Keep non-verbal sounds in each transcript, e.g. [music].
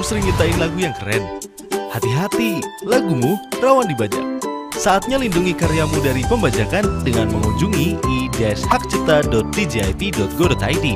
Kamu sering nyiptain lagu yang keren? Hati-hati, lagumu rawan dibajak. Saatnya lindungi karyamu dari pembajakan dengan mengunjungi i-hakcipta.djip.go.id.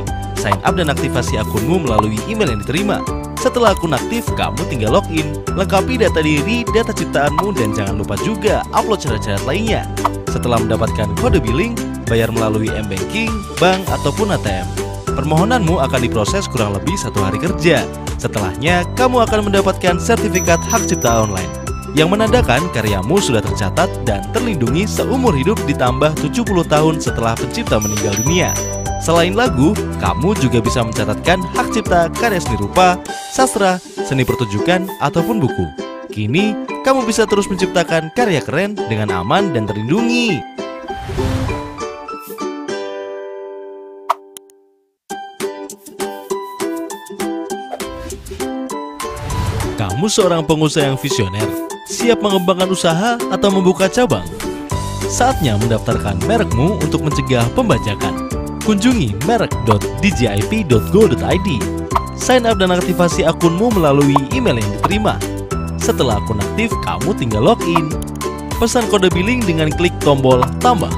Sign up dan aktivasi akunmu melalui email yang diterima. Setelah akun aktif, kamu tinggal login. Lengkapi data diri, data ciptaanmu, dan jangan lupa juga upload syarat-syarat lainnya. Setelah mendapatkan kode billing, bayar melalui m-banking, bank, ataupun ATM. Permohonanmu akan diproses kurang lebih satu hari kerja. Setelahnya, kamu akan mendapatkan sertifikat hak cipta online yang menandakan karyamu sudah tercatat dan terlindungi seumur hidup ditambah 70 tahun setelah pencipta meninggal dunia. Selain lagu, kamu juga bisa mencatatkan hak cipta karya seni rupa, sastra, seni pertunjukan, ataupun buku. Kini, kamu bisa terus menciptakan karya keren dengan aman dan terlindungi. Kamu seorang pengusaha yang visioner, siap mengembangkan usaha atau membuka cabang? Saatnya mendaftarkan merekmu untuk mencegah pembajakan. Kunjungi merek.djip.go.id. Sign up dan aktivasi akunmu melalui email yang diterima. Setelah akun aktif, kamu tinggal login. Pesan kode billing dengan klik tombol tambah.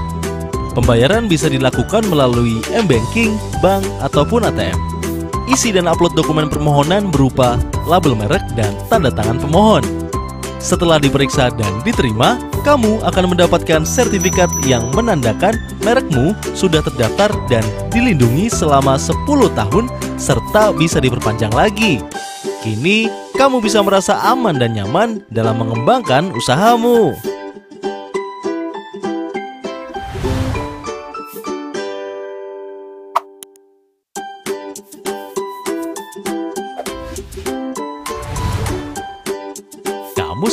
Pembayaran bisa dilakukan melalui m-banking, bank, ataupun ATM. Isi dan upload dokumen permohonan berupa label merek dan tanda tangan pemohon. Setelah diperiksa dan diterima, kamu akan mendapatkan sertifikat yang menandakan merekmu sudah terdaftar dan dilindungi selama 10 tahun serta bisa diperpanjang lagi. Kini, kamu bisa merasa aman dan nyaman dalam mengembangkan usahamu.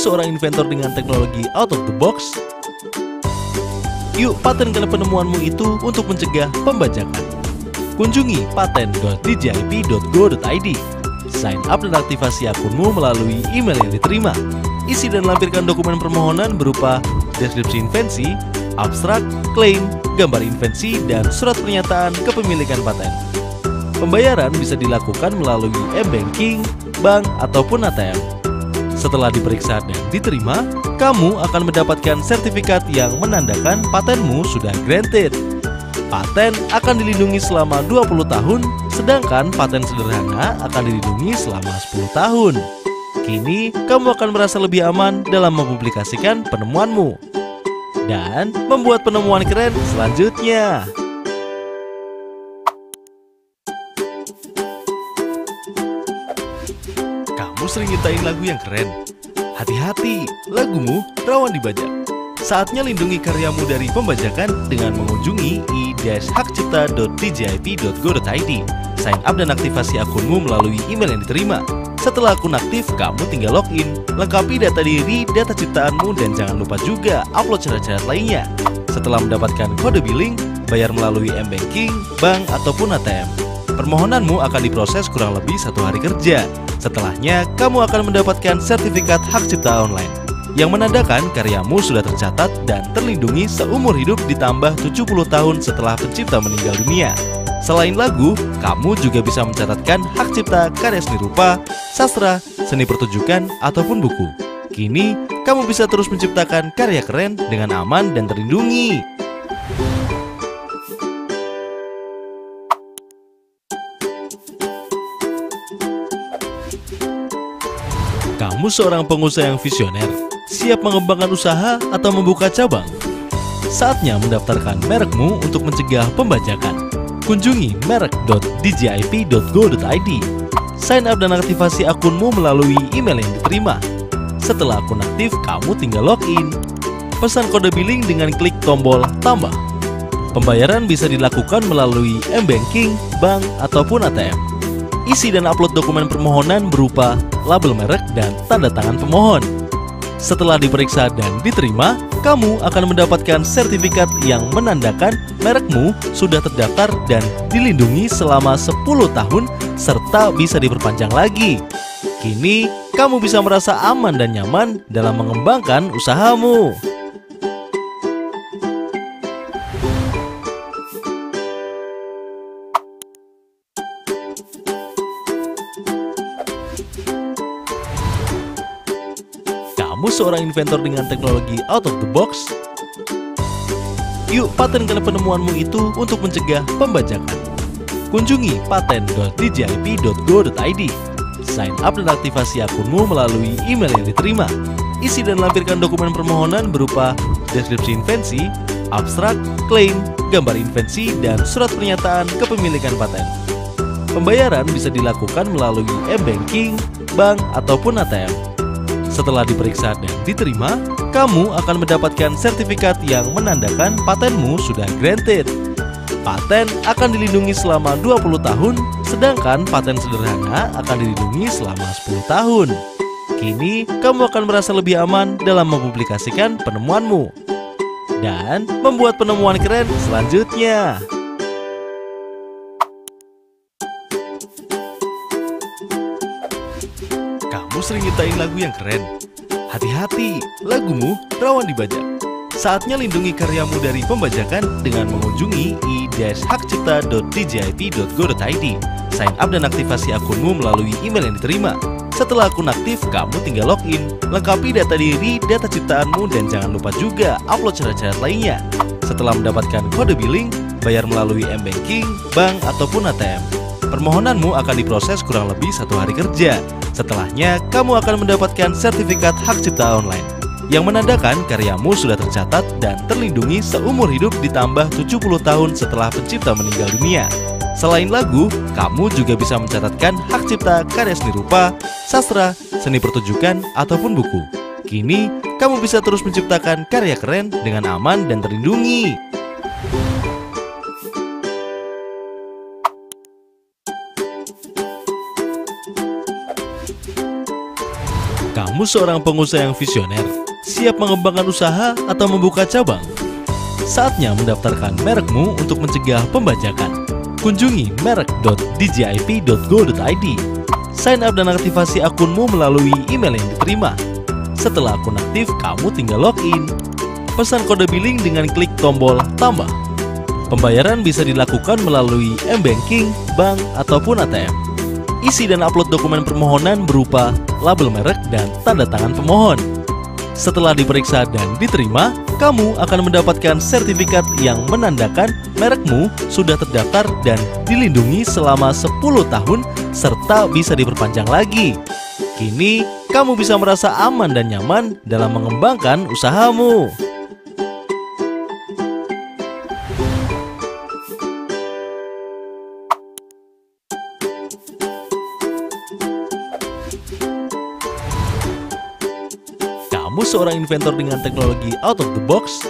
Seorang inventor dengan teknologi out of the box? Yuk patenkan penemuanmu itu untuk mencegah pembajakan. Kunjungi paten.djip.go.id. Sign up dan aktivasi akunmu melalui email yang diterima. Isi dan lampirkan dokumen permohonan berupa deskripsi invensi, abstrak, klaim, gambar invensi, dan surat pernyataan kepemilikan paten. Pembayaran bisa dilakukan melalui m-banking, bank, ataupun ATM. Setelah diperiksa dan diterima, kamu akan mendapatkan sertifikat yang menandakan patenmu sudah granted. Paten akan dilindungi selama 20 tahun, sedangkan paten sederhana akan dilindungi selama 10 tahun. Kini, kamu akan merasa lebih aman dalam mempublikasikan penemuanmu dan membuat penemuan keren selanjutnya. Sering nyiptain lagu yang keren? Hati-hati, lagumu rawan dibajak. Saatnya lindungi karyamu dari pembajakan dengan mengunjungi i-hakcipta.djip.go.id. Sign up dan aktivasi akunmu melalui email yang diterima. Setelah akun aktif, kamu tinggal login. Lengkapi data diri, data ciptaanmu, dan jangan lupa juga upload syarat-syarat lainnya. Setelah mendapatkan kode billing, bayar melalui m-banking, bank, ataupun ATM. Permohonanmu akan diproses kurang lebih satu hari kerja. Setelahnya, kamu akan mendapatkan sertifikat hak cipta online yang menandakan karyamu sudah tercatat dan terlindungi seumur hidup ditambah 70 tahun setelah pencipta meninggal dunia. Selain lagu, kamu juga bisa mencatatkan hak cipta karya seni rupa, sastra, seni pertunjukan, ataupun buku. Kini, kamu bisa terus menciptakan karya keren dengan aman dan terlindungi. Kamu seorang pengusaha yang visioner, siap mengembangkan usaha atau membuka cabang? Saatnya mendaftarkan merekmu untuk mencegah pembajakan. Kunjungi merek.djip.go.id. Sign up dan aktivasi akunmu melalui email yang diterima. Setelah akun aktif, kamu tinggal login. Pesan kode billing dengan klik tombol tambah. Pembayaran bisa dilakukan melalui m-banking, bank, ataupun ATM. Isi dan upload dokumen permohonan berupa label merek dan tanda tangan pemohon. Setelah diperiksa dan diterima, kamu akan mendapatkan sertifikat yang menandakan merekmu sudah terdaftar dan dilindungi selama 10 tahun serta bisa diperpanjang lagi. Kini, kamu bisa merasa aman dan nyaman dalam mengembangkan usahamu. Seorang inventor dengan teknologi out of the box? Yuk patenkan penemuanmu itu untuk mencegah pembajakan. Kunjungi paten.djip.go.id Sign up dan aktivasi akunmu melalui email yang diterima. Isi dan lampirkan dokumen permohonan berupa deskripsi invensi, abstrak, klaim, gambar invensi, dan surat pernyataan kepemilikan paten. Pembayaran bisa dilakukan melalui e-banking, bank, ataupun ATM. Setelah diperiksa dan diterima, kamu akan mendapatkan sertifikat yang menandakan patenmu sudah granted. Paten akan dilindungi selama 20 tahun, sedangkan paten sederhana akan dilindungi selama 10 tahun. Kini, kamu akan merasa lebih aman dalam mempublikasikan penemuanmu dan membuat penemuan keren selanjutnya. Sering nyiptain lagu yang keren? Hati-hati, lagumu rawan dibajak. Saatnya lindungi karyamu dari pembajakan dengan mengunjungi i-hakcipta.djip.go.id Sign up dan aktivasi akunmu melalui email yang diterima. Setelah akun aktif, kamu tinggal login, lengkapi data diri, data ciptaanmu, dan jangan lupa juga upload syarat-syarat lainnya. Setelah mendapatkan kode billing, bayar melalui m-banking, bank, ataupun ATM. Permohonanmu akan diproses kurang lebih satu hari kerja. Setelahnya, kamu akan mendapatkan sertifikat hak cipta online yang menandakan karyamu sudah tercatat dan terlindungi seumur hidup ditambah 70 tahun setelah pencipta meninggal dunia. Selain lagu, kamu juga bisa mencatatkan hak cipta karya seni rupa, sastra, seni pertunjukan, ataupun buku. Kini, kamu bisa terus menciptakan karya keren dengan aman dan terlindungi. Kamu seorang pengusaha yang visioner, siap mengembangkan usaha atau membuka cabang? Saatnya mendaftarkan merekmu untuk mencegah pembajakan. Kunjungi merek.djip.go.id Sign up dan aktivasi akunmu melalui email yang diterima. Setelah akun aktif, kamu tinggal login. Pesan kode billing dengan klik tombol tambah. Pembayaran bisa dilakukan melalui m-banking, bank, ataupun ATM. Isi dan upload dokumen permohonan berupa label merek dan tanda tangan pemohon. Setelah diperiksa dan diterima, kamu akan mendapatkan sertifikat yang menandakan merekmu sudah terdaftar dan dilindungi selama 10 tahun serta bisa diperpanjang lagi. Kini, kamu bisa merasa aman dan nyaman dalam mengembangkan usahamu. Seorang inventor dengan teknologi out of the box?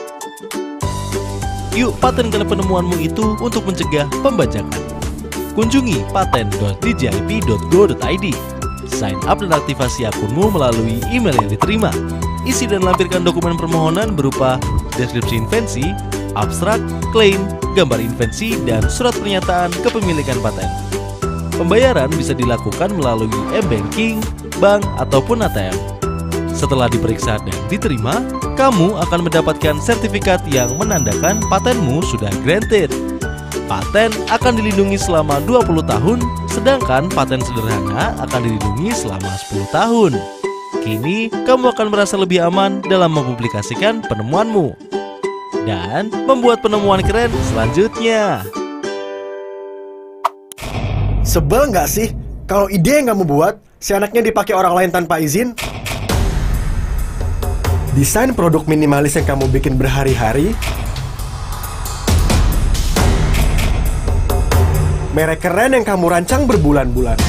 Yuk patenkan penemuanmu itu untuk mencegah pembajakan. Kunjungi paten.djip.go.id Sign up dan aktivasi akunmu melalui email yang diterima. Isi dan lampirkan dokumen permohonan berupa deskripsi invensi, abstrak, klaim, gambar invensi, dan surat pernyataan kepemilikan paten. Pembayaran bisa dilakukan melalui e-banking, bank, ataupun ATM. Setelah diperiksa dan diterima, kamu akan mendapatkan sertifikat yang menandakan patenmu sudah granted. Paten akan dilindungi selama 20 tahun, sedangkan paten sederhana akan dilindungi selama 10 tahun. Kini, kamu akan merasa lebih aman dalam mempublikasikan penemuanmu dan membuat penemuan keren selanjutnya. Sebel nggak sih kalau ide yang kamu buat, si anaknya dipakai orang lain tanpa izin? Desain produk minimalis yang kamu bikin berhari-hari. Merek keren yang kamu rancang berbulan-bulan.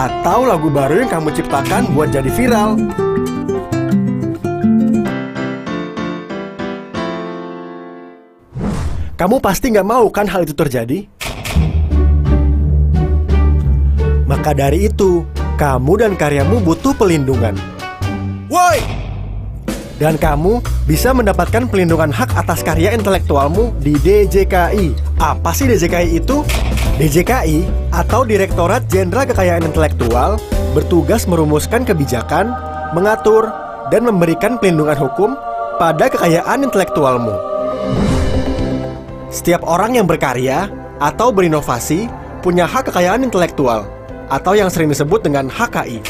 Atau lagu baru yang kamu ciptakan buat jadi viral. Kamu pasti nggak mau kan hal itu terjadi? Maka dari itu, kamu dan karyamu butuh pelindungan. Woi! Dan kamu bisa mendapatkan pelindungan hak atas karya intelektualmu di DJKI. Apa sih DJKI itu? DJKI atau Direktorat Jenderal Kekayaan Intelektual bertugas merumuskan kebijakan, mengatur, dan memberikan pelindungan hukum pada kekayaan intelektualmu. Setiap orang yang berkarya atau berinovasi punya hak kekayaan intelektual atau yang sering disebut dengan HKI.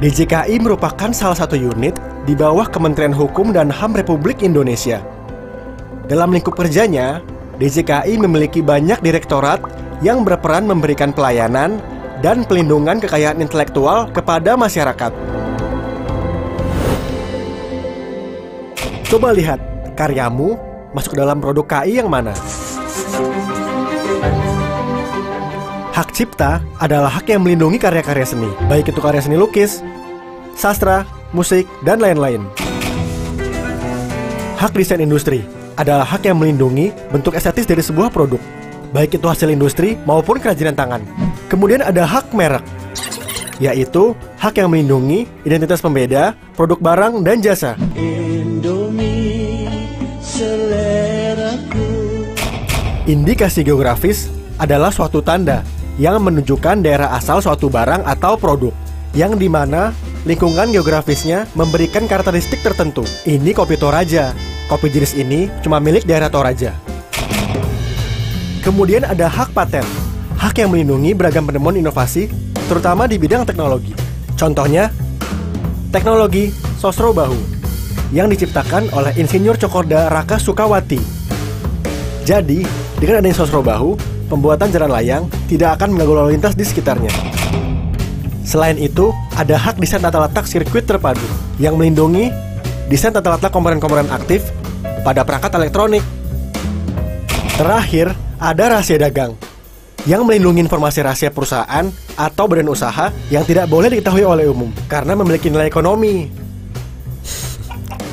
DJKI merupakan salah satu unit di bawah Kementerian Hukum dan HAM Republik Indonesia. Dalam lingkup kerjanya, DJKI memiliki banyak direktorat yang berperan memberikan pelayanan dan pelindungan kekayaan intelektual kepada masyarakat. Coba lihat, karyamu masuk dalam produk KI yang mana? Hak cipta adalah hak yang melindungi karya-karya seni, baik itu karya seni lukis, sastra, musik, dan lain-lain. Hak desain industri adalah hak yang melindungi bentuk estetis dari sebuah produk, baik itu hasil industri maupun kerajinan tangan. Kemudian ada hak merek, yaitu hak yang melindungi identitas pembeda, produk barang, dan jasa. Indikasi geografis adalah suatu tanda yang menunjukkan daerah asal suatu barang atau produk, yang di mana lingkungan geografisnya memberikan karakteristik tertentu. Ini kopi Toraja. Kopi jenis ini cuma milik daerah Toraja. Kemudian ada hak paten, hak yang melindungi beragam penemuan inovasi, terutama di bidang teknologi. Contohnya, teknologi Sosro Bahu yang diciptakan oleh Insinyur Cokorda Raka Sukawati. Jadi, dengan adanya Sosro Bahu, pembuatan jalan layang tidak akan mengganggu lalu lintas di sekitarnya. Selain itu, ada hak desain tata letak sirkuit terpadu yang melindungi desain tata letak komponen-komponen aktif pada perangkat elektronik. Terakhir, ada rahasia dagang yang melindungi informasi rahasia perusahaan atau badan usaha yang tidak boleh diketahui oleh umum karena memiliki nilai ekonomi.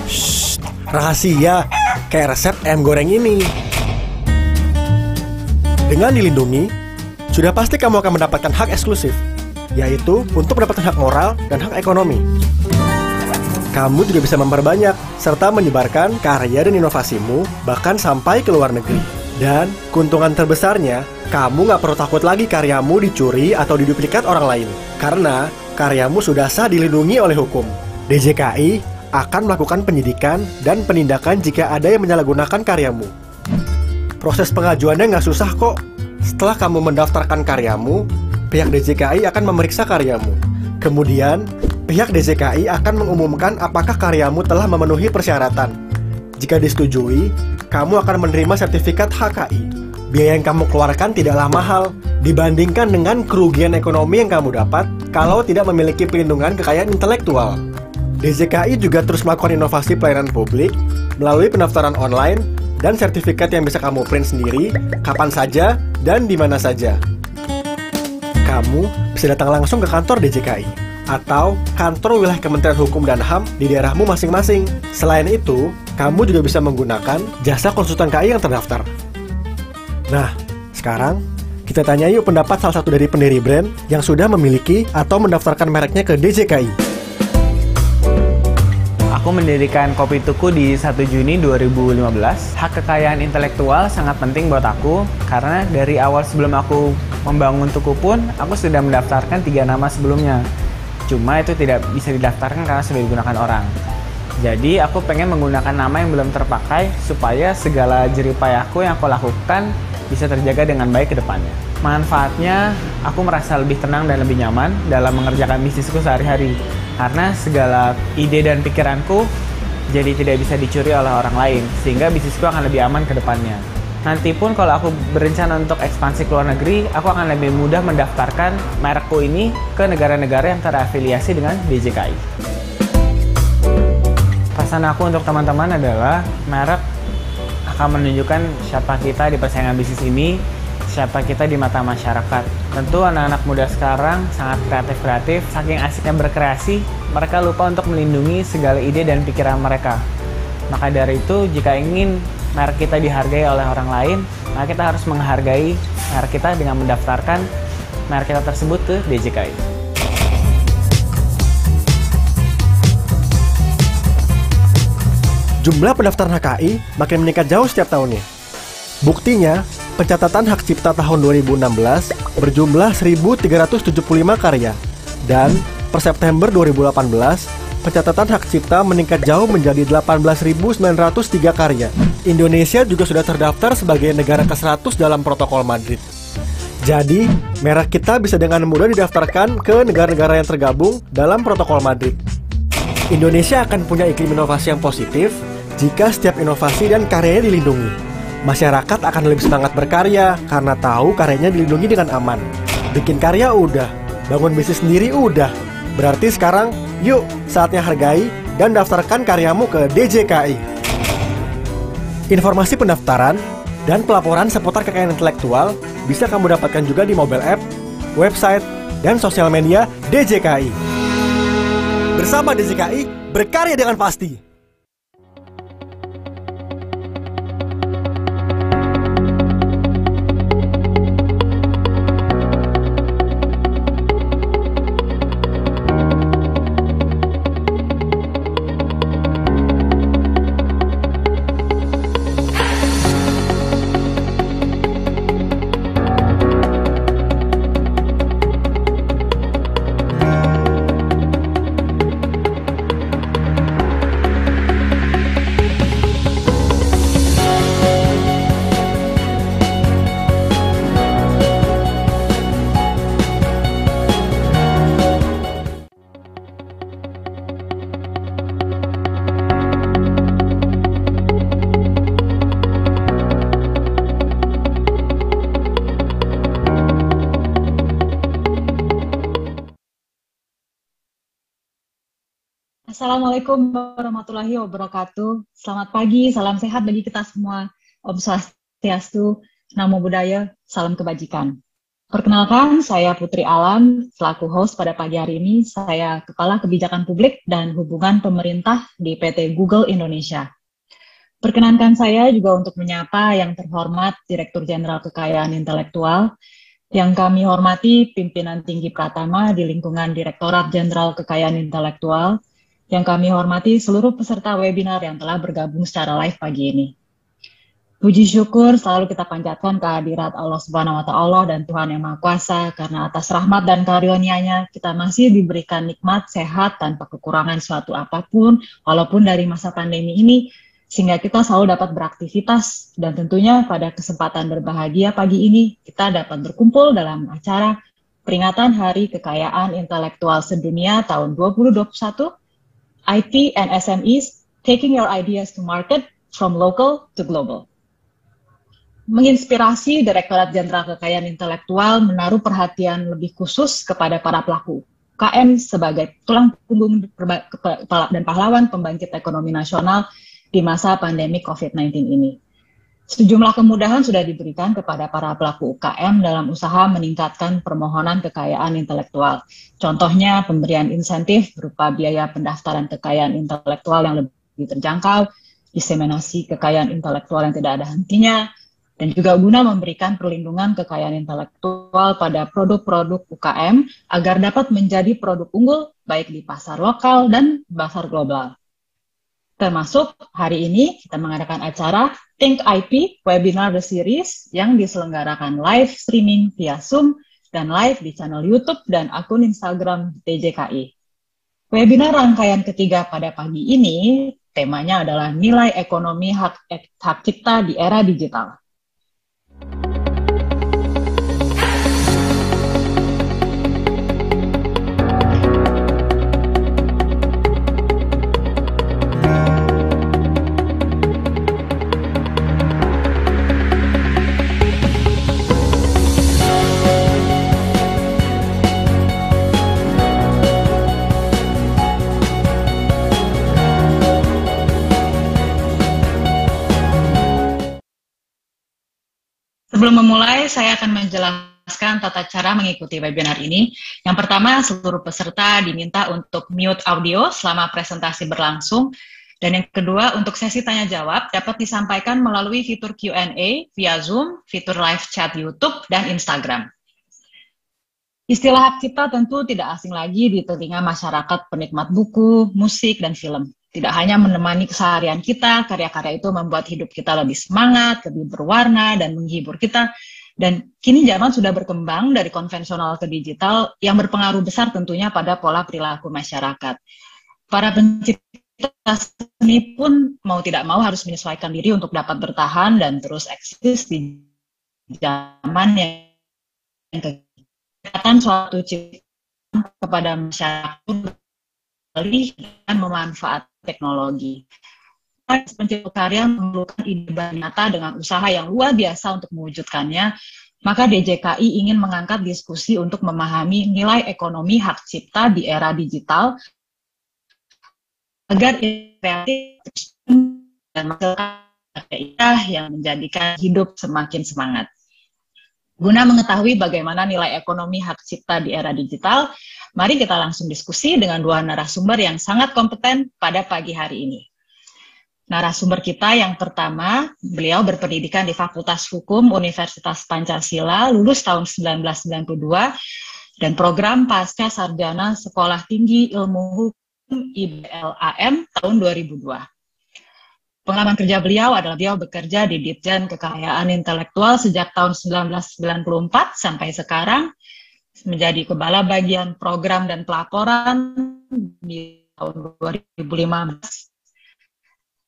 Shh, rahasia kayak resep ayam goreng ini. Dengan dilindungi, sudah pasti kamu akan mendapatkan hak eksklusif, yaitu untuk mendapatkan hak moral dan hak ekonomi. Kamu juga bisa memperbanyak serta menyebarkan karya dan inovasimu bahkan sampai ke luar negeri. Dan keuntungan terbesarnya, kamu nggak perlu takut lagi karyamu dicuri atau diduplikat orang lain. Karena karyamu sudah sah dilindungi oleh hukum. DJKI akan melakukan penyidikan dan penindakan jika ada yang menyalahgunakan karyamu. Proses pengajuannya nggak susah kok. Setelah kamu mendaftarkan karyamu, pihak DJKI akan memeriksa karyamu. Kemudian, pihak DJKI akan mengumumkan apakah karyamu telah memenuhi persyaratan. Jika disetujui, kamu akan menerima sertifikat HKI. Biaya yang kamu keluarkan tidaklah mahal dibandingkan dengan kerugian ekonomi yang kamu dapat kalau tidak memiliki perlindungan kekayaan intelektual. DJKI juga terus melakukan inovasi pelayanan publik melalui pendaftaran online dan sertifikat yang bisa kamu print sendiri kapan saja dan di mana saja. Kamu bisa datang langsung ke kantor DJKI atau kantor wilayah Kementerian Hukum dan HAM di daerahmu masing-masing. Selain itu, kamu juga bisa menggunakan jasa konsultan KI yang terdaftar. Nah, sekarang kita tanya yuk pendapat salah satu dari pendiri brand yang sudah memiliki atau mendaftarkan mereknya ke DJKI. Aku mendirikan Kopi Tuku di 1 Juni 2015. Hak kekayaan intelektual sangat penting buat aku karena dari awal sebelum aku membangun Tuku pun aku sudah mendaftarkan tiga nama sebelumnya. Cuma itu tidak bisa didaftarkan karena sudah digunakan orang. Jadi aku pengen menggunakan nama yang belum terpakai supaya segala jeripayahku yang aku lakukan bisa terjaga dengan baik ke depannya. Manfaatnya, aku merasa lebih tenang dan lebih nyaman dalam mengerjakan bisnisku sehari-hari karena segala ide dan pikiranku jadi tidak bisa dicuri oleh orang lain sehingga bisnisku akan lebih aman ke depannya. Nanti pun kalau aku berencana untuk ekspansi ke luar negeri, aku akan lebih mudah mendaftarkan merekku ini ke negara-negara yang terafiliasi dengan DJKI. Pesan aku untuk teman-teman adalah merek akan menunjukkan siapa kita di persaingan bisnis ini siapa kita di mata masyarakat. Tentu anak-anak muda sekarang sangat kreatif-kreatif, saking asiknya berkreasi, mereka lupa untuk melindungi segala ide dan pikiran mereka. Maka dari itu, jika ingin merek kita dihargai oleh orang lain, maka kita harus menghargai merek kita dengan mendaftarkan merek kita tersebut ke DJKI. Jumlah pendaftaran HKI makin meningkat jauh setiap tahunnya. Buktinya, pencatatan hak cipta tahun 2016 berjumlah 1.375 karya dan per September 2018 pencatatan hak cipta meningkat jauh menjadi 18.903 karya. Indonesia juga sudah terdaftar sebagai negara ke-100 dalam protokol Madrid. Jadi, merek kita bisa dengan mudah didaftarkan ke negara-negara yang tergabung dalam protokol Madrid. Indonesia akan punya iklim inovasi yang positif jika setiap inovasi dan karyanya dilindungi. Masyarakat akan lebih semangat berkarya karena tahu karyanya dilindungi dengan aman. Bikin karya udah, bangun bisnis sendiri udah. Berarti sekarang, yuk saatnya hargai dan daftarkan karyamu ke DJKI. Informasi pendaftaran dan pelaporan seputar kekayaan intelektual bisa kamu dapatkan juga di mobile app, website, dan sosial media DJKI. Bersama DJKI, berkarya dengan pasti. Assalamualaikum warahmatullahi wabarakatuh. Selamat pagi, salam sehat bagi kita semua. Om Swastiastu, Namo Buddhaya, salam kebajikan. Perkenalkan, saya Putri Alam, selaku host pada pagi hari ini. Saya Kepala Kebijakan Publik dan Hubungan Pemerintah di PT Google Indonesia. Perkenankan saya juga untuk menyapa yang terhormat Direktur Jenderal Kekayaan Intelektual, yang kami hormati pimpinan tinggi Pratama di lingkungan Direktorat Jenderal Kekayaan Intelektual, yang kami hormati seluruh peserta webinar yang telah bergabung secara live pagi ini. Puji syukur selalu kita panjatkan kehadirat Allah Subhanahu wa taala dan Tuhan Yang Maha Kuasa karena atas rahmat dan karunia-Nya kita masih diberikan nikmat sehat tanpa kekurangan suatu apa pun walaupun dari masa pandemi ini sehingga kita selalu dapat beraktivitas dan tentunya pada kesempatan berbahagia pagi ini kita dapat berkumpul dalam acara peringatan Hari Kekayaan Intelektual Sedunia tahun 2021 IT and SMEs taking your ideas to market from local to global. Menginspirasi Direktorat Jenderal Kekayaan Intelektual menaruh perhatian lebih khusus kepada para pelaku KM sebagai tulang punggung dan pahlawan pembangkit ekonomi nasional di masa pandemi COVID-19 ini. Sejumlah kemudahan sudah diberikan kepada para pelaku UKM dalam usaha meningkatkan permohonan kekayaan intelektual. Contohnya pemberian insentif berupa biaya pendaftaran kekayaan intelektual yang lebih terjangkau, diseminasi kekayaan intelektual yang tidak ada hentinya, dan juga guna memberikan perlindungan kekayaan intelektual pada produk-produk UKM agar dapat menjadi produk unggul baik di pasar lokal dan pasar global. Termasuk hari ini kita mengadakan acara Think IP Webinar The Series yang diselenggarakan live streaming via Zoom dan live di channel YouTube dan akun Instagram TJKI. Webinar rangkaian ketiga pada pagi ini temanya adalah nilai ekonomi hak, hak cipta di era digital. Sebelum memulai, saya akan menjelaskan tata cara mengikuti webinar ini. Yang pertama, seluruh peserta diminta untuk mute audio selama presentasi berlangsung. Dan yang kedua, untuk sesi tanya-jawab dapat disampaikan melalui fitur Q&A via Zoom, fitur live chat YouTube, dan Instagram. Istilah hak cipta tentu tidak asing lagi di telinga masyarakat penikmat buku, musik, dan film tidak hanya menemani keseharian kita, karya-karya itu membuat hidup kita lebih semangat, lebih berwarna, dan menghibur kita. Dan kini zaman sudah berkembang dari konvensional ke digital yang berpengaruh besar tentunya pada pola perilaku masyarakat. Para pencipta seni pun mau tidak mau harus menyesuaikan diri untuk dapat bertahan dan terus eksis di zaman yang kegiatan suatu ciptaan kepada masyarakat dan memanfaatkan teknologi. Pencipta karya memerlukan ide nyata dengan usaha yang luar biasa untuk mewujudkannya, maka DJKI ingin mengangkat diskusi untuk memahami nilai ekonomi hak cipta di era digital agar kreatif dan menghasilkan yang menjadikan hidup semakin semangat. Guna mengetahui bagaimana nilai ekonomi hak cipta di era digital, mari kita langsung diskusi dengan dua narasumber yang sangat kompeten pada pagi hari ini narasumber kita yang pertama, beliau berpendidikan di Fakultas Hukum Universitas Pancasila, lulus tahun 1992, dan program Pasca Sarjana Sekolah Tinggi Ilmu Hukum IBLAM tahun 2002. Pengalaman kerja beliau adalah beliau bekerja di Ditjen Kekayaan Intelektual sejak tahun 1994 sampai sekarang, menjadi kepala bagian program dan pelaporan di tahun 2015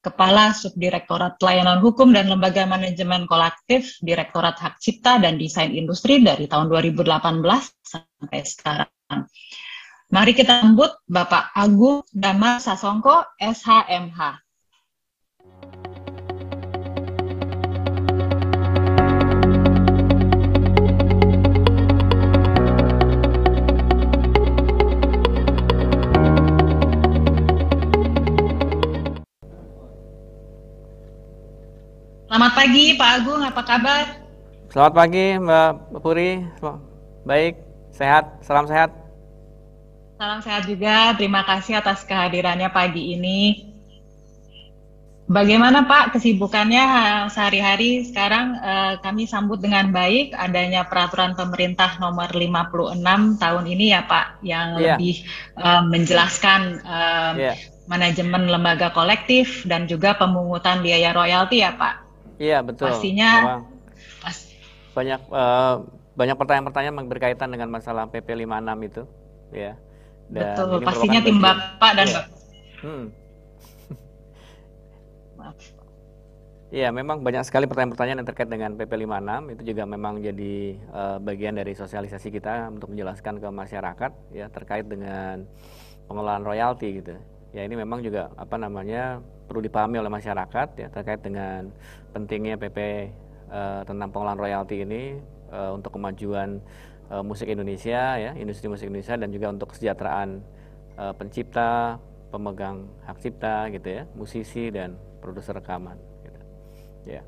Kepala Subdirektorat Pelayanan Hukum dan Lembaga Manajemen Kolektif Direktorat Hak Cipta dan Desain Industri dari tahun 2018 sampai sekarang. Mari kita sambut Bapak Agung Dama Sasongko, SHMH. Selamat pagi Pak Agung, apa kabar? Selamat pagi Mbak Puri, baik, sehat, salam sehat. Salam sehat juga, terima kasih atas kehadirannya pagi ini. Bagaimana Pak kesibukannya sehari-hari sekarang eh, kami sambut dengan baik adanya peraturan pemerintah nomor 56 tahun ini ya Pak yang yeah. lebih eh, menjelaskan eh, yeah. manajemen lembaga kolektif dan juga pemungutan biaya royalti ya Pak. Iya betul. Pastinya pas... banyak uh, banyak pertanyaan-pertanyaan yang berkaitan dengan masalah PP 56 itu, ya. Dan betul. Pastinya tim bapak dan ya. Hmm. [laughs] Iya, memang banyak sekali pertanyaan-pertanyaan yang terkait dengan PP 56 itu juga memang jadi uh, bagian dari sosialisasi kita untuk menjelaskan ke masyarakat ya terkait dengan pengelolaan royalti gitu. Ya ini memang juga apa namanya perlu dipahami oleh masyarakat ya terkait dengan pentingnya PP uh, eh, tentang pengelolaan royalti ini uh, untuk kemajuan uh, musik Indonesia ya industri musik Indonesia dan juga untuk kesejahteraan uh, pencipta pemegang hak cipta gitu ya musisi dan produser rekaman gitu. ya.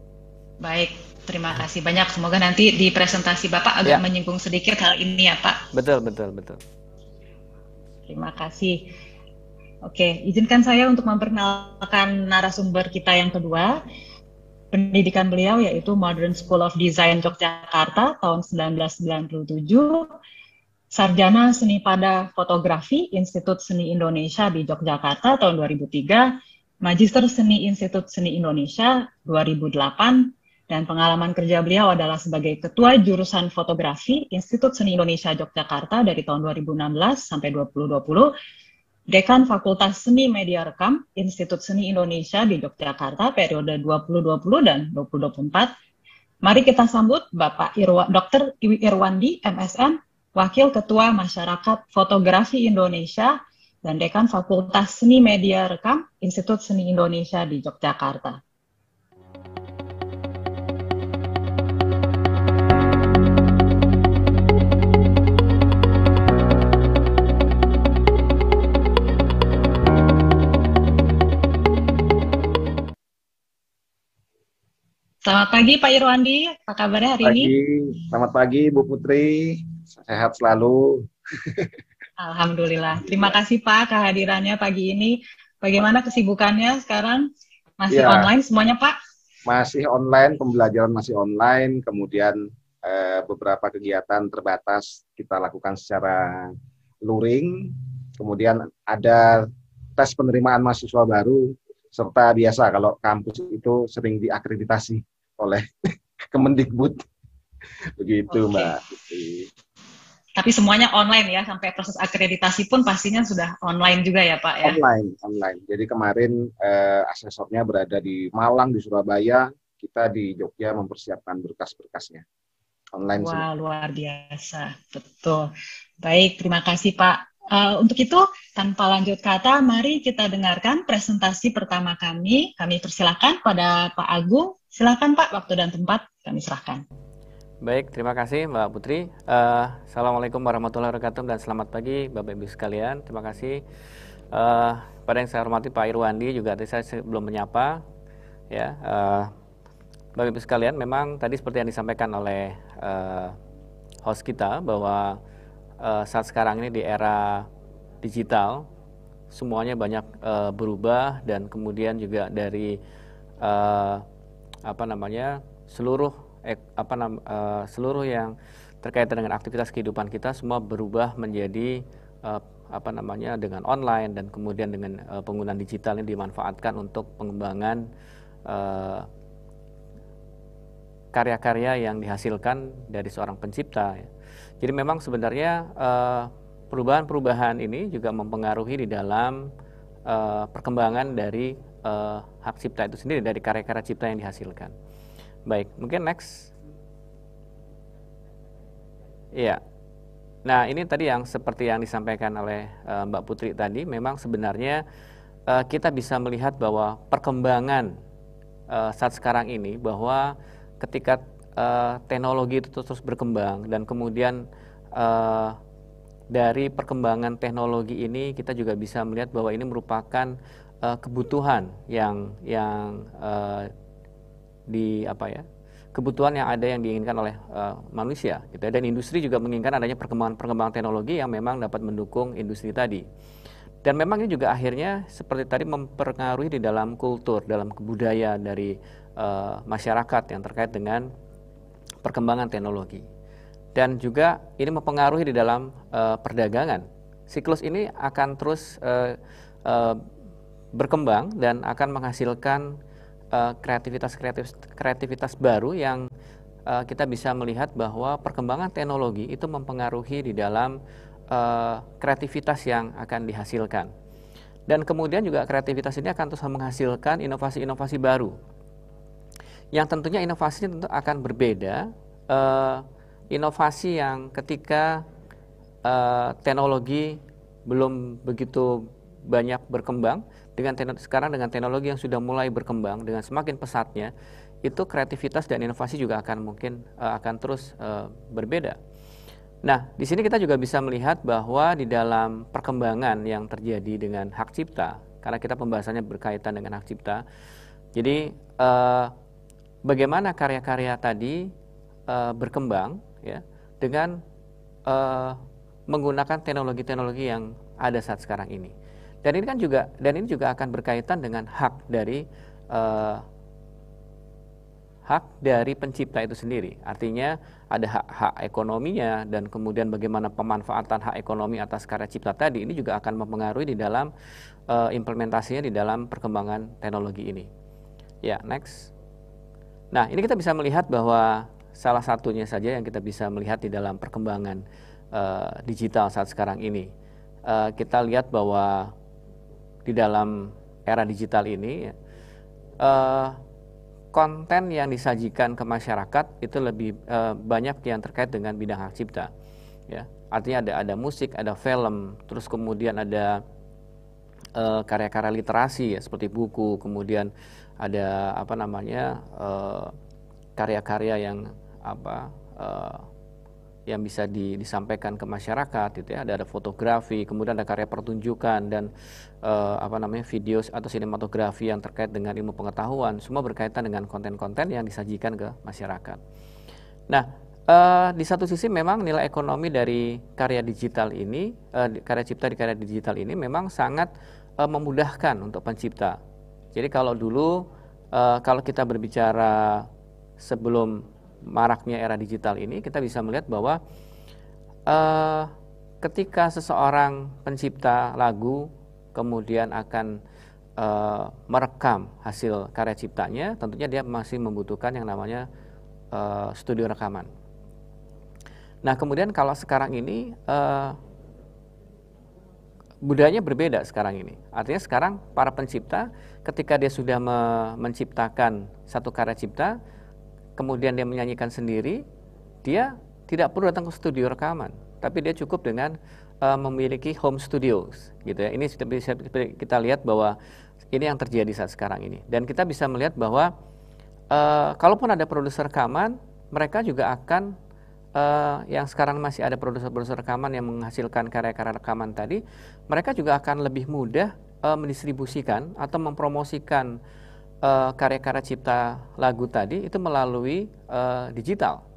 Baik terima kasih banyak. Semoga nanti di presentasi bapak agak ya. menyinggung sedikit hal ini ya pak. Betul betul betul. Terima kasih Oke, izinkan saya untuk memperkenalkan narasumber kita yang kedua. Pendidikan beliau yaitu Modern School of Design Yogyakarta tahun 1997, sarjana seni pada fotografi Institut Seni Indonesia di Yogyakarta tahun 2003, Magister Seni Institut Seni Indonesia 2008, dan pengalaman kerja beliau adalah sebagai Ketua Jurusan Fotografi Institut Seni Indonesia Yogyakarta dari tahun 2016 sampai 2020 Dekan Fakultas Seni Media Rekam Institut Seni Indonesia di Yogyakarta periode 2020 dan 2024. Mari kita sambut Bapak Irwa, Dr. Irwandi MSN, Wakil Ketua Masyarakat Fotografi Indonesia dan Dekan Fakultas Seni Media Rekam Institut Seni Indonesia di Yogyakarta. Selamat pagi Pak Irwandi, apa kabarnya hari pagi. ini? Selamat pagi Bu Putri, sehat selalu. [laughs] Alhamdulillah. Terima kasih Pak kehadirannya pagi ini. Bagaimana kesibukannya sekarang? Masih ya, online semuanya Pak? Masih online, pembelajaran masih online, kemudian eh, beberapa kegiatan terbatas kita lakukan secara luring, kemudian ada tes penerimaan mahasiswa baru serta biasa kalau kampus itu sering diakreditasi oleh [laughs] Kemendikbud. Begitu, okay. Mbak. Tapi semuanya online ya, sampai proses akreditasi pun pastinya sudah online juga ya, Pak ya? Online, online. Jadi kemarin eh, asesornya berada di Malang, di Surabaya, kita di Jogja mempersiapkan berkas-berkasnya. online. Wah, luar biasa. Betul. Baik, terima kasih Pak. Uh, untuk itu, tanpa lanjut kata, mari kita dengarkan presentasi pertama kami. Kami persilahkan pada Pak Agung. Silakan Pak, waktu dan tempat kami serahkan. Baik, terima kasih Mbak Putri. Uh, Assalamualaikum warahmatullahi wabarakatuh dan selamat pagi Bapak Ibu sekalian. Terima kasih uh, pada yang saya hormati Pak Irwandi juga tadi saya belum menyapa. Ya, uh, Bapak Ibu sekalian, memang tadi seperti yang disampaikan oleh uh, host kita bahwa uh, saat sekarang ini di era digital semuanya banyak uh, berubah dan kemudian juga dari uh, apa namanya seluruh eh, apa nam, uh, seluruh yang terkait dengan aktivitas kehidupan kita semua berubah menjadi uh, apa namanya dengan online dan kemudian dengan uh, penggunaan digital yang dimanfaatkan untuk pengembangan karya-karya uh, yang dihasilkan dari seorang pencipta. Ya. Jadi memang sebenarnya perubahan-perubahan ini juga mempengaruhi di dalam perkembangan dari uh, hak cipta itu sendiri dari karya-karya cipta yang dihasilkan. Baik, mungkin next. Iya. Nah, ini tadi yang seperti yang disampaikan oleh uh, Mbak Putri tadi, memang sebenarnya uh, kita bisa melihat bahwa perkembangan uh, saat sekarang ini bahwa ketika uh, teknologi itu terus berkembang dan kemudian uh, dari perkembangan teknologi ini kita juga bisa melihat bahwa ini merupakan uh, kebutuhan yang yang uh, di apa ya kebutuhan yang ada yang diinginkan oleh uh, manusia gitu ya. dan industri juga menginginkan adanya perkembangan-perkembangan teknologi yang memang dapat mendukung industri tadi dan memang ini juga akhirnya seperti tadi mempengaruhi di dalam kultur dalam kebudayaan dari uh, masyarakat yang terkait dengan perkembangan teknologi. Dan juga ini mempengaruhi di dalam uh, perdagangan. Siklus ini akan terus uh, uh, berkembang dan akan menghasilkan kreativitas-kreativitas kreativitas baru yang uh, kita bisa melihat bahwa perkembangan teknologi itu mempengaruhi di dalam uh, kreativitas yang akan dihasilkan. Dan kemudian juga kreativitas ini akan terus menghasilkan inovasi-inovasi baru yang tentunya inovasinya tentu akan berbeda. Uh, inovasi yang ketika uh, teknologi belum begitu banyak berkembang dengan sekarang dengan teknologi yang sudah mulai berkembang dengan semakin pesatnya itu kreativitas dan inovasi juga akan mungkin uh, akan terus uh, berbeda. Nah, di sini kita juga bisa melihat bahwa di dalam perkembangan yang terjadi dengan hak cipta, karena kita pembahasannya berkaitan dengan hak cipta, jadi uh, bagaimana karya-karya tadi uh, berkembang ya dengan uh, menggunakan teknologi-teknologi yang ada saat sekarang ini. Dan ini kan juga dan ini juga akan berkaitan dengan hak dari uh, hak dari pencipta itu sendiri. Artinya ada hak-hak ekonominya dan kemudian bagaimana pemanfaatan hak ekonomi atas karya cipta tadi ini juga akan mempengaruhi di dalam uh, implementasinya di dalam perkembangan teknologi ini. Ya, next. Nah, ini kita bisa melihat bahwa salah satunya saja yang kita bisa melihat di dalam perkembangan uh, digital saat sekarang ini. Uh, kita lihat bahwa di dalam era digital ini uh, konten yang disajikan ke masyarakat itu lebih uh, banyak yang terkait dengan bidang hak cipta. Ya, artinya ada ada musik, ada film, terus kemudian ada karya-karya uh, literasi ya seperti buku, kemudian ada apa namanya eh, karya-karya yang apa uh, yang bisa di, disampaikan ke masyarakat gitu ya. Ada ada fotografi kemudian ada karya pertunjukan dan uh, apa namanya video atau sinematografi yang terkait dengan ilmu pengetahuan. Semua berkaitan dengan konten-konten yang disajikan ke masyarakat. Nah uh, di satu sisi memang nilai ekonomi dari karya digital ini uh, karya cipta di karya digital ini memang sangat uh, memudahkan untuk pencipta. Jadi kalau dulu uh, kalau kita berbicara sebelum maraknya era digital ini, kita bisa melihat bahwa uh, ketika seseorang pencipta lagu kemudian akan uh, merekam hasil karya ciptanya, tentunya dia masih membutuhkan yang namanya uh, studio rekaman. Nah, kemudian kalau sekarang ini uh, budayanya berbeda sekarang ini. Artinya sekarang para pencipta ketika dia sudah me menciptakan satu karya cipta, kemudian dia menyanyikan sendiri, dia tidak perlu datang ke studio rekaman, tapi dia cukup dengan uh, memiliki home studios, gitu ya. Ini bisa kita lihat bahwa ini yang terjadi saat sekarang ini, dan kita bisa melihat bahwa uh, kalaupun ada produser rekaman, mereka juga akan uh, yang sekarang masih ada produser-produser rekaman yang menghasilkan karya-karya rekaman tadi, mereka juga akan lebih mudah uh, mendistribusikan atau mempromosikan karya-karya cipta lagu tadi itu melalui uh, digital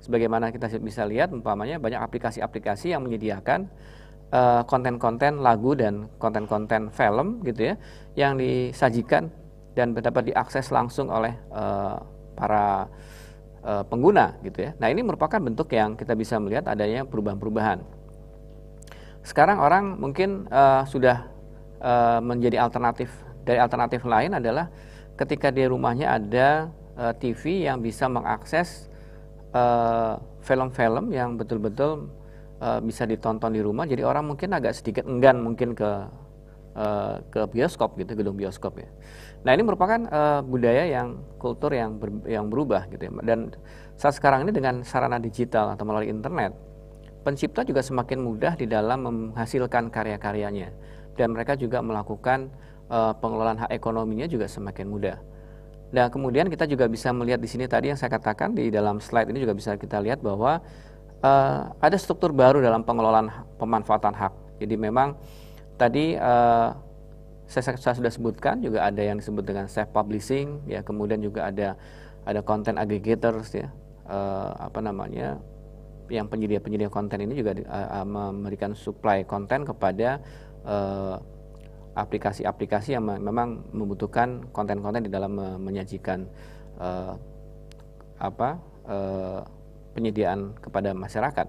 sebagaimana kita bisa lihat umpamanya banyak aplikasi-aplikasi yang menyediakan eh, konten-konten uh, lagu dan konten-konten film gitu ya yang disajikan dan dapat diakses langsung oleh uh, para uh, pengguna gitu ya. Nah, ini merupakan bentuk yang kita bisa melihat adanya perubahan-perubahan. Sekarang orang mungkin uh, sudah uh, menjadi alternatif dari alternatif lain adalah ketika di rumahnya ada uh, TV yang bisa mengakses Eh, film-film uh, yang betul-betul uh, bisa ditonton di rumah. Jadi orang mungkin agak sedikit enggan mungkin ke uh, ke bioskop gitu gedung bioskop ya. Nah ini merupakan uh, budaya yang kultur yang ber, yang berubah gitu ya. Dan saat sekarang ini dengan sarana digital atau melalui internet pencipta juga semakin mudah di dalam menghasilkan karya-karyanya. Dan mereka juga melakukan uh, pengelolaan hak ekonominya juga semakin mudah Nah, kemudian kita juga bisa melihat di sini tadi yang saya katakan di dalam slide ini juga bisa kita lihat bahwa uh, ada struktur baru dalam pengelolaan pemanfaatan hak. Jadi memang tadi uh, saya, saya sudah sebutkan juga ada yang disebut dengan self publishing ya, kemudian juga ada ada content aggregators ya. Uh, apa namanya? yang penyedia-penyedia konten ini juga uh, memberikan supply konten kepada uh, aplikasi-aplikasi yang memang membutuhkan konten-konten di dalam menyajikan uh, apa uh, penyediaan kepada masyarakat.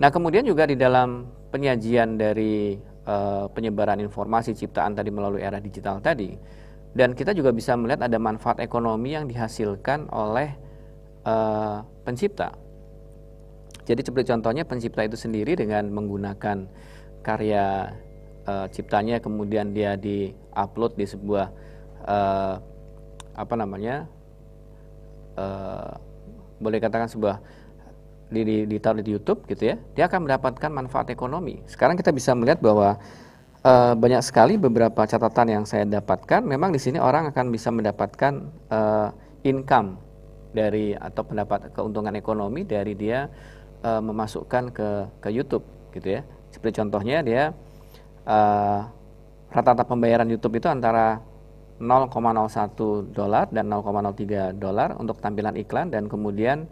Nah, kemudian juga di dalam penyajian dari uh, penyebaran informasi ciptaan tadi melalui era digital tadi, dan kita juga bisa melihat ada manfaat ekonomi yang dihasilkan oleh uh, pencipta. Jadi seperti contohnya pencipta itu sendiri dengan menggunakan karya uh, ciptanya kemudian dia di-upload di sebuah uh, apa namanya uh, boleh katakan sebuah di, di, ditaruh di YouTube gitu ya, dia akan mendapatkan manfaat ekonomi. Sekarang kita bisa melihat bahwa uh, banyak sekali beberapa catatan yang saya dapatkan, memang di sini orang akan bisa mendapatkan uh, income dari atau pendapat keuntungan ekonomi dari dia uh, memasukkan ke ke YouTube gitu ya. Seperti contohnya dia eh, rata-rata pembayaran YouTube itu antara 0,01 dolar dan 0,03 dolar untuk tampilan iklan dan kemudian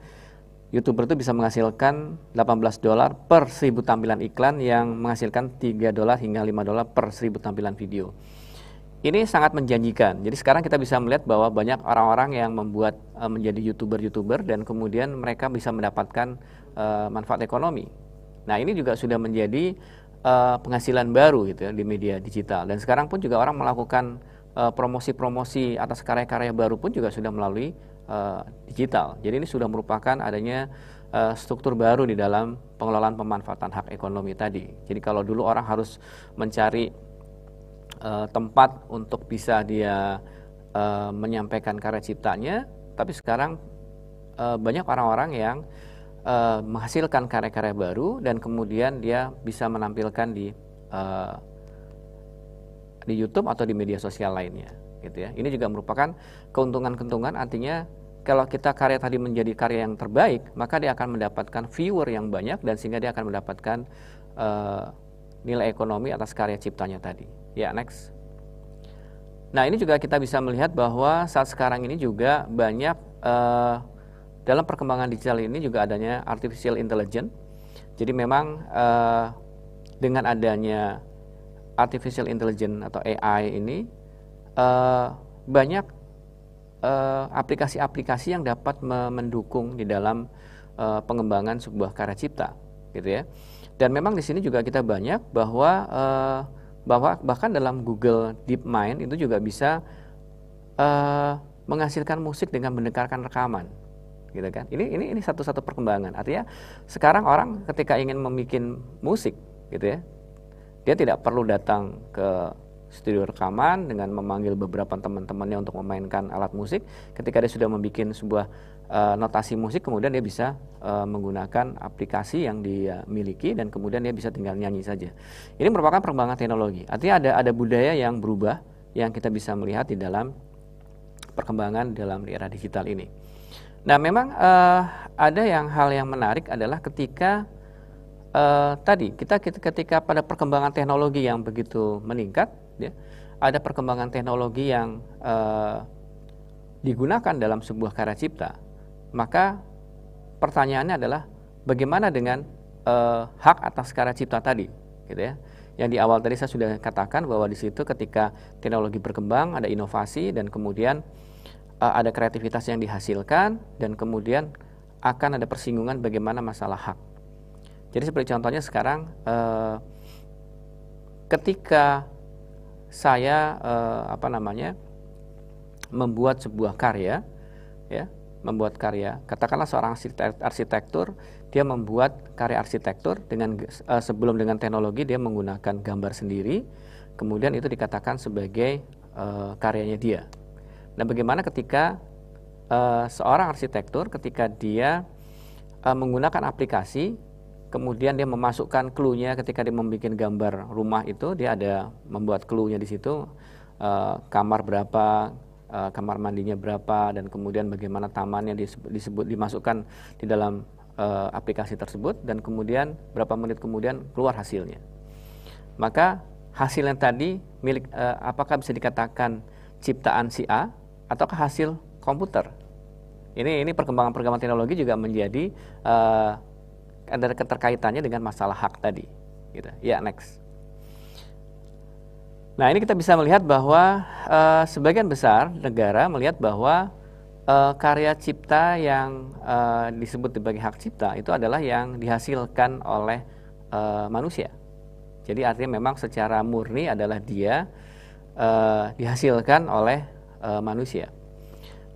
YouTuber itu bisa menghasilkan 18 dolar per 1000 tampilan iklan yang menghasilkan 3 dolar hingga 5 dolar per 1000 tampilan video. Ini sangat menjanjikan. Jadi sekarang kita bisa melihat bahwa banyak orang-orang yang membuat uh, menjadi YouTuber-YouTuber dan kemudian mereka bisa mendapatkan uh, manfaat ekonomi. Nah, ini juga sudah menjadi uh, penghasilan baru gitu ya di media digital dan sekarang pun juga orang melakukan uh, promosi-promosi atas karya-karya baru pun juga sudah melalui uh, digital. Jadi ini sudah merupakan adanya uh, struktur baru di dalam pengelolaan pemanfaatan hak ekonomi tadi. Jadi kalau dulu orang harus mencari uh, tempat untuk bisa dia uh, menyampaikan karya ciptanya, tapi sekarang uh, banyak orang-orang yang uh, menghasilkan karya-karya baru dan kemudian dia bisa menampilkan di uh, di YouTube atau di media sosial lainnya gitu ya. Ini juga merupakan keuntungan-keuntungan artinya kalau kita karya tadi menjadi karya yang terbaik, maka dia akan mendapatkan viewer yang banyak dan sehingga dia akan mendapatkan uh, nilai ekonomi atas karya ciptanya tadi. Ya, next. Nah, ini juga kita bisa melihat bahwa saat sekarang ini juga banyak uh, dalam perkembangan digital ini juga adanya artificial intelligence. Jadi memang uh, dengan adanya artificial intelligence atau AI ini uh, banyak eh, aplikasi-aplikasi uh, yang dapat mendukung di dalam uh, pengembangan sebuah karya cipta, gitu ya. Dan memang di sini juga kita banyak bahwa uh, bahwa bahkan dalam Google DeepMind itu juga bisa uh, menghasilkan musik dengan mendengarkan rekaman gitu kan ini ini ini satu-satu perkembangan artinya sekarang orang ketika ingin membuat musik gitu ya dia tidak perlu datang ke studio rekaman dengan memanggil beberapa teman-temannya untuk memainkan alat musik ketika dia sudah membuat sebuah uh, notasi musik kemudian dia bisa uh, menggunakan aplikasi yang dia miliki dan kemudian dia bisa tinggal nyanyi saja. Ini merupakan perkembangan teknologi. Artinya ada ada budaya yang berubah yang kita bisa melihat di dalam perkembangan dalam era digital ini. Nah, memang uh, ada yang hal yang menarik adalah ketika uh, tadi kita ketika pada perkembangan teknologi yang begitu meningkat, ya, ada perkembangan teknologi yang uh, digunakan dalam sebuah karya cipta maka pertanyaannya adalah bagaimana dengan uh, hak atas karya cipta tadi, gitu ya. Yang di awal tadi saya sudah katakan bahwa di situ ketika teknologi berkembang, ada inovasi dan kemudian uh, ada kreativitas yang dihasilkan dan kemudian akan ada persinggungan bagaimana masalah hak. Jadi seperti contohnya sekarang uh, ketika saya uh, apa namanya membuat sebuah karya ya membuat karya. Katakanlah seorang arsitektur, dia membuat karya arsitektur dengan uh, sebelum dengan teknologi dia menggunakan gambar sendiri, kemudian itu dikatakan sebagai uh, karyanya dia. Nah, bagaimana ketika uh, seorang arsitektur ketika dia uh, menggunakan aplikasi kemudian dia memasukkan clue-nya ketika dia membuat gambar rumah itu dia ada membuat clue-nya di situ uh, kamar berapa uh, kamar mandinya berapa dan kemudian bagaimana tamannya disebut, disebut dimasukkan di dalam uh, aplikasi tersebut dan kemudian berapa menit kemudian keluar hasilnya. Maka hasil yang tadi milik uh, apakah bisa dikatakan ciptaan si A ataukah hasil komputer? Ini ini perkembangan-perkembangan teknologi juga menjadi uh, ada keterkaitannya dengan masalah hak tadi. Gitu. Ya next. Nah, ini kita bisa melihat bahwa uh, sebagian besar negara melihat bahwa uh, karya cipta yang uh, disebut sebagai hak cipta itu adalah yang dihasilkan oleh uh, manusia. Jadi artinya memang secara murni adalah dia uh, dihasilkan oleh uh, manusia.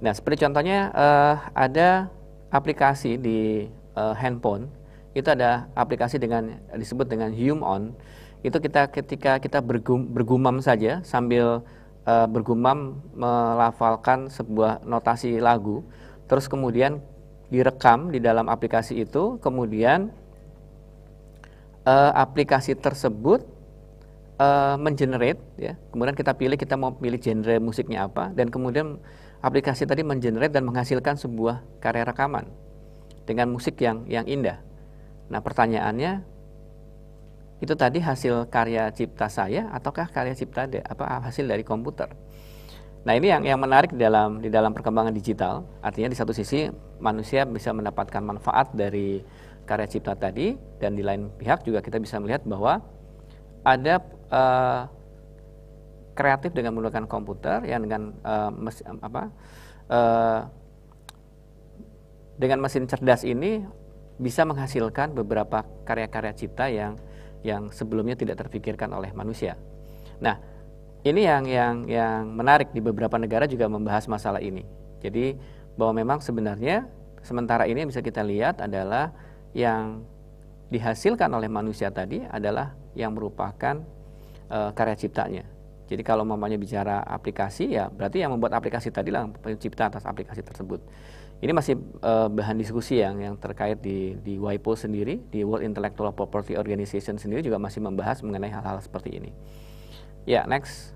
Nah, seperti contohnya uh, ada aplikasi di uh, handphone itu ada aplikasi dengan disebut dengan HumeOn itu kita ketika kita bergum, bergumam saja sambil uh, bergumam melafalkan sebuah notasi lagu, terus kemudian direkam di dalam aplikasi itu, kemudian uh, aplikasi tersebut uh, mengenerate, ya, kemudian kita pilih kita mau pilih genre musiknya apa, dan kemudian aplikasi tadi mengenerate dan menghasilkan sebuah karya rekaman dengan musik yang yang indah. Nah pertanyaannya itu tadi hasil karya cipta saya ataukah karya cipta de, apa hasil dari komputer. Nah ini yang yang menarik dalam di dalam perkembangan digital. Artinya di satu sisi manusia bisa mendapatkan manfaat dari karya cipta tadi dan di lain pihak juga kita bisa melihat bahwa ada uh, kreatif dengan menggunakan komputer yang dengan uh, mes, apa uh, dengan mesin cerdas ini bisa menghasilkan beberapa karya-karya cipta yang yang sebelumnya tidak terpikirkan oleh manusia. Nah, ini yang yang yang menarik di beberapa negara juga membahas masalah ini. Jadi bahwa memang sebenarnya sementara ini yang bisa kita lihat adalah yang dihasilkan oleh manusia tadi adalah yang merupakan e, karya ciptanya. Jadi kalau mamanya bicara aplikasi ya berarti yang membuat aplikasi tadi lah pencipta atas aplikasi tersebut. Ini masih uh, bahan diskusi yang yang terkait di di WIPO sendiri, di World Intellectual Property Organization sendiri juga masih membahas mengenai hal-hal seperti ini. Ya, next.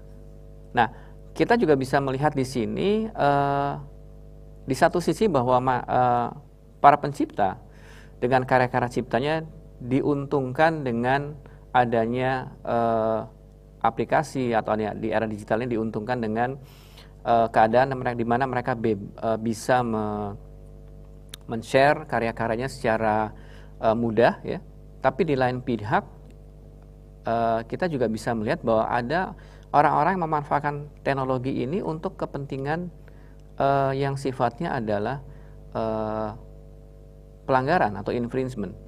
Nah, kita juga bisa melihat di sini uh, di satu sisi bahwa uh, para pencipta dengan karya-karya ciptanya diuntungkan dengan adanya uh, aplikasi atau di era digital ini diuntungkan dengan uh, keadaan di mana mereka be, uh, bisa me, men-share karya-karyanya secara uh, mudah ya. Tapi di lain pihak uh, kita juga bisa melihat bahwa ada orang-orang yang memanfaatkan teknologi ini untuk kepentingan uh, yang sifatnya adalah uh, pelanggaran atau infringement.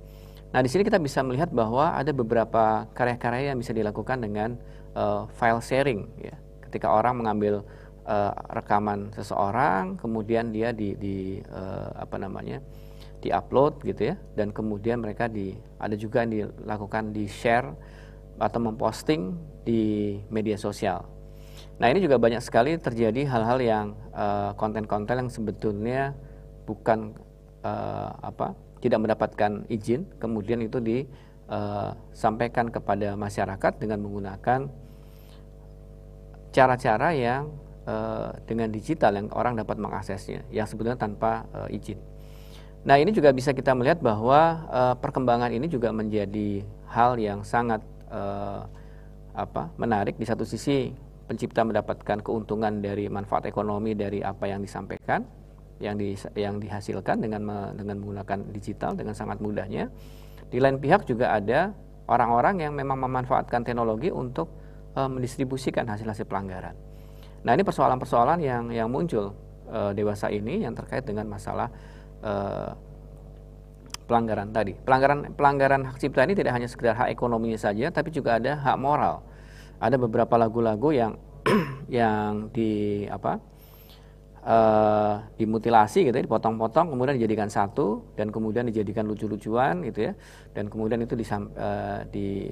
Nah, di sini kita bisa melihat bahwa ada beberapa karya-karya yang bisa dilakukan dengan uh, file sharing ya. Ketika orang mengambil uh, rekaman seseorang, kemudian dia di, di uh, apa namanya diupload gitu ya, dan kemudian mereka di ada juga yang dilakukan di share atau memposting di media sosial. Nah ini juga banyak sekali terjadi hal-hal yang konten konten-konten yang sebetulnya bukan uh, apa tidak mendapatkan izin, kemudian itu disampaikan kepada masyarakat dengan menggunakan cara-cara yang uh, dengan digital yang orang dapat mengaksesnya, yang sebetulnya tanpa uh, izin. Nah ini juga bisa kita melihat bahwa perkembangan ini juga menjadi hal yang sangat apa menarik di satu sisi pencipta mendapatkan keuntungan dari manfaat ekonomi dari apa yang disampaikan yang di, yang dihasilkan dengan dengan menggunakan digital dengan sangat mudahnya di lain pihak juga ada orang-orang yang memang memanfaatkan teknologi untuk uh, mendistribusikan hasil-hasil pelanggaran nah ini persoalan-persoalan yang yang muncul uh, dewasa ini yang terkait dengan masalah uh, pelanggaran tadi. Pelanggaran pelanggaran hak cipta ini tidak hanya sekedar hak ekonominya saja, tapi juga ada hak moral. Ada beberapa lagu-lagu yang [clears throat] yang di apa uh, dimutilasi gitu ya, dipotong-potong, kemudian dijadikan satu dan kemudian dijadikan lucu-lucuan gitu ya, dan kemudian itu disam, uh, di,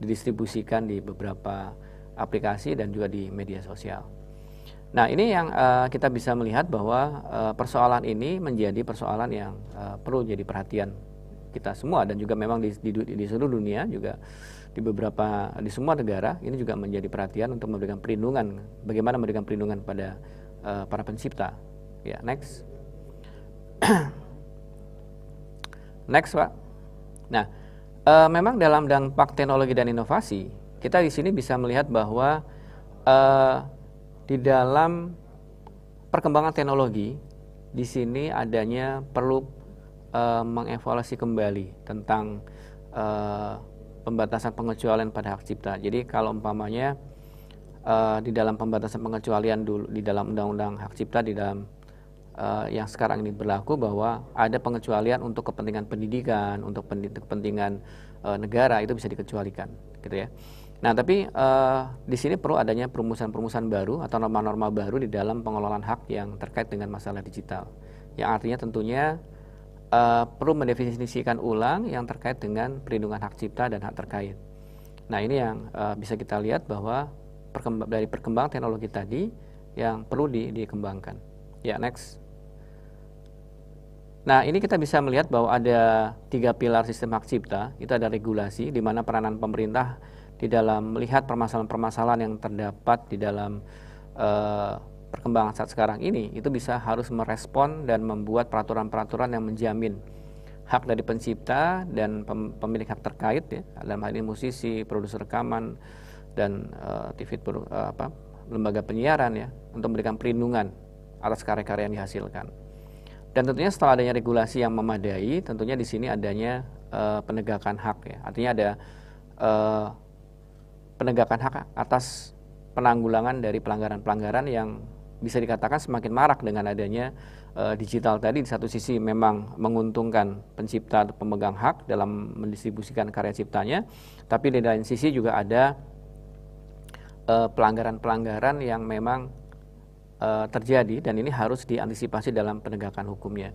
didistribusikan di beberapa aplikasi dan juga di media sosial. Nah, ini yang uh, kita bisa melihat bahwa uh, persoalan ini menjadi persoalan yang uh, perlu jadi perhatian kita semua dan juga memang di, di, di seluruh dunia juga di beberapa di semua negara ini juga menjadi perhatian untuk memberikan perlindungan bagaimana memberikan perlindungan pada uh, para pencipta. Ya, next. [clears throat] next, Pak. Nah, uh, memang dalam dampak teknologi dan inovasi, kita di sini bisa melihat bahwa uh, di dalam perkembangan teknologi di sini adanya perlu uh, mengevaluasi kembali tentang uh, pembatasan pengecualian pada hak cipta. Jadi kalau umpamanya uh, di dalam pembatasan pengecualian dulu di dalam undang-undang hak cipta di dalam uh, yang sekarang ini berlaku bahwa ada pengecualian untuk kepentingan pendidikan, untuk kepentingan uh, negara itu bisa dikecualikan, gitu ya. Nah, tapi uh, di sini perlu adanya perumusan-perumusan baru atau norma-norma baru di dalam pengelolaan hak yang terkait dengan masalah digital. Yang artinya tentunya uh, perlu mendefinisikan ulang yang terkait dengan perlindungan hak cipta dan hak terkait. Nah, ini yang uh, bisa kita lihat bahwa perkemb dari perkembangan teknologi tadi yang perlu di dikembangkan. Ya, next. Nah, ini kita bisa melihat bahwa ada tiga pilar sistem hak cipta. Itu ada regulasi, di mana peranan pemerintah di dalam melihat permasalahan-permasalahan yang terdapat di dalam uh, perkembangan saat sekarang ini itu bisa harus merespon dan membuat peraturan-peraturan yang menjamin hak dari pencipta dan pemilik hak terkait ya dalam hal ini musisi, produser rekaman dan uh, TV uh, apa lembaga penyiaran ya untuk memberikan perlindungan atas karya-karya yang dihasilkan. Dan tentunya setelah adanya regulasi yang memadai, tentunya di sini adanya uh, penegakan hak ya. Artinya ada uh, penegakan hak atas penanggulangan dari pelanggaran-pelanggaran yang bisa dikatakan semakin marak dengan adanya uh, digital tadi di satu sisi memang menguntungkan pencipta atau pemegang hak dalam mendistribusikan karya ciptanya tapi di lain sisi juga ada pelanggaran-pelanggaran yang memang uh, terjadi dan ini harus diantisipasi dalam penegakan hukumnya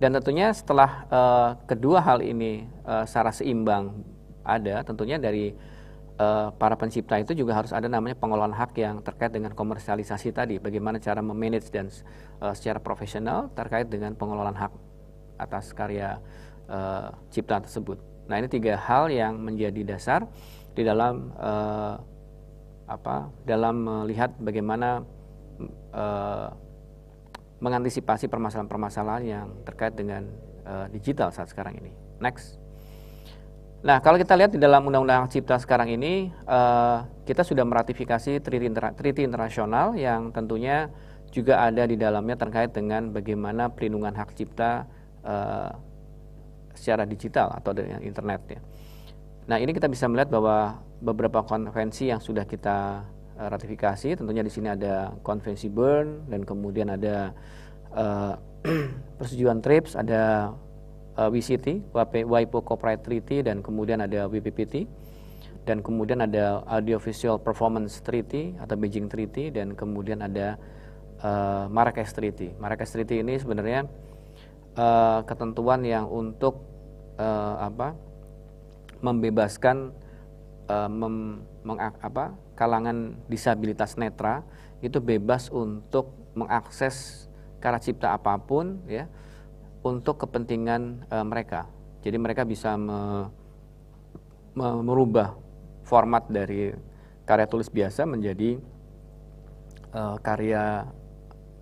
dan tentunya setelah uh, kedua hal ini uh, secara seimbang ada tentunya dari uh, para pencipta itu juga harus ada namanya pengelolaan hak yang terkait dengan komersialisasi tadi, bagaimana cara memanage dan uh, secara profesional terkait dengan pengelolaan hak atas karya uh, cipta tersebut. Nah ini tiga hal yang menjadi dasar di dalam uh, apa dalam melihat bagaimana uh, mengantisipasi permasalahan-permasalahan yang terkait dengan uh, digital saat sekarang ini. Next. Nah, kalau kita lihat di dalam Undang-Undang Cipta sekarang ini, uh, kita sudah meratifikasi treaty, inter treaty internasional yang tentunya juga ada di dalamnya terkait dengan bagaimana perlindungan hak cipta uh, secara digital atau dengan internet ya. Nah, ini kita bisa melihat bahwa beberapa konvensi yang sudah kita uh, ratifikasi, tentunya di sini ada konvensi Bern dan kemudian ada uh, [clears throat] persetujuan TRIPS, ada uh, WCT, WIPO Cooperate Treaty dan kemudian ada WPPT dan kemudian ada Audiovisual Performance Treaty atau Beijing Treaty dan kemudian ada uh, Marrakesh Treaty. Marrakesh Treaty ini sebenarnya uh, ketentuan yang untuk uh, apa membebaskan uh, mem, meng, apa kalangan disabilitas netra itu bebas untuk mengakses karya cipta apa pun ya untuk kepentingan uh, mereka. Jadi mereka bisa me, me, merubah format dari karya tulis biasa menjadi uh, karya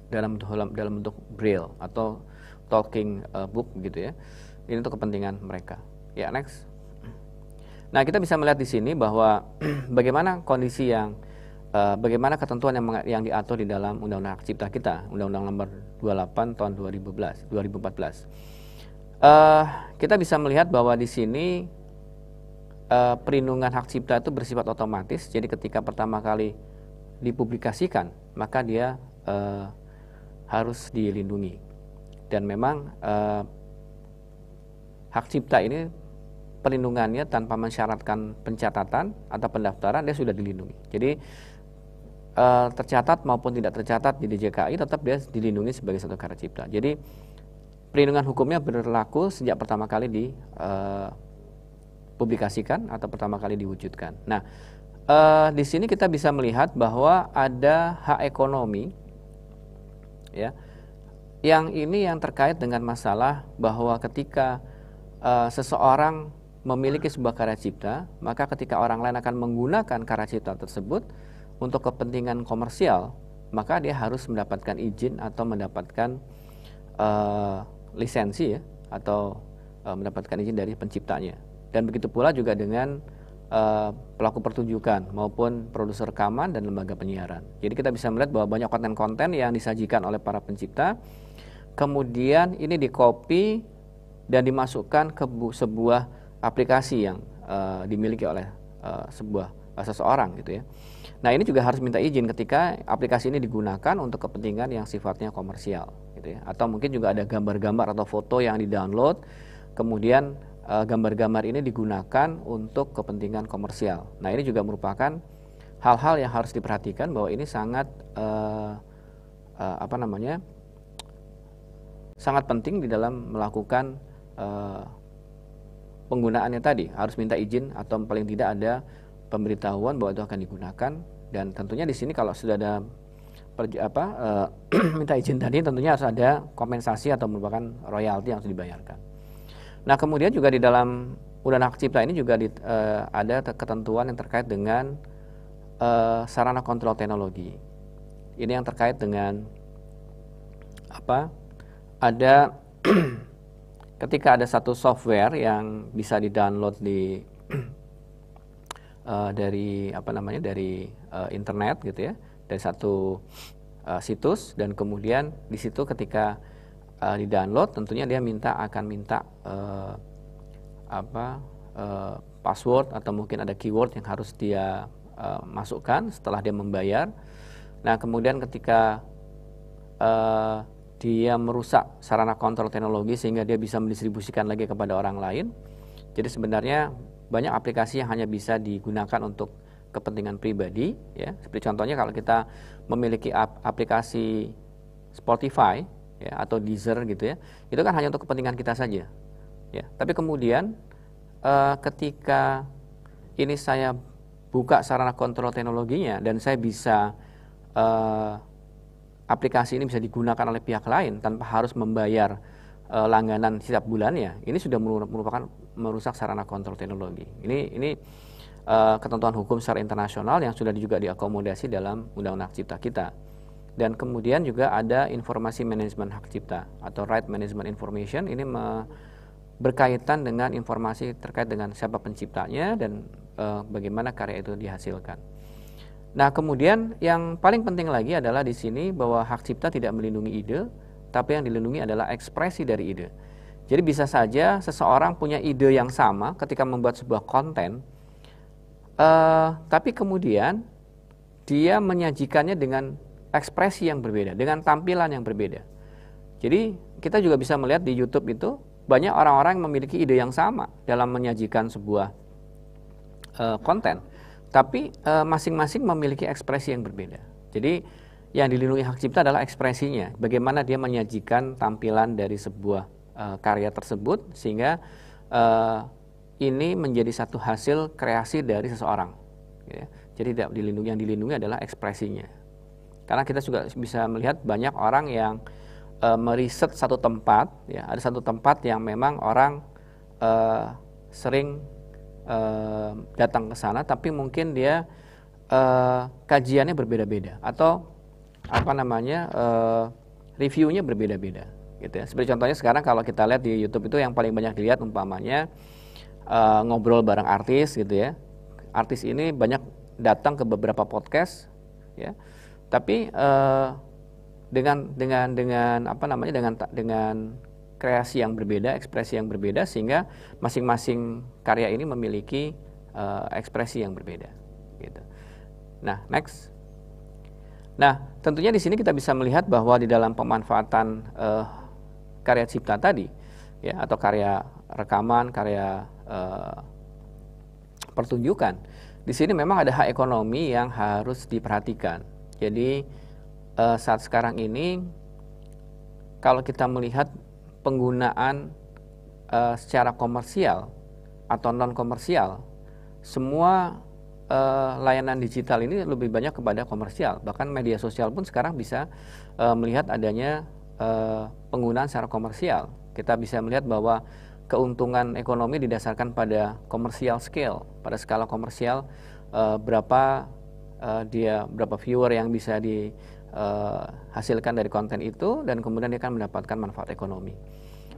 dalam dalam dalam bentuk braille atau talking uh, book gitu ya. Ini untuk kepentingan mereka. Ya, next. Nah, kita bisa melihat di sini bahwa [clears throat] bagaimana kondisi yang uh, bagaimana ketentuan yang yang diatur di dalam Undang-Undang Hak Cipta kita, Undang-Undang Nomor 28 tahun 2014, 2014. Uh, kita bisa melihat bahwa di sini uh, perlindungan hak cipta itu bersifat otomatis. Jadi ketika pertama kali dipublikasikan, maka dia uh, harus dilindungi. Dan memang uh, hak cipta ini perlindungannya tanpa mensyaratkan pencatatan atau pendaftaran dia sudah dilindungi. Jadi uh, tercatat maupun tidak tercatat di DJKI tetap dia dilindungi sebagai satu karya cipta. Jadi perlindungan hukumnya berlaku sejak pertama kali dipublikasikan atau pertama kali diwujudkan. Nah, uh, di sini kita bisa melihat bahwa ada hak ekonomi ya yang ini yang terkait dengan masalah bahwa ketika uh, seseorang memiliki sebuah karya cipta maka ketika orang lain akan menggunakan karya cipta tersebut untuk kepentingan komersial maka dia harus mendapatkan izin atau mendapatkan uh, lisensi ya atau uh, mendapatkan izin dari penciptanya dan begitu pula juga dengan uh, pelaku pertunjukan maupun produser rekaman dan lembaga penyiaran. Jadi kita bisa melihat bahwa banyak konten-konten yang disajikan oleh para pencipta, kemudian ini dikopi dan dimasukkan ke sebuah aplikasi yang uh, dimiliki oleh uh, sebuah uh, seseorang gitu ya. Nah ini juga harus minta izin ketika aplikasi ini digunakan untuk kepentingan yang sifatnya komersial gitu ya. Atau mungkin juga ada gambar-gambar atau foto yang di-download kemudian gambar-gambar ini digunakan untuk kepentingan komersial. Nah ini juga merupakan hal-hal yang harus diperhatikan bahwa ini sangat uh, uh, apa namanya sangat penting di dalam melakukan uh, penggunaannya tadi harus minta izin atau paling tidak ada pemberitahuan bahwa itu akan digunakan dan tentunya di sini kalau sudah ada apa uh, [clears throat] minta izin tadi tentunya harus ada kompensasi atau merupakan royalti yang harus dibayarkan. Nah, kemudian juga di dalam Undang Hak Cipta ini juga di, uh, ada ketentuan yang terkait dengan uh, sarana kontrol teknologi. Ini yang terkait dengan apa? Ada [clears throat] ketika ada satu software yang bisa di-download di uh, [clears throat] dari apa namanya dari uh, internet gitu ya, dari satu uh, situs dan kemudian di situ ketika uh, di download tentunya dia minta akan minta uh, apa uh, password atau mungkin ada keyword yang harus dia uh, masukkan setelah dia membayar. Nah kemudian ketika uh, dia merusak sarana kontrol teknologi sehingga dia bisa mendistribusikan lagi kepada orang lain. Jadi sebenarnya banyak aplikasi yang hanya bisa digunakan untuk kepentingan pribadi ya. Seperti contohnya kalau kita memiliki aplikasi Spotify ya atau Deezer gitu ya itu kan hanya untuk kepentingan kita saja ya tapi kemudian uh, ketika ini saya buka sarana kontrol teknologinya dan saya bisa uh, aplikasi ini bisa digunakan oleh pihak lain tanpa harus membayar uh, langganan setiap bulannya. Ini sudah merupakan merusak sarana kontrol teknologi. Ini ini uh, ketentuan hukum secara internasional yang sudah juga diakomodasi dalam undang-undang cipta kita. Dan kemudian juga ada informasi manajemen hak cipta atau right management information. Ini me, berkaitan dengan informasi terkait dengan siapa penciptanya dan e, bagaimana karya itu dihasilkan. Nah, kemudian yang paling penting lagi adalah di sini bahwa hak cipta tidak melindungi ide, tapi yang dilindungi adalah ekspresi dari ide. Jadi bisa saja seseorang punya ide yang sama ketika membuat sebuah konten, e, tapi kemudian dia menyajikannya dengan ekspresi yang berbeda, dengan tampilan yang berbeda. Jadi kita juga bisa melihat di YouTube itu banyak orang-orang yang memiliki ide yang sama dalam menyajikan sebuah uh, konten, tapi eh, masing-masing memiliki ekspresi yang berbeda. Jadi yang dilindungi hak cipta adalah ekspresinya, bagaimana dia menyajikan tampilan dari sebuah uh, karya tersebut sehingga uh, ini menjadi satu hasil kreasi dari seseorang. Ya. Jadi tidak dilindungi yang dilindungi adalah ekspresinya. Karena kita juga bisa melihat banyak orang yang uh, meriset satu tempat, ya ada satu tempat yang memang orang uh, sering uh, datang ke sana, tapi mungkin dia uh, kajiannya berbeda-beda atau apa namanya uh, reviewnya berbeda-beda, gitu ya. Seperti contohnya sekarang kalau kita lihat di YouTube itu yang paling banyak dilihat umpamanya uh, ngobrol bareng artis, gitu ya. Artis ini banyak datang ke beberapa podcast, ya. Tapi uh, dengan dengan dengan apa namanya dengan dengan kreasi yang berbeda, ekspresi yang berbeda sehingga masing-masing karya ini memiliki uh, ekspresi yang berbeda gitu. Nah, next. Nah, tentunya di sini kita bisa melihat bahwa di dalam pemanfaatan uh, karya cipta tadi ya atau karya rekaman, karya uh, pertunjukan. Di sini memang ada hak ekonomi yang harus diperhatikan. Jadi uh, saat sekarang ini kalau kita melihat penggunaan uh, secara komersial atau non komersial semua uh, layanan digital ini lebih banyak kepada komersial. Bahkan media sosial pun sekarang bisa uh, melihat adanya uh, penggunaan secara komersial. Kita bisa melihat bahwa keuntungan ekonomi didasarkan pada komersial scale pada skala komersial uh, berapa uh, dia berapa viewer yang bisa di uh, hasilkan dari konten itu dan kemudian dia akan mendapatkan manfaat ekonomi.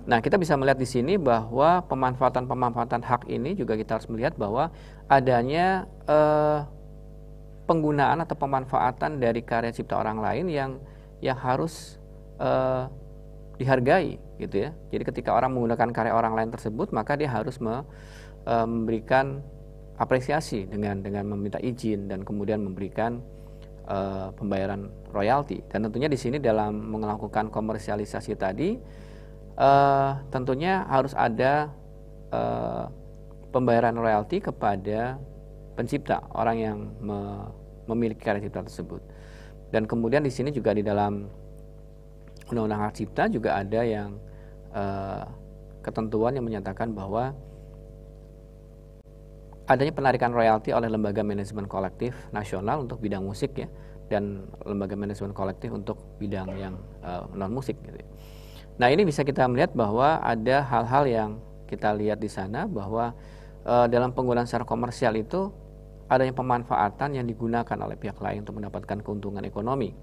Nah, kita bisa melihat di sini bahwa pemanfaatan-pemanfaatan hak ini juga kita harus melihat bahwa adanya uh, penggunaan atau pemanfaatan dari karya cipta orang lain yang yang harus uh, dihargai gitu ya. Jadi ketika orang menggunakan karya orang lain tersebut, maka dia harus me, uh, memberikan apresiasi dengan dengan meminta izin dan kemudian memberikan uh, pembayaran royalti. Dan tentunya di sini dalam melakukan komersialisasi tadi uh, tentunya harus ada uh, pembayaran royalti kepada pencipta orang yang me memiliki karya cipta tersebut. Dan kemudian di sini juga di dalam undang-undang hak cipta juga ada yang uh, ketentuan yang menyatakan bahwa adanya penarikan royalti oleh lembaga manajemen kolektif nasional untuk bidang musik ya dan lembaga manajemen kolektif untuk bidang yang uh, non musik gitu. Ya. Nah ini bisa kita melihat bahwa ada hal-hal yang kita lihat di sana bahwa uh, dalam penggunaan secara komersial itu adanya pemanfaatan yang digunakan oleh pihak lain untuk mendapatkan keuntungan ekonomi.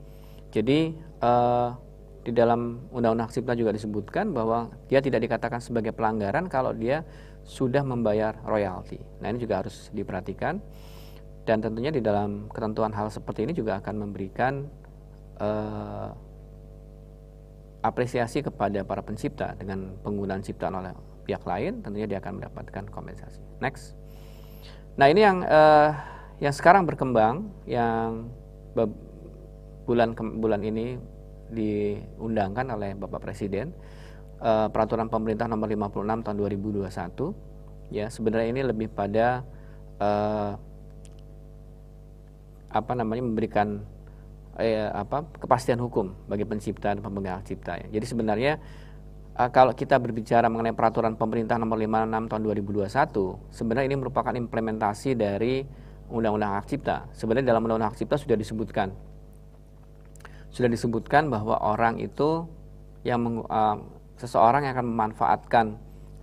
Jadi uh, di dalam Undang-Undang Cipta juga disebutkan bahwa dia tidak dikatakan sebagai pelanggaran kalau dia sudah membayar royalti. Nah ini juga harus diperhatikan dan tentunya di dalam ketentuan hal seperti ini juga akan memberikan uh, apresiasi kepada para pencipta dengan penggunaan ciptaan oleh pihak lain tentunya dia akan mendapatkan kompensasi. Next. Nah ini yang uh, yang sekarang berkembang yang bulan bulan ini diundangkan oleh Bapak Presiden uh, peraturan pemerintah nomor 56 tahun 2021 ya sebenarnya ini lebih pada uh, apa namanya memberikan eh, apa kepastian hukum bagi pencipta dan pemegang hak cipta ya. Jadi sebenarnya uh, kalau kita berbicara mengenai peraturan pemerintah nomor 56 tahun 2021 sebenarnya ini merupakan implementasi dari undang-undang hak cipta. Sebenarnya dalam undang-undang hak cipta sudah disebutkan sudah disebutkan bahwa orang itu yang uh, seseorang yang akan memanfaatkan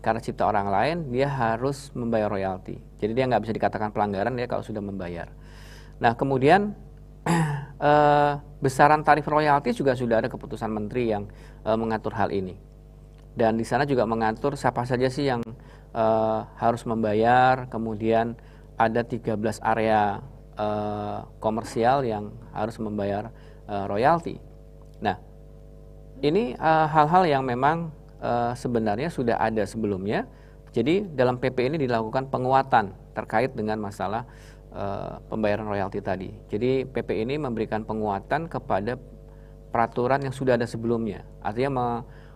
karena cipta orang lain, dia harus membayar royalti. Jadi dia nggak bisa dikatakan pelanggaran dia kalau sudah membayar. Nah kemudian [clears throat] eh, besaran tarif royalti juga sudah ada keputusan menteri yang eh, mengatur hal ini. Dan di sana juga mengatur siapa saja sih yang eh, harus membayar. Kemudian ada 13 area komersial yang harus membayar royalti. Nah ini eh, hal-hal yang memang uh, sebenarnya sudah ada sebelumnya. Jadi dalam PP ini dilakukan penguatan terkait dengan masalah uh, pembayaran royalti tadi. Jadi PP ini memberikan penguatan kepada peraturan yang sudah ada sebelumnya. Artinya me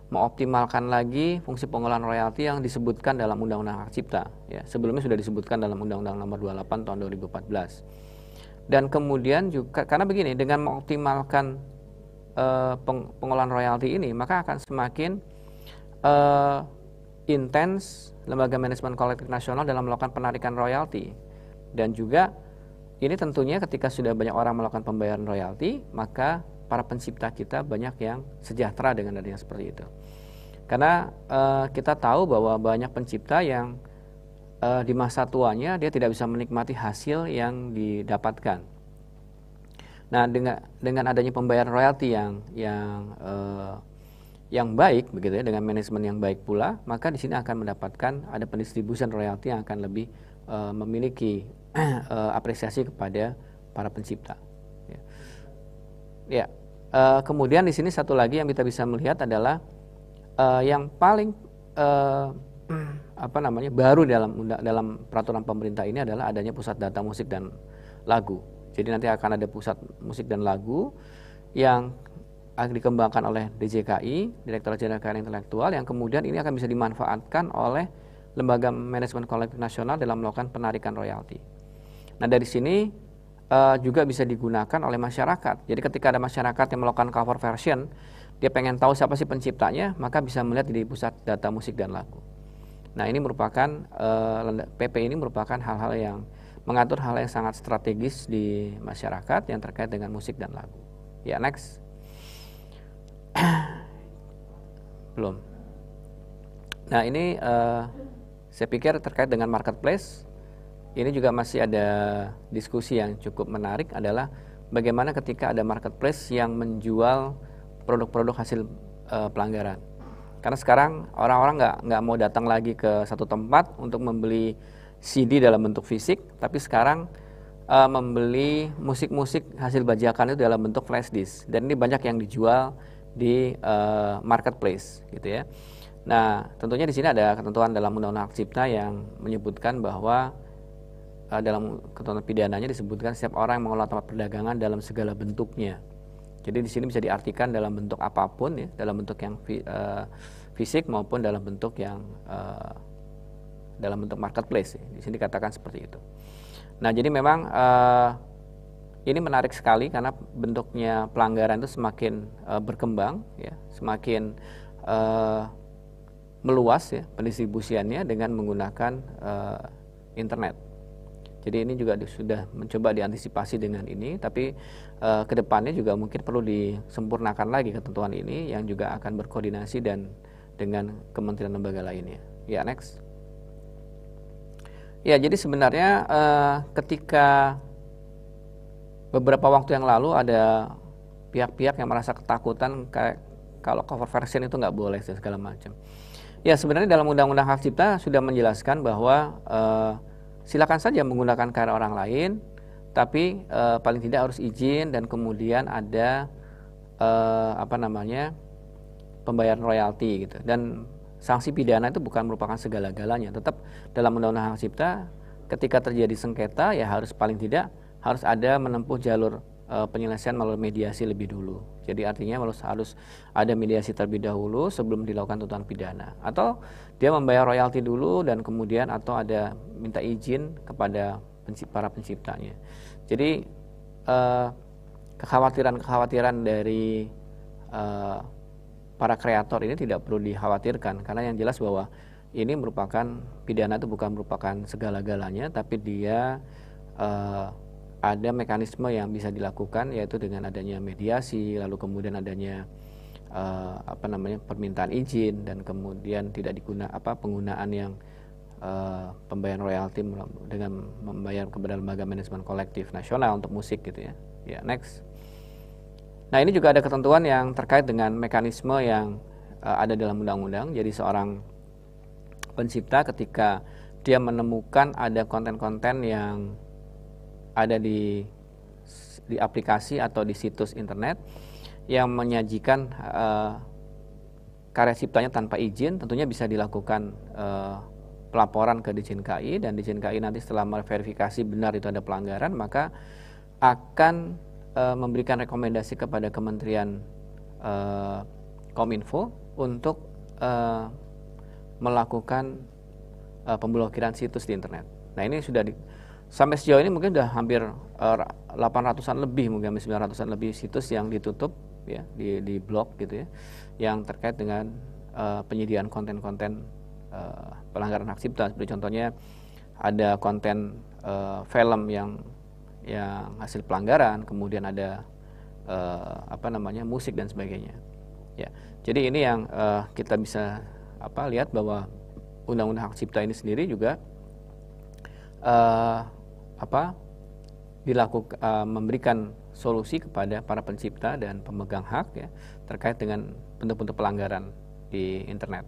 mengoptimalkan lagi fungsi pengolahan royalti yang disebutkan dalam Undang-Undang Hak Cipta. Ya, sebelumnya sudah disebutkan dalam Undang-Undang Nomor 28 Tahun 2014. Dan kemudian juga karena begini, dengan mengoptimalkan uh, peng pengolahan royalti ini, maka akan semakin uh, intens lembaga manajemen kolektif nasional dalam melakukan penarikan royalti dan juga ini tentunya ketika sudah banyak orang melakukan pembayaran royalti, maka para pencipta kita banyak yang sejahtera dengan adanya seperti itu. Karena uh, kita tahu bahwa banyak pencipta yang uh, di masa tuanya dia tidak bisa menikmati hasil yang didapatkan. Nah, dengan dengan adanya pembayaran royalti yang yang uh, yang baik begitu ya dengan manajemen yang baik pula, maka di sini akan mendapatkan ada pendistribusian royalti yang akan lebih uh, memiliki uh, [clears throat] apresiasi kepada para pencipta. Ya, ya. Uh, kemudian di sini satu lagi yang kita bisa melihat adalah uh, yang paling uh, [clears throat] apa namanya baru dalam dalam peraturan pemerintah ini adalah adanya pusat data musik dan lagu. Jadi nanti akan ada pusat musik dan lagu yang akan dikembangkan oleh DJKI, Direktur Jenderal Kekayaan Intelektual, yang kemudian ini akan bisa dimanfaatkan oleh Lembaga Manajemen Kolektif Nasional dalam melakukan penarikan royalti. Nah dari sini uh, juga bisa digunakan oleh masyarakat. Jadi ketika ada masyarakat yang melakukan cover version, dia pengen tahu siapa sih penciptanya, maka bisa melihat di pusat data musik dan lagu. Nah, ini merupakan uh, eh, PP ini merupakan hal-hal yang mengatur hal yang sangat strategis di masyarakat yang terkait dengan musik dan lagu. Ya, next. [clears throat] Belum. Nah, ini uh, saya pikir terkait dengan marketplace ini juga masih ada diskusi yang cukup menarik adalah bagaimana ketika ada marketplace yang menjual produk-produk hasil uh, pelanggaran. Karena sekarang orang-orang nggak nggak mau datang lagi ke satu tempat untuk membeli CD dalam bentuk fisik, tapi sekarang uh, membeli musik-musik hasil bajakan itu dalam bentuk flash disk. Dan ini banyak yang dijual di uh, marketplace, gitu ya. Nah, tentunya di sini ada ketentuan dalam Undang-Undang Hak Cipta yang menyebutkan bahwa uh, dalam ketentuan pidananya disebutkan setiap orang yang mengelola tempat perdagangan dalam segala bentuknya jadi di sini bisa diartikan dalam bentuk apa pun ya, dalam bentuk yang uh, fisik maupun dalam bentuk yang uh, dalam bentuk marketplace. Di sini dikatakan seperti itu. Nah, jadi memang uh, ini menarik sekali karena bentuknya pelanggaran itu semakin uh, berkembang ya, semakin uh, meluas ya pendistribusiannya dengan menggunakan uh, internet. Jadi ini juga sudah mencoba diantisipasi dengan ini, tapi uh, ke depannya juga mungkin perlu disempurnakan lagi ketentuan ini yang juga akan berkoordinasi dan dengan kementerian lembaga lainnya. Ya, next. Ya, jadi sebenarnya uh, ketika beberapa waktu yang lalu ada pihak-pihak yang merasa ketakutan kayak kalau cover version itu nggak boleh segala macam. Ya, sebenarnya dalam Undang-Undang Hak Cipta sudah menjelaskan bahwa uh, silakan saja menggunakan karya orang lain, tapi e, paling tidak harus izin dan kemudian ada e, apa namanya pembayaran royalti gitu. Dan sanksi pidana itu bukan merupakan segala-galanya. Tetap dalam Undang-Undang Hak Cipta, ketika terjadi sengketa ya harus paling tidak harus ada menempuh jalur e, penyelesaian melalui mediasi lebih dulu. Jadi artinya harus harus ada mediasi terlebih dahulu sebelum dilakukan tuntutan pidana. Atau dia membayar royalti dulu dan kemudian atau ada minta izin kepada para penciptanya. Jadi eh, kekhawatiran-kekhawatiran dari eh, para kreator ini tidak perlu dikhawatirkan karena yang jelas bahwa ini merupakan pidana itu bukan merupakan segala-galanya tapi dia eh, ada mekanisme yang bisa dilakukan yaitu dengan adanya mediasi lalu kemudian adanya uh, apa namanya permintaan izin dan kemudian tidak diguna apa penggunaan yang uh, pembayaran royalti dengan membayar kepada lembaga manajemen kolektif nasional untuk musik gitu ya. Ya, next. Nah, ini juga ada ketentuan yang terkait dengan mekanisme yang uh, ada dalam undang-undang. Jadi seorang pencipta ketika dia menemukan ada konten-konten yang ada di di aplikasi atau di situs internet yang menyajikan uh, karya ciptanya tanpa izin tentunya bisa dilakukan uh, pelaporan ke Dijen KI dan Dijen KI nanti setelah verifikasi benar itu ada pelanggaran maka akan uh, memberikan rekomendasi kepada Kementerian uh, Kominfo untuk uh, melakukan uh, pemblokiran situs di internet. Nah ini sudah di, sampai sejauh ini mungkin sudah hampir uh, 800-an lebih mungkin 900-an lebih situs yang ditutup ya di di blog gitu ya yang terkait dengan uh, penyediaan konten-konten uh, pelanggaran hak cipta seperti contohnya ada konten uh, film yang yang hasil pelanggaran, kemudian ada uh, apa namanya musik dan sebagainya. Ya, jadi ini yang uh, kita bisa apa lihat bahwa undang-undang hak cipta ini sendiri juga uh, apa dilakukan uh, memberikan solusi kepada para pencipta dan pemegang hak ya terkait dengan bentuk-bentuk pelanggaran di internet.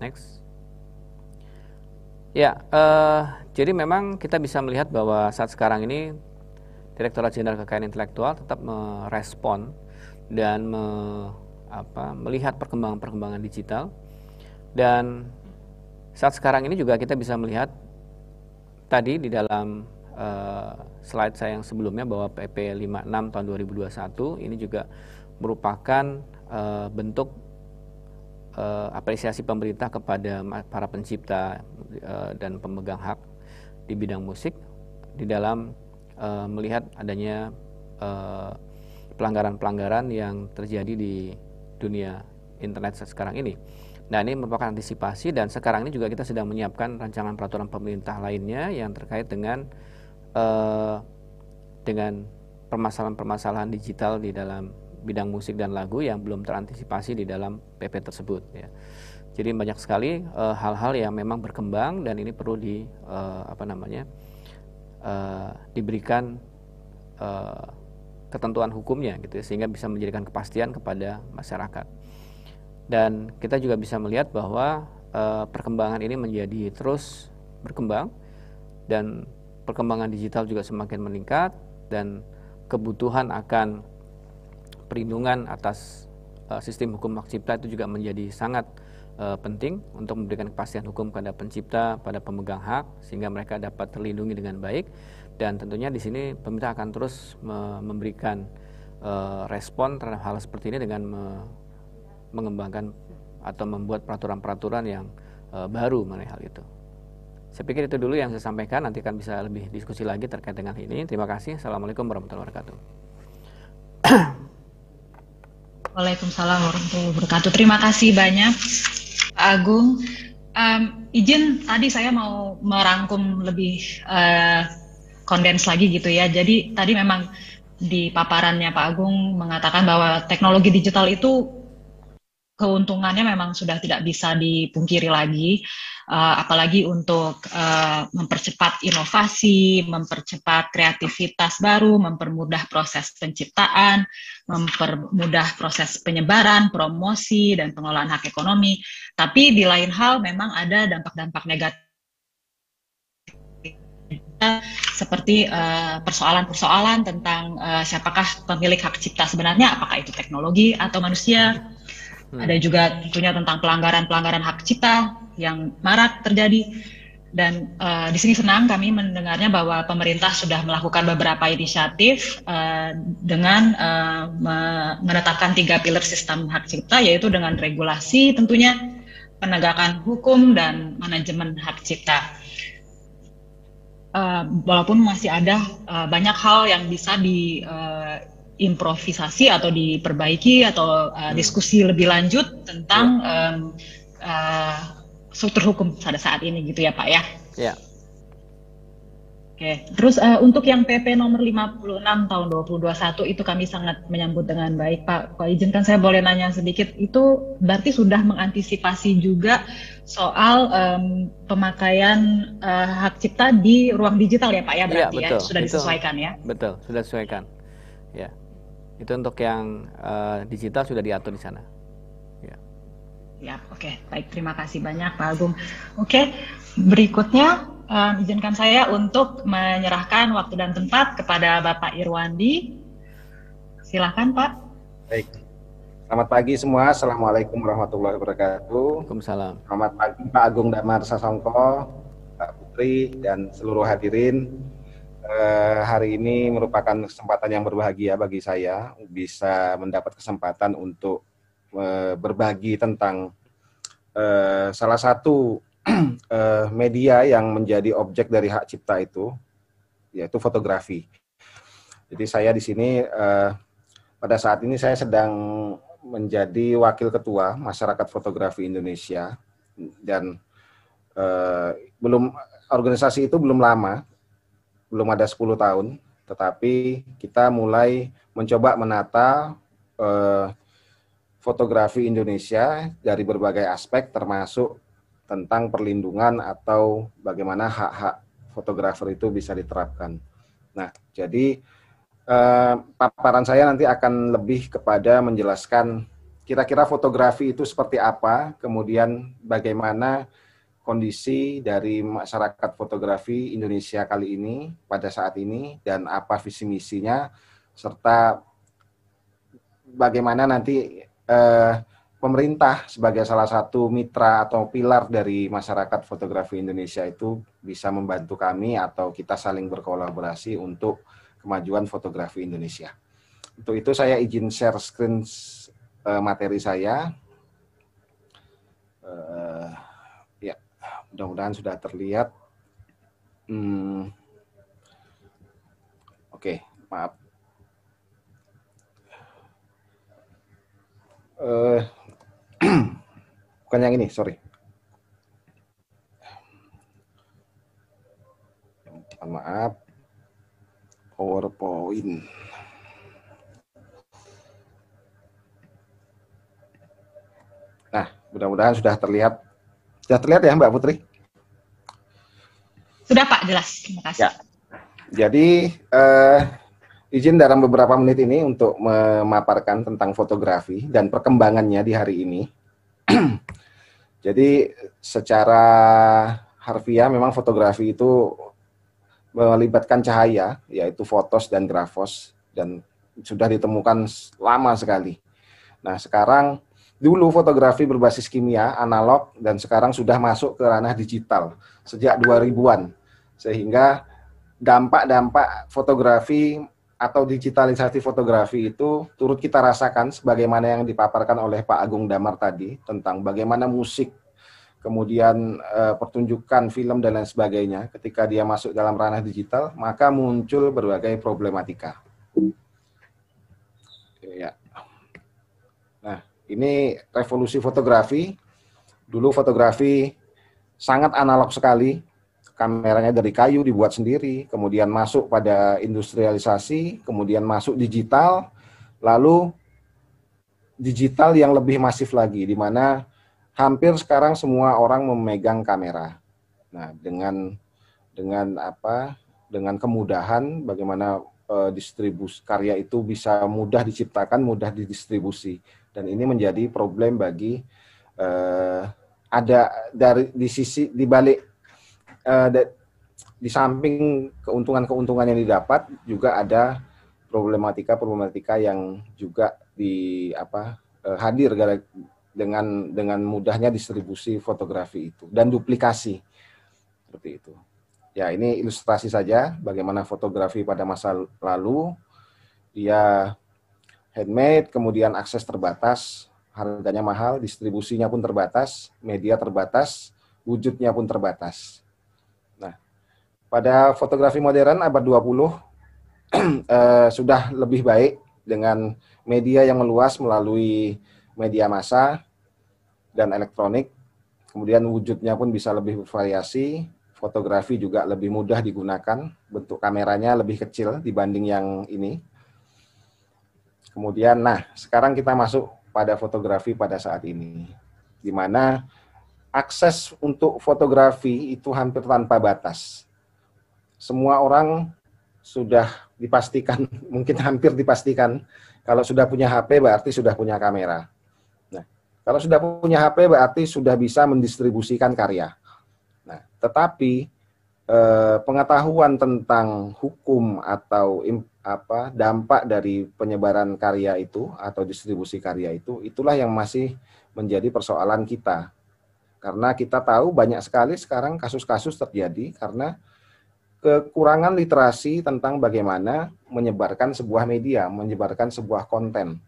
Next. Ya, uh, jadi memang kita bisa melihat bahwa saat sekarang ini Direktorat Jenderal Kekayaan Intelektual tetap merespon dan me, apa, melihat perkembangan-perkembangan digital. Dan saat sekarang ini juga kita bisa melihat tadi di dalam uh, slide saya yang sebelumnya bahwa PP 56 tahun 2021 ini juga merupakan uh, bentuk uh, apresiasi pemerintah kepada para pencipta uh, dan pemegang hak di bidang musik di dalam uh, melihat adanya pelanggaran-pelanggaran uh, yang terjadi di dunia internet sekarang ini. Nah ini merupakan antisipasi dan sekarang ini juga kita sedang menyiapkan rancangan peraturan pemerintah lainnya yang terkait dengan uh, dengan permasalahan-permasalahan digital di dalam bidang musik dan lagu yang belum terantisipasi di dalam PP tersebut. Ya. Jadi banyak sekali hal-hal uh, yang memang berkembang dan ini perlu di uh, apa namanya uh, diberikan uh, ketentuan hukumnya gitu ya, sehingga bisa menjadikan kepastian kepada masyarakat. Dan kita juga bisa melihat bahwa uh, perkembangan ini menjadi terus berkembang dan perkembangan digital juga semakin meningkat dan kebutuhan akan perlindungan atas uh, sistem hukum cipta itu juga menjadi sangat uh, penting untuk memberikan kepastian hukum kepada pencipta, pada pemegang hak sehingga mereka dapat terlindungi dengan baik dan tentunya di sini pemerintah akan terus me memberikan uh, respon terhadap hal seperti ini dengan me mengembangkan atau membuat peraturan-peraturan yang uh, baru mengenai hal itu. Saya pikir itu dulu yang saya sampaikan, nanti akan bisa lebih diskusi lagi terkait dengan ini. Terima kasih. Assalamualaikum warahmatullahi wabarakatuh. Waalaikumsalam warahmatullahi wabarakatuh. Terima kasih banyak Agung. Um, izin tadi saya mau merangkum lebih uh, lagi gitu ya. Jadi tadi memang di paparannya Pak Agung mengatakan bahwa teknologi digital itu keuntungannya memang sudah tidak bisa dipungkiri lagi uh, apalagi untuk uh, mempercepat inovasi, mempercepat kreativitas baru, mempermudah proses penciptaan, mempermudah proses penyebaran, promosi, dan pengelolaan hak ekonomi. Tapi di lain hal memang ada dampak-dampak negatif seperti persoalan-persoalan uh, tentang uh, siapakah pemilik hak cipta sebenarnya, apakah itu teknologi atau manusia. Hmm. Ada juga tentunya tentang pelanggaran-pelanggaran hak cipta yang marak terjadi dan uh, di sini senang kami mendengarnya bahwa pemerintah sudah melakukan beberapa inisiatif uh, dengan uh, menetapkan tiga pilar sistem hak cipta yaitu dengan regulasi tentunya penegakan hukum dan manajemen hak cipta. Uh, walaupun masih ada uh, banyak hal yang bisa di uh, improvisasi atau diperbaiki atau uh, diskusi lebih lanjut tentang um, uh, struktur hukum pada saat ini gitu ya Pak ya. Ya. Oke, terus uh, untuk yang PP nomor 56 tahun 2021 itu kami sangat menyambut dengan baik Pak. Kalau izinkan saya boleh nanya sedikit, itu berarti sudah mengantisipasi juga soal um, pemakaian uh, hak cipta di ruang digital ya Pak ya berarti ya, betul, ya sudah disesuaikan ya. Betul, sudah disesuaikan. Ya. Itu untuk yang uh, digital sudah diatur di sana. Ya, oke, okay. baik. Terima kasih banyak Pak Agung. Oke, okay. berikutnya um, izinkan saya untuk menyerahkan waktu dan tempat kepada Bapak Irwandi. Silakan Pak. Baik. Selamat pagi semua. Assalamualaikum warahmatullahi wabarakatuh. Waalaikumsalam. Selamat pagi Pak Agung Damar Sasongko, Pak Putri, dan seluruh hadirin. Uh, hari ini merupakan kesempatan yang berbahagia bagi saya bisa mendapat kesempatan untuk Eh, berbagi tentang uh, salah satu [clears throat] media yang menjadi objek dari hak cipta itu, yaitu fotografi. Jadi saya di sini pada saat ini saya sedang menjadi wakil ketua masyarakat fotografi Indonesia dan belum organisasi itu belum lama, belum ada 10 tahun. tetapi kita mulai mencoba menata eh, fotografi Indonesia dari berbagai aspek termasuk tentang perlindungan atau bagaimana hak-hak fotografer itu bisa diterapkan. Nah, jadi eh, paparan saya nanti akan lebih kepada menjelaskan kira-kira fotografi itu seperti apa, kemudian bagaimana kondisi dari masyarakat fotografi Indonesia kali ini pada saat ini dan apa visi misinya serta bagaimana nanti eh, pemerintah sebagai salah satu mitra atau pilar dari masyarakat fotografi Indonesia itu bisa membantu kami atau kita saling berkolaborasi untuk kemajuan fotografi Indonesia. Untuk itu saya izin share screen uh, materi saya. Ya, mudah-mudahan sudah terlihat. Hmm, Oke, okay, maaf. Uh, [clears throat] bukan yang ini, sorry. Maaf. PowerPoint. Nah, mudah-mudahan sudah terlihat. Sudah terlihat ya Mbak Putri? Sudah Pak, jelas. Terima kasih. Ya. Jadi, eh, izin dalam beberapa menit ini untuk memaparkan tentang fotografi dan perkembangannya di hari ini. [clears throat] Jadi secara harfiah memang fotografi itu melibatkan cahaya, yaitu fotos dan grafos, dan sudah ditemukan lama sekali. Nah sekarang dulu fotografi berbasis kimia, analog, dan sekarang sudah masuk ke ranah digital sejak 2000-an. Sehingga dampak-dampak fotografi atau digitalisasi fotografi itu turut kita rasakan sebagaimana yang dipaparkan oleh Pak Agung Damar tadi tentang bagaimana musik kemudian e, pertunjukan film dan lain sebagainya ketika dia masuk dalam ranah digital maka muncul berbagai problematika. Ya. Nah, ini revolusi fotografi. Dulu fotografi sangat analog sekali, kameranya dari kayu dibuat sendiri, kemudian masuk pada industrialisasi, kemudian masuk digital, lalu digital yang lebih masif lagi, di mana hampir sekarang semua orang memegang kamera. Nah, dengan dengan apa? Dengan kemudahan bagaimana uh, distribusi karya itu bisa mudah diciptakan, mudah didistribusi, dan ini menjadi problem bagi uh, ada dari di sisi di balik uh, di samping keuntungan-keuntungan yang didapat juga ada problematika-problematika yang juga di apa uh, hadir dengan dengan mudahnya distribusi fotografi itu dan duplikasi seperti itu. Ya, ini ilustrasi saja bagaimana fotografi pada masa lalu dia handmade, kemudian akses terbatas, harganya mahal, distribusinya pun terbatas, media terbatas, wujudnya pun terbatas. Pada fotografi modern abad 20 [clears throat] eh, sudah lebih baik dengan media yang meluas melalui media massa dan elektronik. Kemudian wujudnya pun bisa lebih bervariasi, fotografi juga lebih mudah digunakan, bentuk kameranya lebih kecil dibanding yang ini. Kemudian, nah sekarang kita masuk pada fotografi pada saat ini, di mana akses untuk fotografi itu hampir tanpa batas semua orang sudah dipastikan, [laughs] mungkin hampir dipastikan, kalau sudah punya HP berarti sudah punya kamera. Nah, kalau sudah punya HP berarti sudah bisa mendistribusikan karya. Nah, tetapi eh, pengetahuan tentang hukum atau apa dampak dari penyebaran karya itu atau distribusi karya itu, itulah yang masih menjadi persoalan kita. Karena kita tahu banyak sekali sekarang kasus-kasus terjadi karena kekurangan literasi tentang bagaimana menyebarkan sebuah media, menyebarkan sebuah konten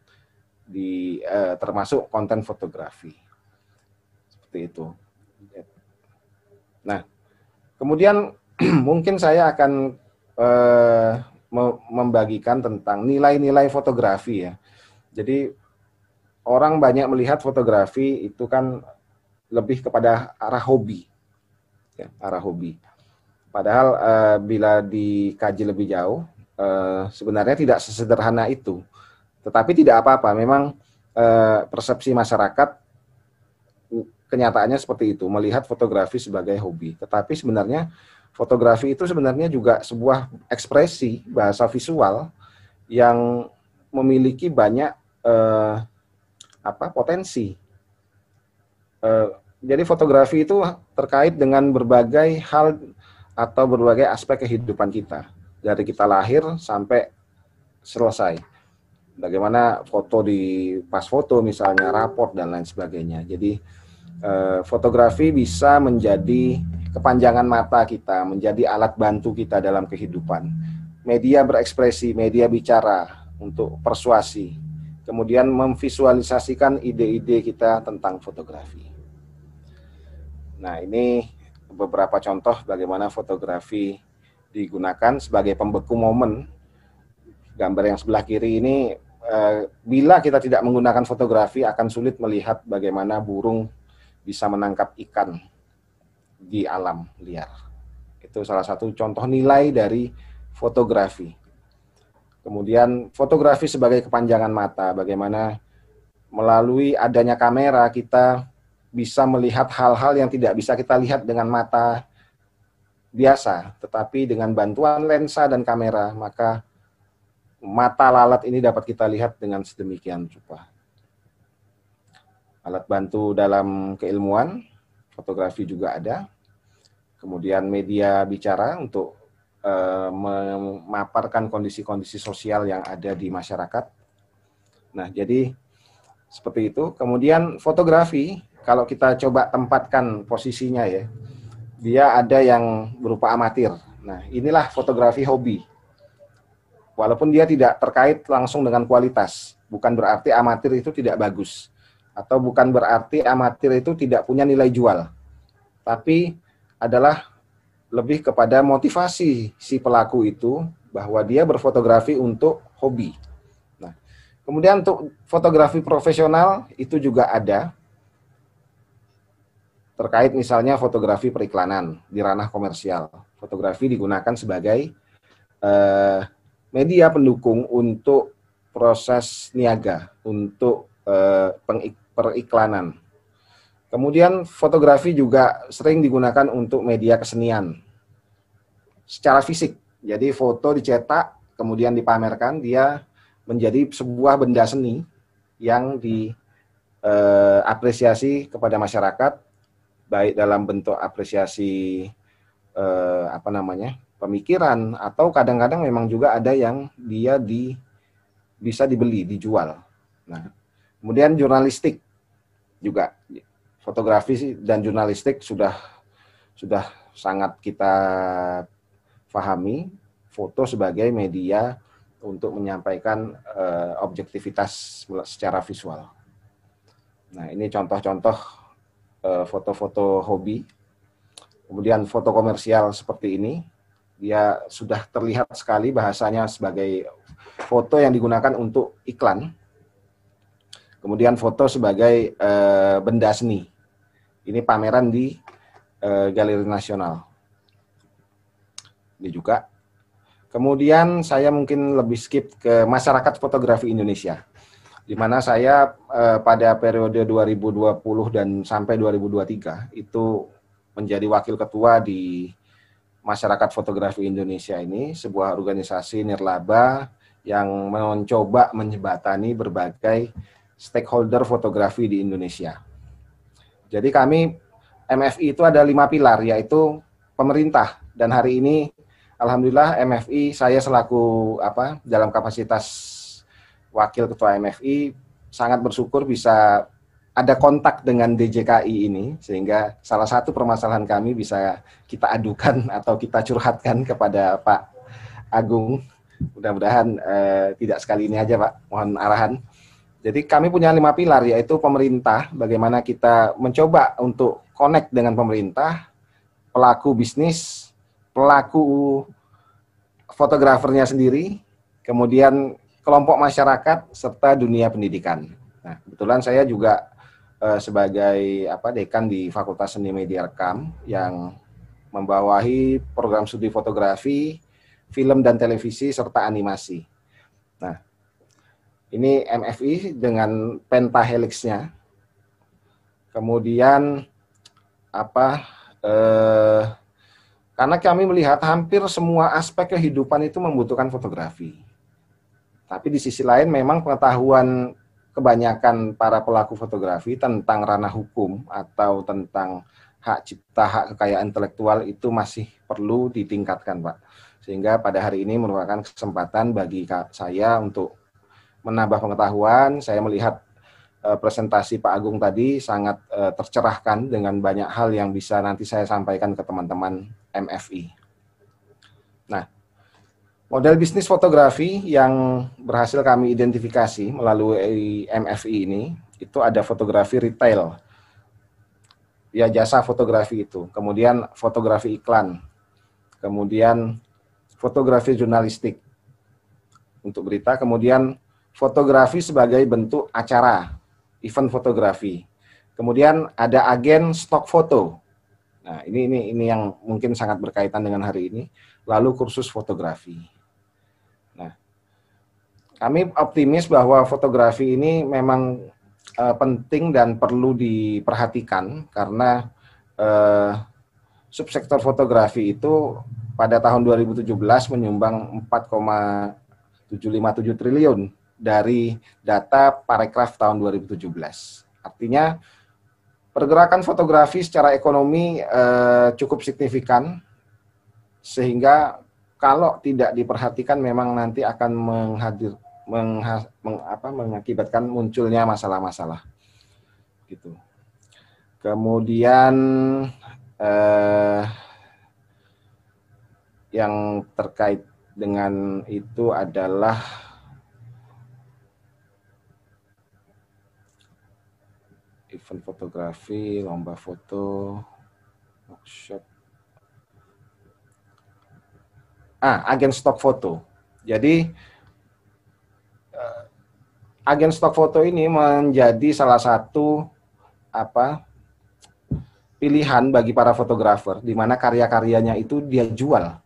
di eh, termasuk konten fotografi. Seperti itu. Nah, kemudian [clears throat] mungkin saya akan eh, membagikan tentang nilai-nilai fotografi ya. Jadi orang banyak melihat fotografi itu kan lebih kepada arah hobi. Ya, arah hobi Padahal uh, bila dikaji lebih jauh, uh, sebenarnya tidak sesederhana itu. Tetapi tidak apa-apa, memang uh, persepsi masyarakat kenyataannya seperti itu, melihat fotografi sebagai hobi. Tetapi sebenarnya fotografi itu sebenarnya juga sebuah ekspresi bahasa visual yang memiliki banyak uh, apa potensi. Uh, jadi fotografi itu terkait dengan berbagai hal atau berbagai aspek kehidupan kita dari kita lahir sampai selesai. Bagaimana foto di pas foto misalnya raport dan lain sebagainya. Jadi eh, fotografi bisa menjadi kepanjangan mata kita, menjadi alat bantu kita dalam kehidupan. Media berekspresi, media bicara untuk persuasi, kemudian memvisualisasikan ide-ide kita tentang fotografi. Nah, ini beberapa contoh bagaimana fotografi digunakan sebagai pembeku momen. Gambar yang sebelah kiri ini, eh, bila kita tidak menggunakan fotografi, akan sulit melihat bagaimana burung bisa menangkap ikan di alam liar. Itu salah satu contoh nilai dari fotografi. Kemudian fotografi sebagai kepanjangan mata, bagaimana melalui adanya kamera kita bisa melihat hal-hal yang tidak bisa kita lihat dengan mata biasa, tetapi dengan bantuan lensa dan kamera, maka mata lalat ini dapat kita lihat dengan sedemikian rupa. Alat bantu dalam keilmuan, fotografi juga ada. Kemudian media bicara untuk uh, memaparkan kondisi-kondisi sosial yang ada di masyarakat. Nah, jadi seperti itu. Kemudian fotografi, kalau kita coba tempatkan posisinya ya, dia ada yang berupa amatir. Nah, inilah fotografi hobi. Walaupun dia tidak terkait langsung dengan kualitas, bukan berarti amatir itu tidak bagus, atau bukan berarti amatir itu tidak punya nilai jual. Tapi adalah lebih kepada motivasi si pelaku itu bahwa dia berfotografi untuk hobi. Nah, kemudian untuk fotografi profesional itu juga ada terkait misalnya fotografi periklanan di ranah komersial. Fotografi digunakan sebagai uh, media pendukung untuk proses niaga, untuk uh, periklanan Kemudian fotografi juga sering digunakan untuk media kesenian secara fisik. Jadi foto dicetak, kemudian dipamerkan, dia menjadi sebuah benda seni yang diapresiasi eh, kepada masyarakat, baik dalam bentuk apresiasi eh, apa namanya pemikiran atau kadang-kadang memang juga ada yang dia di bisa dibeli, dijual. Nah, kemudian jurnalistik juga fotografi dan jurnalistik sudah sudah sangat kita pahami foto sebagai media untuk menyampaikan uh, objektivitas secara visual. Nah, ini contoh-contoh foto-foto hobi. Kemudian foto komersial seperti ini, dia sudah terlihat sekali bahasanya sebagai foto yang digunakan untuk iklan. Kemudian foto sebagai uh, benda seni ini pameran di uh, Galeri Nasional. Ini juga. Kemudian saya mungkin lebih skip ke masyarakat fotografi Indonesia. Di mana saya uh, pada periode 2020 dan sampai 2023 itu menjadi wakil ketua di Masyarakat Fotografi Indonesia ini, sebuah organisasi nirlaba yang mencoba menyebatani berbagai stakeholder fotografi di Indonesia. Jadi kami MFI itu ada lima pilar, yaitu pemerintah. Dan hari ini, alhamdulillah MFI saya selaku apa dalam kapasitas wakil ketua MFI sangat bersyukur bisa ada kontak dengan DJKI ini sehingga salah satu permasalahan kami bisa kita adukan [laughs] atau kita curhatkan kepada Pak Agung. Mudah-mudahan eh, tidak sekali ini aja Pak, mohon arahan. Jadi kami punya lima pilar yaitu pemerintah, bagaimana kita mencoba untuk connect dengan pemerintah, pelaku bisnis, pelaku fotografernya sendiri, kemudian kelompok masyarakat serta dunia pendidikan. Nah, kebetulan saya juga eh, sebagai apa dekan di Fakultas Seni Media Rekam yang membawahi program studi fotografi, film dan televisi serta animasi. Nah, ini MFI dengan pentahelixnya. Kemudian apa? Eh, karena kami melihat hampir semua aspek kehidupan itu membutuhkan fotografi. Tapi di sisi lain memang pengetahuan kebanyakan para pelaku fotografi tentang ranah hukum atau tentang hak cipta, hak kekayaan intelektual itu masih perlu ditingkatkan, Pak. Sehingga pada hari ini merupakan kesempatan bagi saya untuk menambah pengetahuan. Saya melihat uh, presentasi Pak Agung tadi sangat uh, tercerahkan dengan banyak hal yang bisa nanti saya sampaikan ke teman-teman MFI. Nah, Model bisnis fotografi yang berhasil kami identifikasi melalui MFI ini itu ada fotografi retail. Ya jasa fotografi itu. Kemudian fotografi iklan. Kemudian fotografi jurnalistik untuk berita, kemudian fotografi sebagai bentuk acara, event fotografi. Kemudian ada agen stok foto. Nah, ini ini ini yang mungkin sangat berkaitan dengan hari ini. Lalu kursus fotografi. Kami optimis bahwa fotografi ini memang uh, penting dan perlu diperhatikan karena uh, subsektor fotografi itu pada tahun 2017 menyumbang 4,757 triliun dari data Parekraf tahun 2017. Artinya pergerakan fotografi secara ekonomi uh, cukup signifikan sehingga kalau tidak diperhatikan memang nanti akan menghadir mengha, meng, apa, mengakibatkan munculnya masalah-masalah gitu. Kemudian eh, yang terkait dengan itu adalah event fotografi, lomba foto, workshop. Ah, agen stok foto. Jadi agen stok foto ini menjadi salah satu apa pilihan bagi para fotografer di mana karya-karyanya itu dia jual.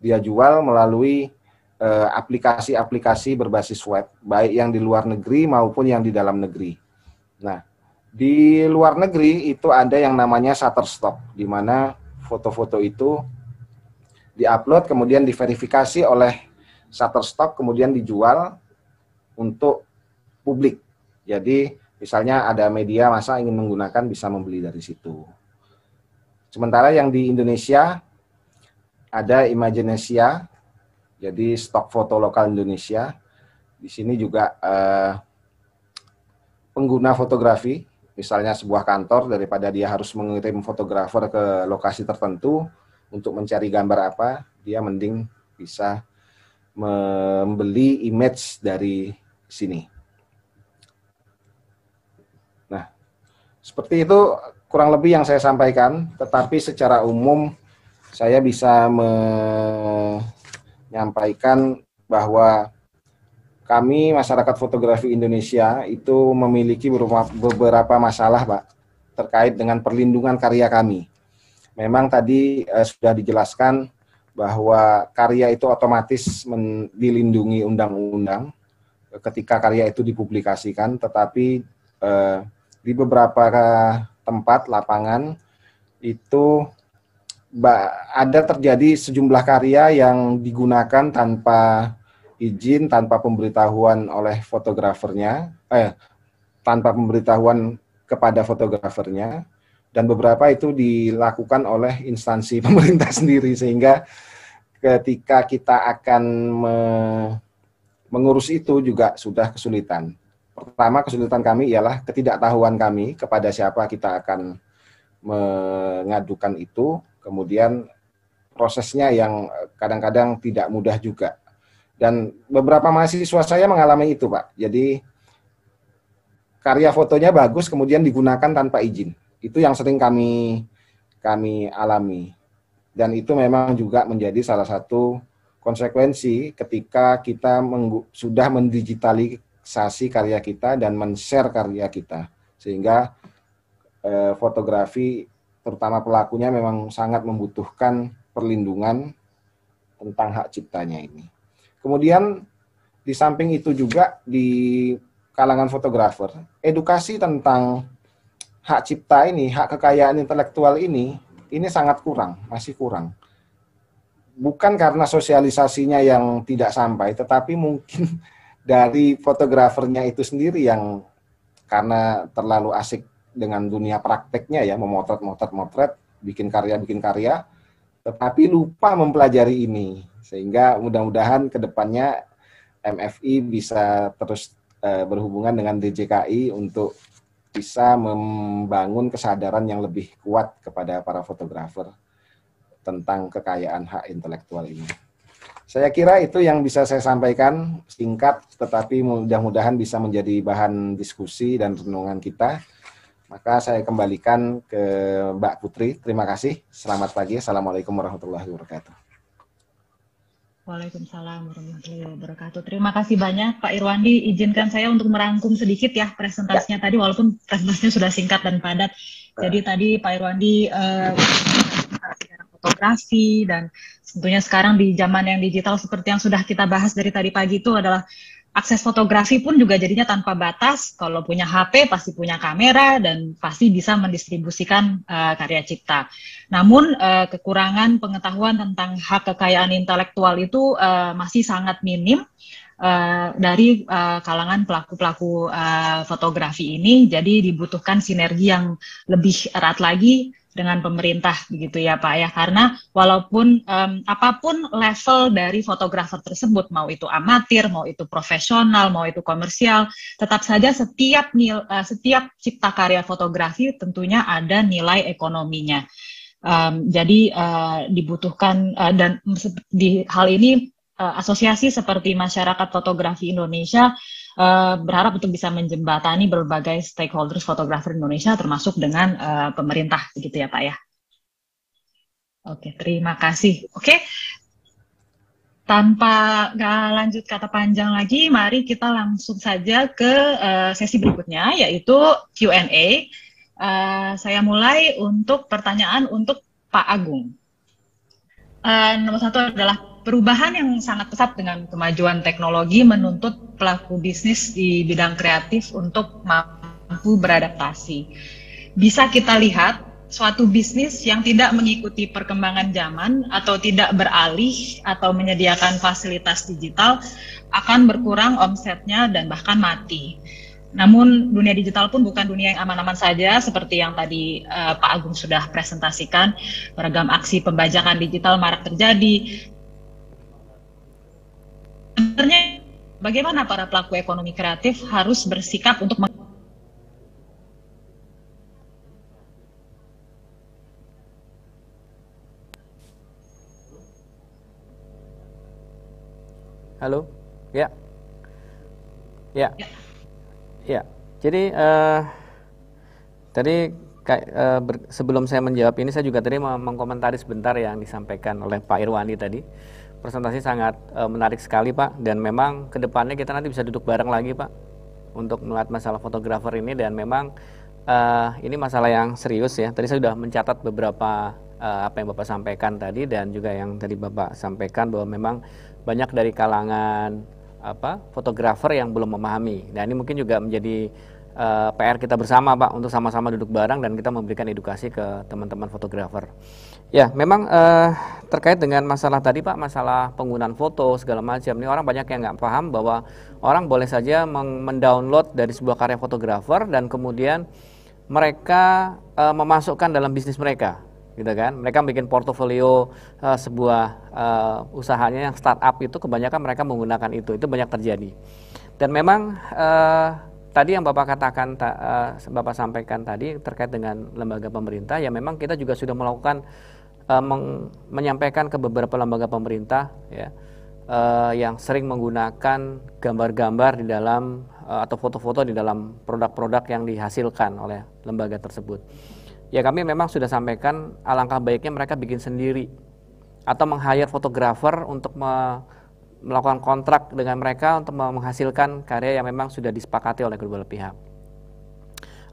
Dia jual melalui eh, aplikasi-aplikasi berbasis web, baik yang di luar negeri maupun yang di dalam negeri. Nah, di luar negeri itu ada yang namanya Shutterstock, di mana foto-foto itu diupload kemudian diverifikasi oleh Shutterstock kemudian dijual untuk publik. Jadi misalnya ada media masa ingin menggunakan bisa membeli dari situ. Sementara yang di Indonesia ada Imaginesia, jadi stok foto lokal Indonesia. Di sini juga eh, pengguna fotografi, misalnya sebuah kantor daripada dia harus mengirim fotografer ke lokasi tertentu untuk mencari gambar apa, dia mending bisa membeli image dari sini. Seperti itu kurang lebih yang saya sampaikan, tetapi secara umum saya bisa menyampaikan bahwa kami masyarakat fotografi Indonesia itu memiliki beberapa masalah, Pak, terkait dengan perlindungan karya kami. Memang tadi eh, sudah dijelaskan bahwa karya itu otomatis dilindungi undang-undang ketika karya itu dipublikasikan, tetapi eh, di beberapa tempat lapangan itu ada terjadi sejumlah karya yang digunakan tanpa izin, tanpa pemberitahuan oleh fotografernya, eh, tanpa pemberitahuan kepada fotografernya, dan beberapa itu dilakukan oleh instansi [laughs] pemerintah sendiri, sehingga ketika kita akan me mengurus itu juga sudah kesulitan. Pertama kesulitan kami ialah ketidaktahuan kami kepada siapa kita akan mengadukan itu, kemudian prosesnya yang kadang-kadang tidak mudah juga. Dan beberapa mahasiswa saya mengalami itu, Pak. Jadi karya fotonya bagus kemudian digunakan tanpa izin. Itu yang sering kami kami alami. Dan itu memang juga menjadi salah satu konsekuensi ketika kita sudah mendigitali sasi karya kita dan men-share karya kita. Sehingga eh, fotografi terutama pelakunya memang sangat membutuhkan perlindungan tentang hak ciptanya ini. Kemudian di samping itu juga di kalangan fotografer, edukasi tentang hak cipta ini, hak kekayaan intelektual ini, ini sangat kurang, masih kurang. Bukan karena sosialisasinya yang tidak sampai, tetapi mungkin [laughs] dari fotografernya itu sendiri yang karena terlalu asik dengan dunia prakteknya ya, memotret-motret-motret, bikin karya, bikin karya, tetapi lupa mempelajari ini. Sehingga mudah-mudahan ke depannya MFI bisa terus uh, berhubungan dengan DJKI untuk bisa membangun kesadaran yang lebih kuat kepada para fotografer tentang kekayaan hak intelektual ini. Saya kira itu yang bisa saya sampaikan singkat tetapi mudah-mudahan bisa menjadi bahan diskusi dan renungan kita. Maka saya kembalikan ke Mbak Putri. Terima kasih. Selamat pagi. Assalamualaikum warahmatullahi wabarakatuh. Waalaikumsalam warahmatullahi wabarakatuh. Terima kasih banyak Pak Irwandi. Izinkan saya untuk merangkum sedikit ya presentasinya ya. tadi walaupun presentasinya sudah singkat dan padat. Jadi ya. tadi Pak Irwandi uh, fotografi dan tentunya sekarang di zaman yang digital seperti yang sudah kita bahas dari tadi pagi itu adalah akses fotografi pun juga jadinya tanpa batas. Kalau punya HP pasti punya kamera dan pasti bisa mendistribusikan uh, karya cipta. Namun uh, kekurangan pengetahuan tentang hak kekayaan intelektual itu uh, masih sangat minim. Uh, dari uh, kalangan pelaku-pelaku uh, fotografi ini, jadi dibutuhkan sinergi yang lebih erat lagi dengan pemerintah begitu ya Pak ya. Karena walaupun um, apa pun level dari fotografer tersebut mau itu amatir mau itu profesional mau itu komersial tetap saja setiap nil, uh, setiap cipta karya fotografi tentunya ada nilai ekonominya. Um, jadi uh, dibutuhkan uh, dan di hal ini uh, asosiasi seperti masyarakat fotografi Indonesia uh, berharap untuk bisa menjembatani berbagai stakeholders fotografer Indonesia termasuk dengan uh, pemerintah begitu ya Pak ya. Oke, terima kasih. Oke. Tanpa nggak lanjut kata panjang lagi, mari kita langsung saja ke uh, sesi berikutnya yaitu Q&A. Uh, saya mulai untuk pertanyaan untuk Pak Agung. Uh, nomor satu adalah perubahan yang sangat pesat dengan kemajuan teknologi menuntut pelaku bisnis di bidang kreatif untuk mampu beradaptasi. Bisa kita lihat suatu bisnis yang tidak mengikuti perkembangan zaman atau tidak beralih atau menyediakan fasilitas digital akan berkurang omsetnya dan bahkan mati. Namun dunia digital pun bukan dunia yang aman-aman saja seperti yang tadi uh, Pak Agung sudah presentasikan. Beragam aksi pembajakan digital marak terjadi sebenarnya bagaimana para pelaku ekonomi kreatif harus bersikap untuk Halo, ya, ya, ya. ya. Jadi uh, tadi uh, ber, sebelum saya menjawab ini saya juga tadi mengkomentari sebentar yang disampaikan oleh Pak Irwani tadi presentasi sangat uh, menarik sekali Pak dan memang ke depannya kita nanti bisa duduk bareng lagi Pak untuk melihat masalah fotografer ini dan memang uh, ini masalah yang serius ya. Tadi saya sudah mencatat beberapa uh, apa yang Bapak sampaikan tadi dan juga yang tadi Bapak sampaikan bahwa memang banyak dari kalangan apa fotografer yang belum memahami. Dan ini mungkin juga menjadi uh, PR kita bersama Pak untuk sama-sama duduk bareng dan kita memberikan edukasi ke teman-teman fotografer. Ya, memang uh, terkait dengan masalah tadi Pak, masalah penggunaan foto segala macam. Ini orang banyak yang nggak paham bahwa orang boleh saja mendownload dari sebuah karya fotografer dan kemudian mereka uh, memasukkan dalam bisnis mereka, gitu kan? Mereka bikin portofolio uh, sebuah uh, usahanya yang startup itu kebanyakan mereka menggunakan itu. Itu banyak terjadi. Dan memang uh, tadi yang Bapak katakan, uh, Bapak sampaikan tadi terkait dengan lembaga pemerintah, ya memang kita juga sudah melakukan uh, menyampaikan ke beberapa lembaga pemerintah ya uh, yang sering menggunakan gambar-gambar di dalam uh, atau foto-foto di dalam produk-produk yang dihasilkan oleh lembaga tersebut. Ya kami memang sudah sampaikan alangkah baiknya mereka bikin sendiri atau meng-hire fotografer untuk me melakukan kontrak dengan mereka untuk menghasilkan karya yang memang sudah disepakati oleh kedua belah pihak.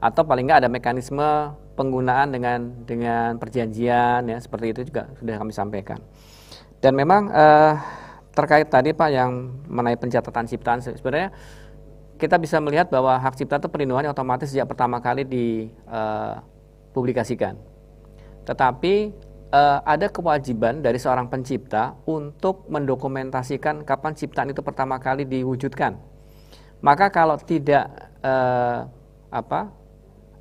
Atau paling nggak ada mekanisme penggunaan dengan dengan perjanjian ya seperti itu juga sudah kami sampaikan. Dan memang uh, terkait tadi Pak yang mengenai pencatatan ciptaan sebenarnya kita bisa melihat bahwa hak cipta itu perlindungannya otomatis sejak pertama kali dipublikasikan. Uh, Tetapi uh, ada kewajiban dari seorang pencipta untuk mendokumentasikan kapan ciptaan itu pertama kali diwujudkan. Maka kalau tidak uh, apa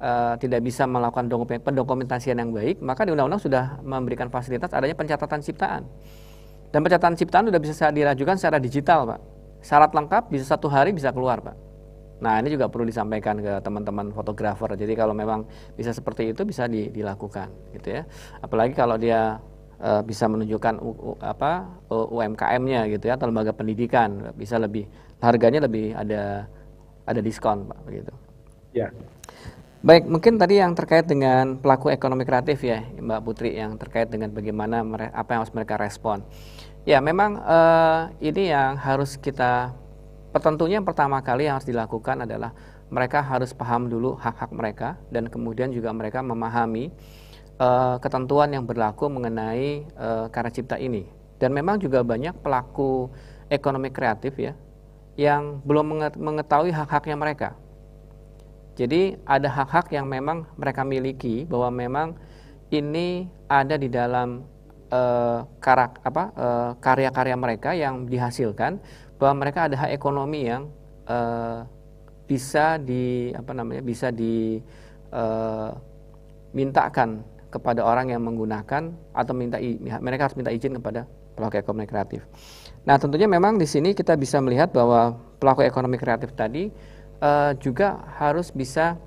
uh, tidak bisa melakukan pendokumentasian yang baik, maka di undang-undang sudah memberikan fasilitas adanya pencatatan ciptaan. Dan pencatatan ciptaan sudah bisa dirajukan secara digital, Pak. Syarat lengkap bisa satu hari bisa keluar, Pak. Nah ini juga perlu disampaikan ke teman-teman fotografer. Jadi kalau memang bisa seperti itu bisa di, dilakukan, gitu ya. Apalagi kalau dia e, bisa menunjukkan u, u, apa UMKM-nya, gitu ya, atau lembaga pendidikan, bisa lebih harganya lebih ada ada diskon, Pak, begitu. Ya. Baik, mungkin tadi yang terkait dengan pelaku ekonomi kreatif ya, Mbak Putri, yang terkait dengan bagaimana apa yang harus mereka respon. Ya, memang uh, ini yang harus kita, tentunya yang pertama kali yang harus dilakukan adalah mereka harus paham dulu hak-hak mereka dan kemudian juga mereka memahami uh, ketentuan yang berlaku mengenai uh, karya cipta ini. Dan memang juga banyak pelaku ekonomi kreatif ya yang belum mengetahui hak-haknya mereka jadi ada hak-hak yang memang mereka miliki bahwa memang ini ada di dalam uh, apa karya-karya mereka yang dihasilkan bahwa mereka ada hak ekonomi yang uh, bisa di apa namanya bisa di uh, mintakan kepada orang yang menggunakan atau minta mereka harus minta izin kepada pelaku ekonomi kreatif. Nah, tentunya memang di sini kita bisa melihat bahwa pelaku ekonomi kreatif tadi uh, juga harus bisa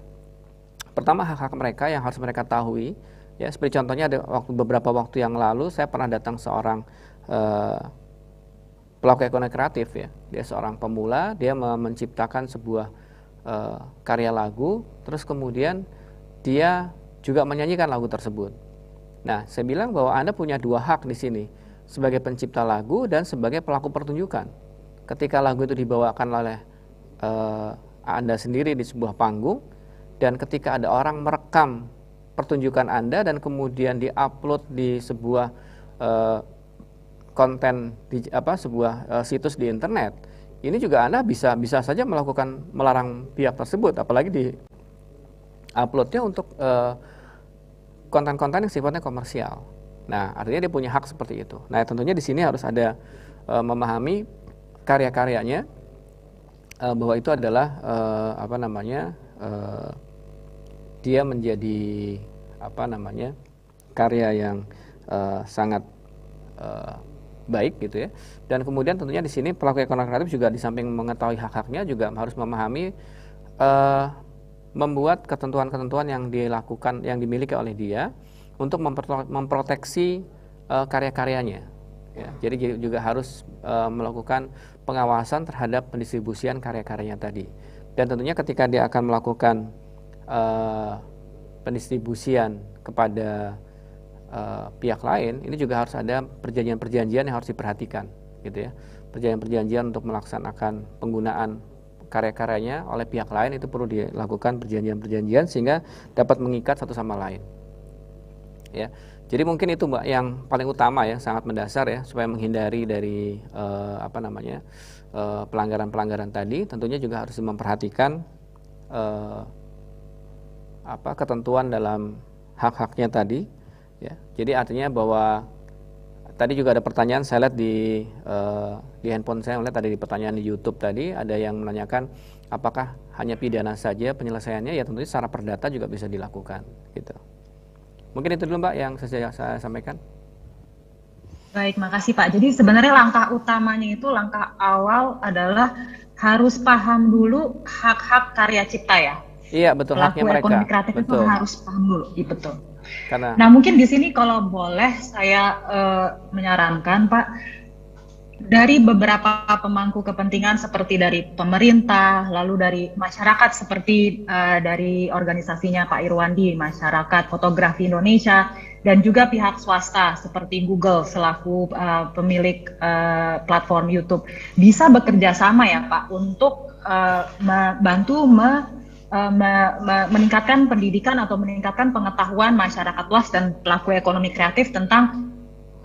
pertama hak-hak mereka yang harus mereka tahui ya seperti contohnya ada waktu beberapa waktu yang lalu saya pernah datang seorang uh, pelaku ekonomi kreatif ya. Dia seorang pemula dia menciptakan sebuah uh, karya lagu terus kemudian dia juga menyanyikan lagu tersebut. Nah saya bilang bahwa anda punya dua hak di sini sebagai pencipta lagu dan sebagai pelaku pertunjukan. Ketika lagu itu dibawakan oleh uh, anda sendiri di sebuah panggung dan ketika ada orang merekam pertunjukan Anda dan kemudian diupload di sebuah uh, konten di apa sebuah uh, situs di internet, ini juga Anda bisa bisa saja melakukan melarang pihak tersebut apalagi di uploadnya untuk konten konten-konten yang sifatnya komersial. Nah, artinya dia punya hak seperti itu. Nah, tentunya di sini harus ada uh, memahami karya-karyanya uh, bahwa itu adalah uh, apa namanya uh, dia menjadi apa namanya karya yang uh, sangat uh, baik gitu ya dan kemudian tentunya di sini pelaku ekonomi kreatif juga di samping mengetahui hak-haknya juga harus memahami uh, membuat ketentuan-ketentuan yang dilakukan yang dimiliki oleh dia untuk memproteksi uh, karya-karyanya ya jadi juga harus uh, melakukan pengawasan terhadap pendistribusian karya-karyanya tadi. Dan tentunya ketika dia akan melakukan uh, pendistribusian kepada uh, pihak lain, ini juga harus ada perjanjian-perjanjian yang harus diperhatikan, gitu ya. Perjanjian-perjanjian untuk melaksanakan penggunaan karya-karyanya oleh pihak lain itu perlu dilakukan perjanjian-perjanjian sehingga dapat mengikat satu sama lain. Ya. Jadi mungkin itu mbak yang paling utama ya, sangat mendasar ya, supaya menghindari dari uh, apa namanya pelanggaran pelanggaran-pelanggaran tadi. Tentunya juga harus memperhatikan uh, apa ketentuan dalam hak-haknya tadi. Ya, jadi artinya bahwa tadi juga ada pertanyaan saya lihat di uh, di handphone saya melihat tadi di pertanyaan di YouTube tadi ada yang menanyakan apakah hanya pidana saja penyelesaiannya ya tentunya secara perdata juga bisa dilakukan gitu. Mungkin itu dulu Mbak yang saya, saya sampaikan. Baik, makasih Pak. Jadi sebenarnya langkah utamanya itu langkah awal adalah harus paham dulu hak-hak karya cipta ya. Iya betul Pelaku haknya mereka. kreatif betul. itu harus paham dulu, iya betul. Karena... Nah mungkin di sini kalau boleh saya uh, menyarankan Pak, dari beberapa pemangku kepentingan seperti dari pemerintah, lalu dari masyarakat seperti uh, dari organisasinya Pak Irwandi, Masyarakat Fotografi Indonesia, dan juga pihak swasta seperti Google selaku uh, pemilik uh, platform YouTube. Bisa bekerja sama ya Pak untuk uh, membantu me, uh, me, me, meningkatkan pendidikan atau meningkatkan pengetahuan masyarakat luas dan pelaku ekonomi kreatif tentang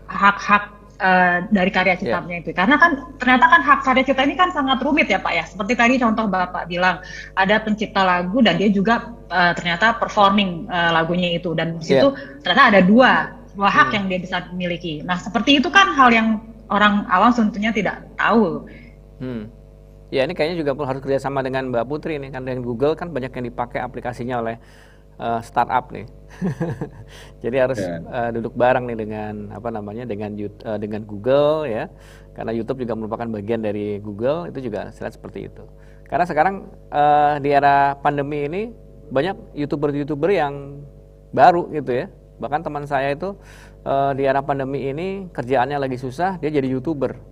hak-hak uh, dari karya iya. ciptanya yeah. itu. Karena kan ternyata kan hak karya cipta ini kan sangat rumit ya Pak ya. Seperti tadi contoh Bapak bilang ada pencipta lagu dan dia juga uh, ternyata performing uh, lagunya itu dan di situ yeah. ternyata ada dua dua hak hmm. yang dia bisa miliki. Nah seperti itu kan hal yang orang awam tentunya tidak tahu. Hmm. Ya ini kayaknya juga harus kerjasama dengan Mbak Putri nih kan dengan Google kan banyak yang dipakai aplikasinya oleh uh, startup nih. [laughs] Jadi harus yeah. Ya. uh, duduk bareng nih dengan apa namanya dengan uh, dengan Google ya. Karena YouTube juga merupakan bagian dari Google itu juga saya seperti itu. Karena sekarang uh, di era pandemi ini banyak youtuber-youtuber yang baru gitu ya. Bahkan teman saya itu uh, di era pandemi ini kerjaannya lagi susah, dia jadi youtuber.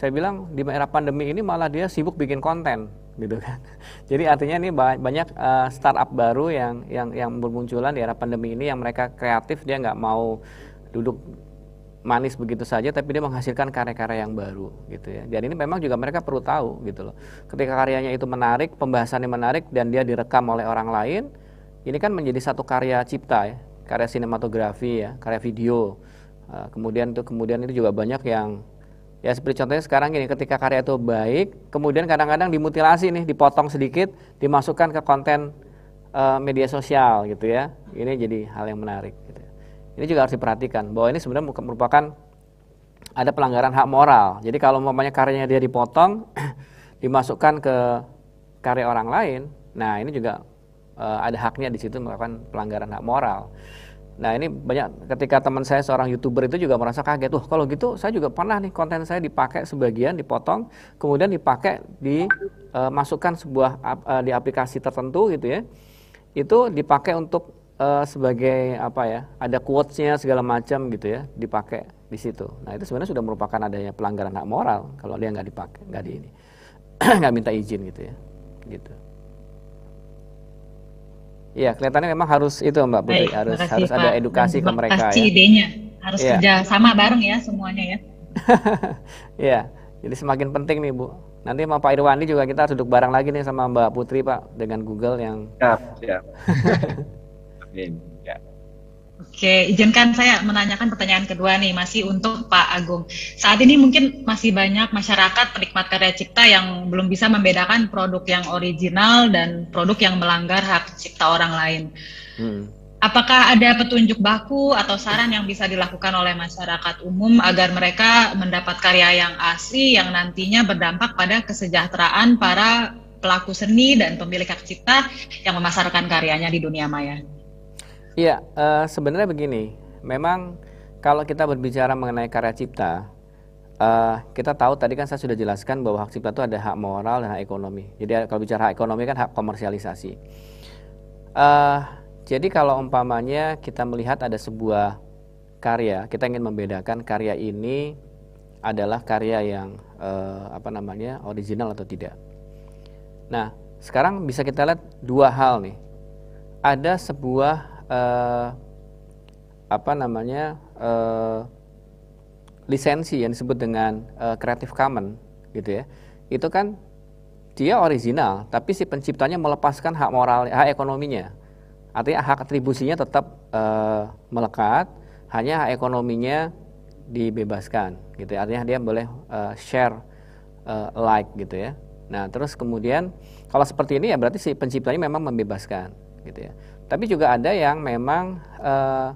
Saya bilang di era pandemi ini malah dia sibuk bikin konten gitu kan. [laughs] Jadi artinya ini banyak uh, startup baru yang yang yang bermunculan di era pandemi ini yang mereka kreatif dia nggak mau duduk manis begitu saja tapi dia menghasilkan karya-karya yang baru gitu ya. Dan ini memang juga mereka perlu tahu gitu loh. Ketika karyanya itu menarik, pembahasannya menarik dan dia direkam oleh orang lain, ini kan menjadi satu karya cipta ya, karya sinematografi ya, karya video. Uh, kemudian itu kemudian itu juga banyak yang Ya seperti contohnya sekarang gini, ketika karya itu baik, kemudian kadang-kadang dimutilasi nih, dipotong sedikit, dimasukkan ke konten uh, media sosial gitu ya. Ini jadi hal yang menarik. Gitu. Ini juga harus diperhatikan bahwa ini sebenarnya merupakan ada pelanggaran hak moral. Jadi kalau umpamanya karyanya dia dipotong, [clears throat] dimasukkan ke karya orang lain, nah ini juga uh, ada haknya di situ melakukan pelanggaran hak moral. Nah ini banyak ketika teman saya seorang youtuber itu juga merasa kaget, tuh kalau gitu saya juga pernah nih konten saya dipakai sebagian dipotong, kemudian dipakai dimasukkan uh, sebuah uh, di aplikasi tertentu gitu ya, itu dipakai untuk uh, sebagai apa ya, ada quotesnya segala macam gitu ya, dipakai di situ. Nah itu sebenarnya sudah merupakan adanya pelanggaran hak moral kalau dia nggak dipakai, nggak di ini, [clears throat] nggak minta izin gitu ya, gitu. Iya, kelihatannya memang harus itu Mbak Putri, Baik, harus kasih, harus Pak. ada edukasi Dan ke mereka ya. idenya, harus ya. kerja sama bareng ya semuanya ya. [laughs] Iya, jadi semakin penting nih Bu. Nanti sama Pak Irwandi juga kita harus duduk bareng lagi nih sama Mbak Putri Pak dengan Google yang. Siap, siap. [laughs] Amin. Oke, izinkan saya menanyakan pertanyaan kedua nih, masih untuk Pak Agung. Saat ini mungkin masih banyak masyarakat penikmat karya cipta yang belum bisa membedakan produk yang original dan produk yang melanggar hak cipta orang lain. Hmm. Apakah ada petunjuk baku atau saran yang bisa dilakukan oleh masyarakat umum agar mereka mendapat karya yang asli yang nantinya berdampak pada kesejahteraan para pelaku seni dan pemilik hak cipta yang memasarkan karyanya di dunia maya? Iya, uh, sebenarnya begini, memang kalau kita berbicara mengenai karya cipta, uh, kita tahu tadi kan saya sudah jelaskan bahwa hak cipta itu ada hak moral dan hak ekonomi. Jadi kalau bicara hak ekonomi kan hak komersialisasi. Uh, jadi kalau umpamanya kita melihat ada sebuah karya, kita ingin membedakan karya ini adalah karya yang uh, apa namanya original atau tidak. Nah, sekarang bisa kita lihat dua hal nih. Ada sebuah uh, apa namanya uh, lisensi yang disebut dengan uh, Creative Commons gitu ya. Itu kan dia original tapi si penciptanya melepaskan hak moral hak ekonominya. Artinya hak atribusinya tetap uh, melekat hanya hak ekonominya dibebaskan gitu ya. artinya dia boleh uh, share uh, like gitu ya. Nah terus kemudian kalau seperti ini ya berarti si penciptanya memang membebaskan gitu ya tapi juga ada yang memang uh,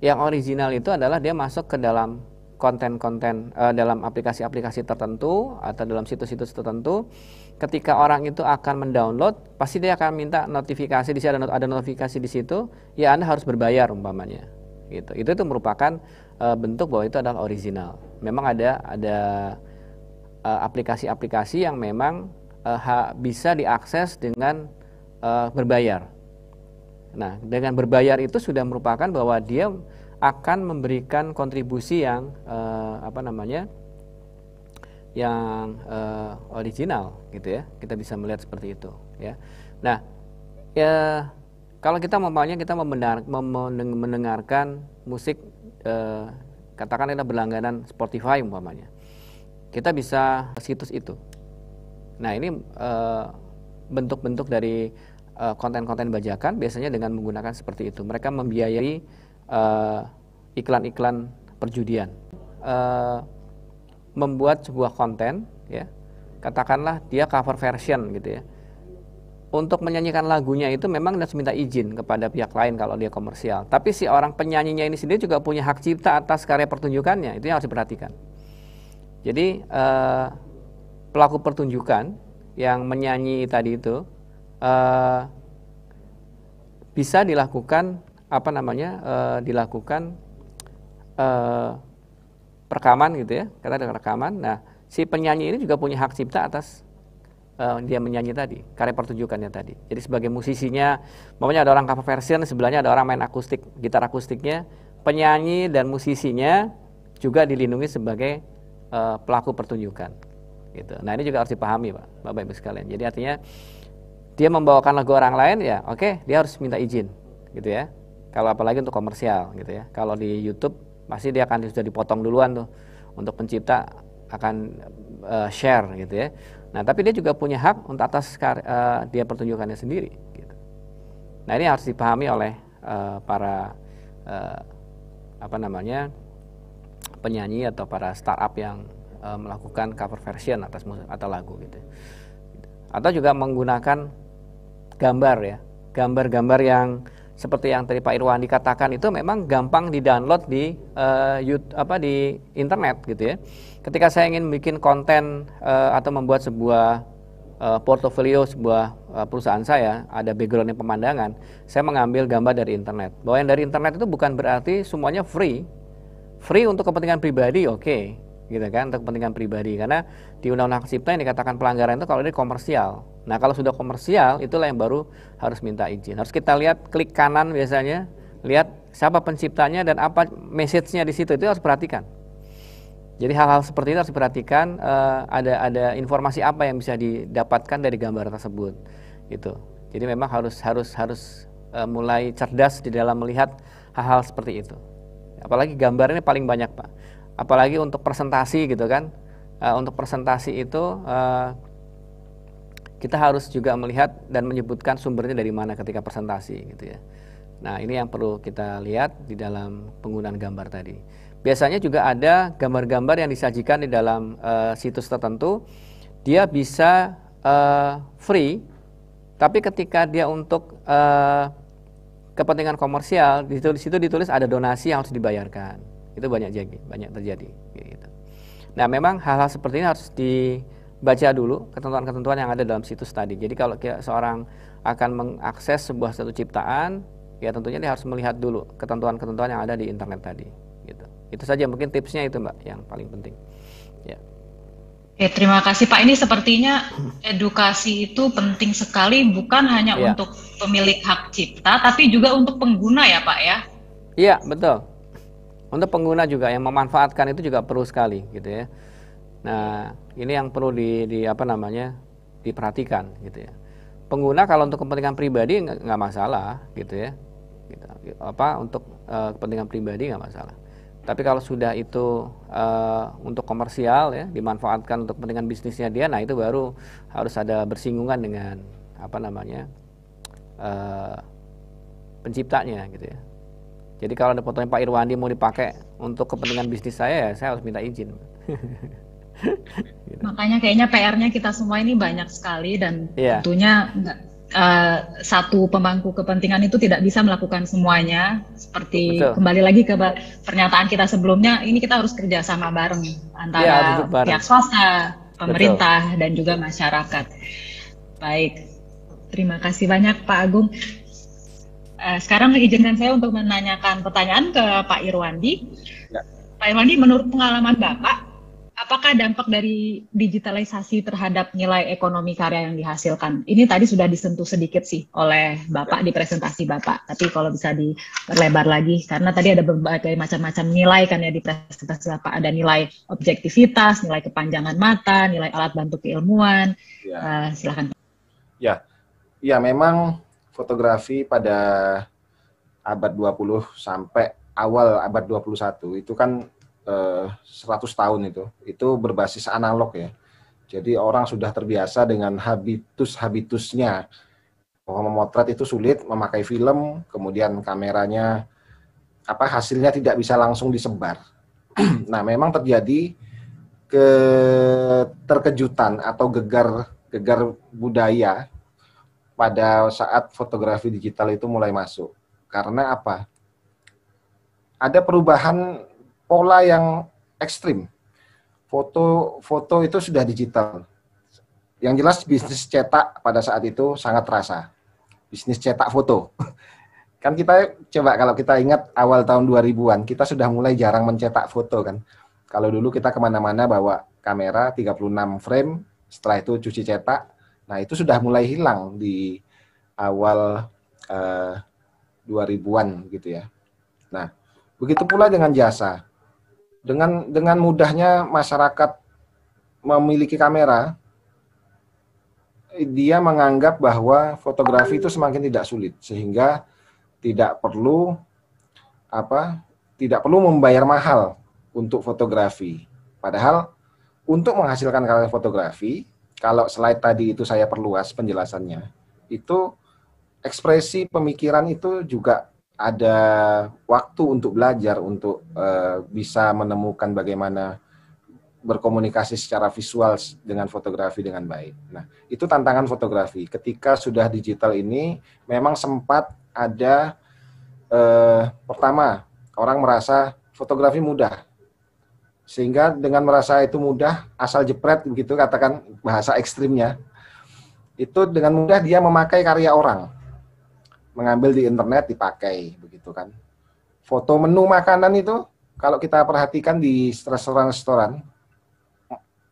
yang original itu adalah dia masuk ke dalam konten-konten uh, dalam aplikasi-aplikasi tertentu atau dalam situs-situs tertentu. Ketika orang itu akan mendownload, pasti dia akan minta notifikasi di situ ada, notifikasi di situ, ya Anda harus berbayar umpamanya. Gitu. Itu itu merupakan uh, bentuk bahwa itu adalah original. Memang ada ada aplikasi-aplikasi uh, yang memang uh, bisa diakses dengan uh, berbayar Nah, dengan berbayar itu sudah merupakan bahwa dia akan memberikan kontribusi yang eh, apa namanya? yang eh, original gitu ya. Kita bisa melihat seperti itu ya. Nah, ya kalau kita memangnya kita membenar, mendengarkan musik eh, katakanlah berlangganan Spotify umpamanya. Kita bisa situs itu. Nah, ini eh, bentuk-bentuk dari konten-konten bajakan biasanya dengan menggunakan seperti itu. Mereka membiayai eh, iklan-iklan perjudian. uh, membuat sebuah konten ya katakanlah dia cover version gitu ya untuk menyanyikan lagunya itu memang harus minta izin kepada pihak lain kalau dia komersial. Tapi si orang penyanyinya ini sendiri juga punya hak cipta atas karya pertunjukannya. Itu yang harus diperhatikan. Jadi eh, pelaku pertunjukan yang menyanyi tadi itu eh, bisa dilakukan apa namanya eh, dilakukan eh, perekaman gitu ya. Karena ada rekaman. Nah si penyanyi ini juga punya hak cipta atas uh, dia menyanyi tadi, karya pertunjukannya tadi. Jadi sebagai musisinya, mamanya ada orang cover version, sebelahnya ada orang main akustik, gitar akustiknya, penyanyi dan musisinya juga dilindungi sebagai uh, pelaku pertunjukan. Gitu. Nah ini juga harus dipahami, pak, bapak ibu sekalian. Jadi artinya dia membawakan lagu orang lain, ya oke, okay, dia harus minta izin, gitu ya. Kalau apalagi untuk komersial, gitu ya. Kalau di YouTube pasti dia akan sudah dipotong duluan tuh untuk pencipta akan uh, share, gitu ya Nah, tapi dia juga punya hak untuk atas uh, dia pertunjukannya sendiri. Gitu. Nah, ini harus dipahami oleh uh, para uh, apa namanya penyanyi atau para startup yang uh, melakukan cover version atas atau lagu gitu. Atau juga menggunakan gambar ya, gambar-gambar yang seperti yang tadi Pak Irwan dikatakan itu memang gampang di-download di uh, YouTube, apa di internet gitu ya. Ketika saya ingin bikin konten uh, atau membuat sebuah uh, portofolio sebuah uh, perusahaan saya, ada backgroundnya pemandangan, saya mengambil gambar dari internet. Bahwa yang dari internet itu bukan berarti semuanya free. Free untuk kepentingan pribadi, oke. Okay gitu kan untuk kepentingan pribadi. Karena di undang-undang cipta yang dikatakan pelanggaran itu kalau dia komersial. Nah kalau sudah komersial itulah yang baru harus minta izin. Harus kita lihat klik kanan biasanya lihat siapa penciptanya dan apa message-nya di situ itu harus perhatikan jadi hal-hal seperti itu harus diperhatikan uh, ada ada informasi apa yang bisa didapatkan dari gambar tersebut gitu. Jadi memang harus harus harus uh, mulai cerdas di dalam melihat hal-hal seperti itu. Apalagi gambar ini paling banyak pak apalagi untuk presentasi gitu kan. Uh, untuk presentasi itu uh, kita harus juga melihat dan menyebutkan sumbernya dari mana ketika presentasi gitu ya. Nah ini yang perlu kita lihat di dalam penggunaan gambar tadi. Biasanya juga ada gambar-gambar yang disajikan di dalam uh, situs tertentu. Dia bisa uh, free tapi ketika dia untuk uh, kepentingan komersial di situ ditulis ada donasi yang harus dibayarkan itu banyak jadi banyak terjadi gitu. nah memang hal-hal seperti ini harus dibaca dulu ketentuan-ketentuan yang ada dalam situs tadi jadi kalau seorang akan mengakses sebuah satu ciptaan ya tentunya dia harus melihat dulu ketentuan-ketentuan yang ada di internet tadi gitu itu saja mungkin tipsnya itu mbak yang paling penting ya Oke, terima kasih Pak. Ini sepertinya edukasi itu penting sekali bukan hanya ya. untuk pemilik hak cipta, tapi juga untuk pengguna ya Pak ya. Iya, betul. Untuk pengguna juga yang memanfaatkan itu juga perlu sekali gitu ya. Nah, ini yang perlu di, di apa namanya? diperhatikan gitu ya. Pengguna kalau untuk kepentingan pribadi nggak masalah gitu ya. Gitu. Apa untuk uh, kepentingan pribadi nggak masalah. Tapi kalau sudah itu uh, untuk komersial ya, dimanfaatkan untuk kepentingan bisnisnya dia, nah itu baru harus ada bersinggungan dengan apa namanya uh, penciptanya gitu ya. Jadi kalau ada fotonya Pak Irwandi mau dipakai untuk kepentingan bisnis saya ya saya harus minta izin. gitu. [laughs] Makanya kayaknya PR-nya kita semua ini banyak sekali dan yeah. tentunya uh, satu pemangku kepentingan itu tidak bisa melakukan semuanya. Seperti Betul. kembali lagi ke pernyataan kita sebelumnya, ini kita harus kerjasama bareng antara yeah, bareng. pihak swasta, pemerintah Betul. dan juga masyarakat. Baik, terima kasih banyak Pak Agung. Uh, sekarang izinkan saya untuk menanyakan pertanyaan ke Pak Irwandi. Ya. Pak Irwandi, menurut pengalaman Bapak, apakah dampak dari digitalisasi terhadap nilai ekonomi karya yang dihasilkan? Ini tadi sudah disentuh sedikit sih oleh Bapak ya. di presentasi Bapak, tapi kalau bisa diperlebar lagi, karena tadi ada berbagai macam-macam nilai kan ya di presentasi Bapak, ada nilai objektivitas, nilai kepanjangan mata, nilai alat bantu keilmuan. Ya. Uh, silakan. Ya, ya memang fotografi pada abad 20 sampai awal abad 21 itu kan eh, 100 tahun itu. Itu berbasis analog ya. Jadi orang sudah terbiasa dengan habitus-habitusnya. Bahwa memotret itu sulit, memakai film, kemudian kameranya apa hasilnya tidak bisa langsung disebar. [clears throat] nah, memang terjadi ke terkejutan atau gegar gegar budaya pada saat fotografi digital itu mulai masuk. Karena apa? Ada perubahan pola yang ekstrim. Foto foto itu sudah digital. Yang jelas bisnis cetak pada saat itu sangat terasa. Bisnis cetak foto. [laughs] Kan kita coba kalau kita ingat awal tahun 2000-an, kita sudah mulai jarang mencetak foto kan kalau dulu kita ke mana-mana bawa kamera 36 frame, setelah itu cuci cetak, nah itu sudah mulai hilang di awal uh, eh, 2000-an gitu ya. Nah, begitu pula dengan jasa. Dengan dengan mudahnya masyarakat memiliki kamera, dia menganggap bahwa fotografi itu semakin tidak sulit sehingga tidak perlu apa tidak perlu membayar mahal untuk fotografi. Padahal untuk menghasilkan karya fotografi, kalau slide tadi itu saya perluas penjelasannya, itu ekspresi pemikiran itu juga ada waktu untuk belajar untuk uh, bisa menemukan bagaimana berkomunikasi secara visual dengan fotografi dengan baik. Nah, itu tantangan fotografi. Ketika sudah digital ini, memang sempat ada uh, pertama orang merasa fotografi mudah, sehingga dengan merasa itu mudah, asal jepret begitu katakan bahasa ekstrimnya, itu dengan mudah dia memakai karya orang. Mengambil di internet dipakai begitu kan. Foto menu makanan itu kalau kita perhatikan di restoran-restoran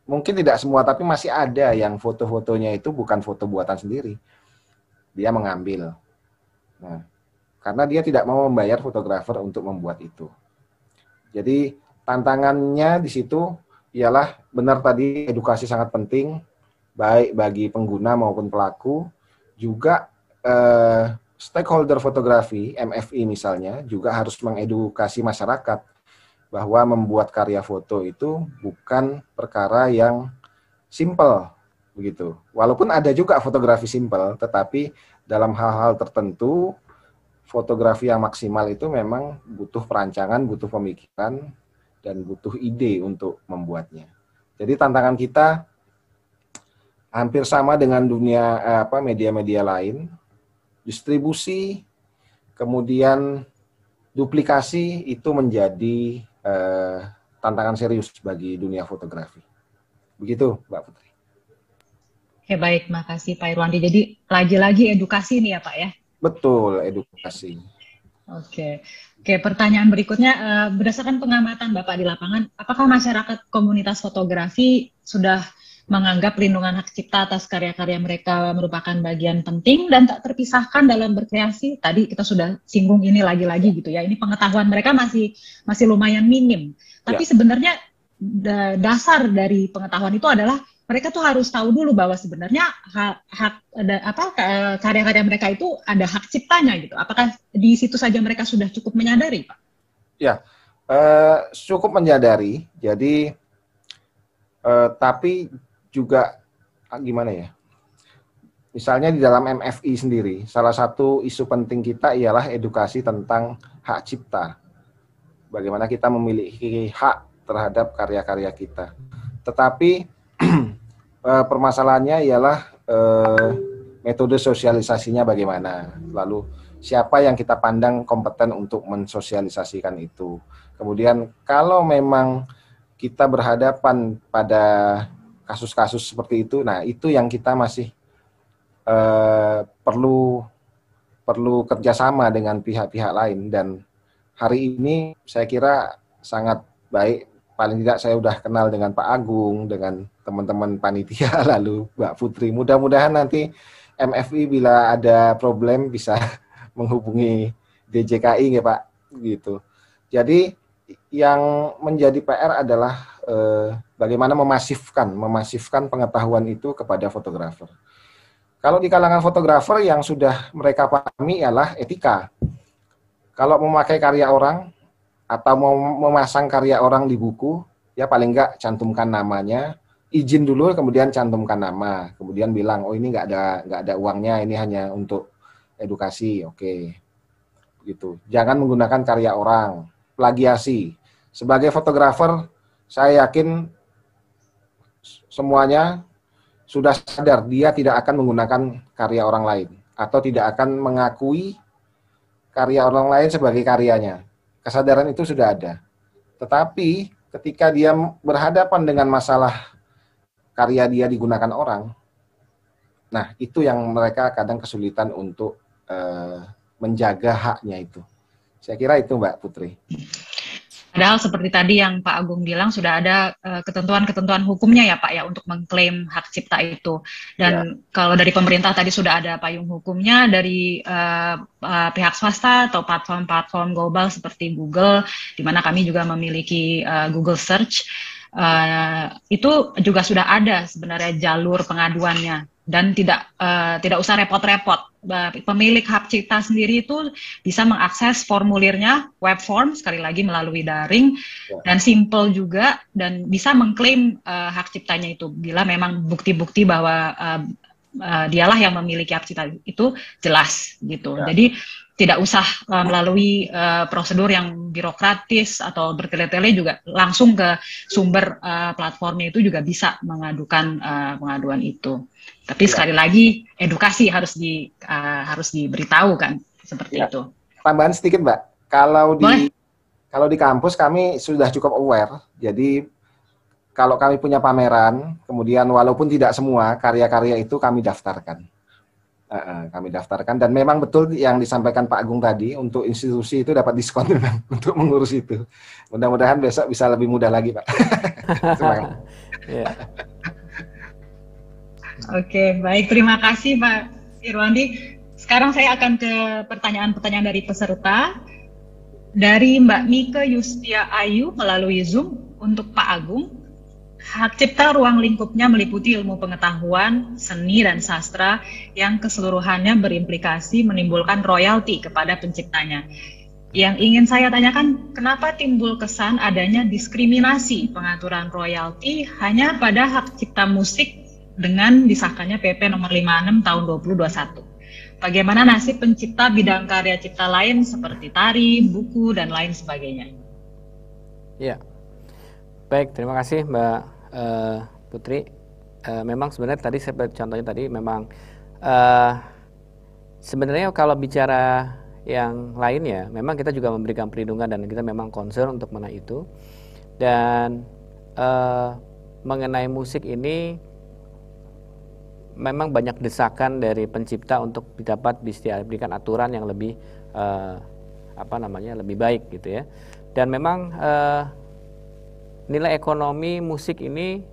mungkin tidak semua tapi masih ada yang foto-fotonya itu bukan foto buatan sendiri. Dia mengambil. Nah, karena dia tidak mau membayar fotografer untuk membuat itu. Jadi tantangannya di situ ialah benar tadi edukasi sangat penting baik bagi pengguna maupun pelaku juga eh, stakeholder fotografi MFI misalnya juga harus mengedukasi masyarakat bahwa membuat karya foto itu bukan perkara yang simple begitu. Walaupun ada juga fotografi simple, tetapi dalam hal-hal tertentu fotografi yang maksimal itu memang butuh perancangan, butuh pemikiran, dan butuh ide untuk membuatnya. Jadi tantangan kita hampir sama dengan dunia eh, apa media-media lain, distribusi, kemudian duplikasi itu menjadi eh, tantangan serius bagi dunia fotografi. Begitu, Mbak Putri. Oke, baik, makasih Pak Irwandi. Jadi lagi-lagi edukasi nih ya Pak ya? Betul, edukasi. Oke, oke. Pertanyaan berikutnya, uh, berdasarkan pengamatan Bapak di lapangan, apakah masyarakat komunitas fotografi sudah menganggap perlindungan hak cipta atas karya-karya mereka merupakan bagian penting dan tak terpisahkan dalam berkreasi? Tadi kita sudah singgung ini lagi-lagi gitu ya. Ini pengetahuan mereka masih masih lumayan minim. Tapi ya. sebenarnya dasar dari pengetahuan itu adalah mereka tuh harus tahu dulu bahwa sebenarnya hak, hak ada apa karya-karya mereka itu ada hak ciptanya gitu. Apakah di situ saja mereka sudah cukup menyadari, Pak? Ya, uh, cukup menyadari. Jadi, uh, tapi juga uh, gimana ya? Misalnya di dalam MFI sendiri, salah satu isu penting kita ialah edukasi tentang hak cipta. Bagaimana kita memiliki hak terhadap karya-karya kita. Tetapi [clears throat] uh, permasalahannya ialah uh, metode sosialisasinya bagaimana. Lalu siapa yang kita pandang kompeten untuk mensosialisasikan itu. Kemudian kalau memang kita berhadapan pada kasus-kasus seperti itu, nah itu yang kita masih uh, perlu perlu kerjasama dengan pihak-pihak lain dan hari ini saya kira sangat baik paling tidak saya sudah kenal dengan Pak Agung, dengan teman-teman panitia, [laughs] lalu Mbak Putri. Mudah-mudahan nanti MFI bila ada problem bisa [laughs] menghubungi DJKI ya Pak, gitu. Jadi yang menjadi PR adalah eh, bagaimana memasifkan, memasifkan pengetahuan itu kepada fotografer. Kalau di kalangan fotografer yang sudah mereka pahami ialah etika. Kalau memakai karya orang, atau mau memasang karya orang di buku, ya paling enggak cantumkan namanya, izin dulu kemudian cantumkan nama, kemudian bilang oh ini enggak ada enggak ada uangnya, ini hanya untuk edukasi, oke, gitu. Jangan menggunakan karya orang, plagiasi. sebagai fotografer saya yakin semuanya sudah sadar dia tidak akan menggunakan karya orang lain atau tidak akan mengakui karya orang lain sebagai karyanya. Kesadaran itu sudah ada. Tetapi ketika dia berhadapan dengan masalah karya dia digunakan orang, nah itu yang mereka kadang kesulitan untuk uh, menjaga haknya itu. Saya kira itu Mbak Putri. Padahal seperti tadi yang Pak Agung bilang sudah ada eh, ketentuan-ketentuan uh, hukumnya ya Pak ya untuk mengklaim hak cipta itu. Dan ya. kalau dari pemerintah tadi sudah ada payung hukumnya dari uh, uh, pihak swasta atau platform-platform global seperti Google, di mana kami juga memiliki uh, Google Search. Uh, itu juga sudah ada sebenarnya jalur pengaduannya dan tidak uh, tidak usah repot-repot. Pemilik hak cipta sendiri itu bisa mengakses formulirnya web form sekali lagi melalui daring ya. dan simple juga dan bisa mengklaim uh, hak ciptanya itu bila memang bukti-bukti bahwa uh, uh, dialah yang memiliki hak cipta itu jelas gitu. Ya. Jadi tidak usah uh, melalui uh, prosedur yang birokratis atau bertele-tele juga langsung ke sumber uh, platformnya itu juga bisa mengadukan uh, pengaduan itu. Tapi ya. sekali lagi edukasi harus di uh, harus diberitahu kan seperti ya. itu. Tambahan sedikit mbak, kalau di Boleh? kalau di kampus kami sudah cukup aware, jadi kalau kami punya pameran, kemudian walaupun tidak semua karya-karya itu kami daftarkan Uh, kami daftarkan dan memang betul yang disampaikan Pak Agung tadi untuk institusi itu dapat diskon [laughs] memang untuk mengurus itu. Mudah-mudahan besok bisa lebih mudah lagi Pak. [laughs] yeah. [laughs] Oke, baik terima kasih Pak Irwandi. Sekarang saya akan ke pertanyaan-pertanyaan dari peserta. Dari Mbak Mika Yustia Ayu melalui Zoom untuk Pak Agung. Hak cipta ruang lingkupnya meliputi ilmu pengetahuan, seni, dan sastra yang keseluruhannya berimplikasi menimbulkan royalti kepada penciptanya. Yang ingin saya tanyakan, kenapa timbul kesan adanya diskriminasi pengaturan royalti hanya pada hak cipta musik dengan disahkannya PP nomor 56 tahun 2021? Bagaimana nasib pencipta bidang karya cipta lain seperti tari, buku, dan lain sebagainya? Ya, baik, terima kasih Mbak uh, Putri, uh, memang sebenarnya tadi seperti contohnya tadi memang uh, sebenarnya kalau bicara yang lainnya, memang kita juga memberikan perlindungan dan kita memang concern untuk mana itu. Dan uh, mengenai musik ini memang banyak desakan dari pencipta untuk dapat diberikan aturan yang lebih uh, apa namanya lebih baik gitu ya. Dan memang uh, nilai ekonomi musik ini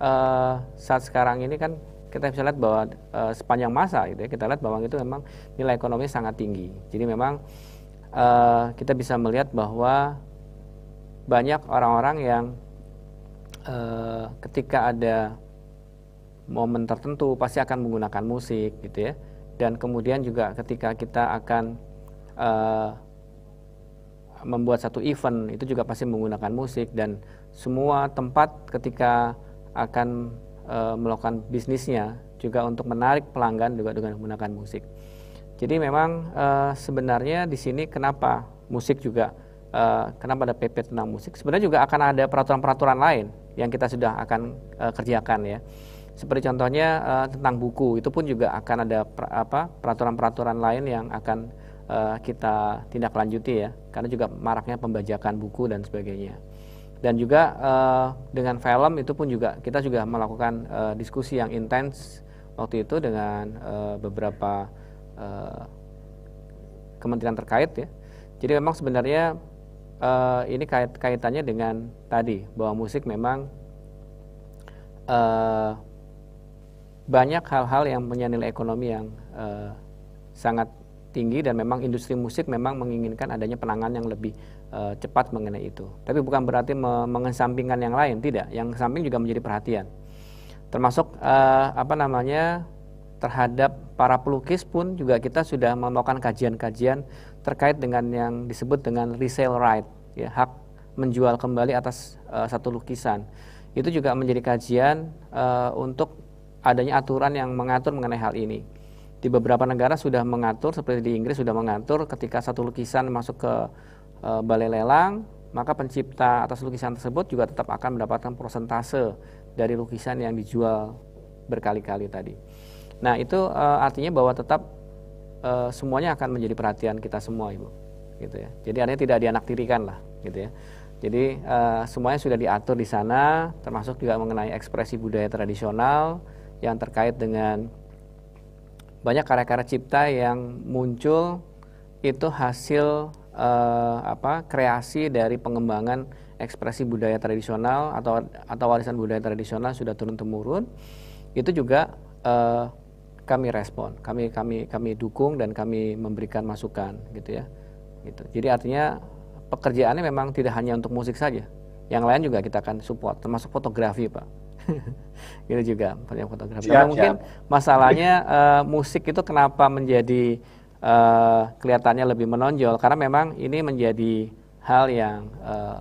uh, saat sekarang ini kan kita bisa lihat bahwa uh, sepanjang masa gitu ya kita lihat bahwa itu memang nilai ekonomi sangat tinggi. Jadi memang uh, kita bisa melihat bahwa banyak orang-orang yang uh, ketika ada momen tertentu pasti akan menggunakan musik gitu ya. Dan kemudian juga ketika kita akan uh, membuat satu event itu juga pasti menggunakan musik dan semua tempat ketika akan e, melakukan bisnisnya juga untuk menarik pelanggan juga dengan menggunakan musik. Jadi memang e, sebenarnya di sini kenapa musik juga e, kenapa ada PP tentang musik? Sebenarnya juga akan ada peraturan-peraturan lain yang kita sudah akan e, kerjakan ya. Seperti contohnya e, tentang buku itu pun juga akan ada per, apa peraturan-peraturan lain yang akan kita tindak lanjuti ya. Karena juga maraknya pembajakan buku dan sebagainya dan juga uh, dengan film itu pun juga kita juga melakukan uh, diskusi yang intens waktu itu dengan uh, beberapa uh, kementerian terkait ya. Jadi memang sebenarnya uh, ini kait kaitannya dengan tadi bahwa musik memang uh, banyak hal-hal yang punya nilai ekonomi yang uh, sangat tinggi dan memang industri musik memang menginginkan adanya penanganan yang lebih uh, cepat mengenai itu. Tapi bukan berarti me mengesampingkan yang lain, tidak. Yang samping juga menjadi perhatian. Termasuk uh, apa namanya terhadap para pelukis pun juga kita sudah melakukan kajian-kajian terkait dengan yang disebut dengan resale right, ya hak menjual kembali atas uh, satu lukisan. Itu juga menjadi kajian uh, untuk adanya aturan yang mengatur mengenai hal ini. Di beberapa negara sudah mengatur, seperti di Inggris sudah mengatur ketika satu lukisan masuk ke e, balai lelang maka pencipta atas lukisan tersebut juga tetap akan mendapatkan persentase dari lukisan yang dijual berkali-kali tadi. Nah, itu uh, artinya bahwa tetap uh, semuanya akan menjadi perhatian kita semua, Ibu. Gitu ya. Jadi artinya tidak dianaktirikan lah, gitu ya. Jadi uh, semuanya sudah diatur di sana, termasuk juga mengenai ekspresi budaya tradisional yang terkait dengan banyak karya-karya cipta yang muncul itu hasil uh, apa kreasi dari pengembangan ekspresi budaya tradisional atau atau warisan budaya tradisional sudah turun temurun. Itu juga uh, kami respon kami kami kami dukung dan kami memberikan masukan gitu ya. Gitu. Jadi artinya pekerjaannya memang tidak hanya untuk musik saja. Yang lain juga kita akan support termasuk fotografi pak. [laughs] Gitu juga banyak fotografi. Siap, mungkin masalahnya uh, musik itu kenapa menjadi uh, kelihatannya lebih menonjol. Karena memang ini menjadi hal yang uh,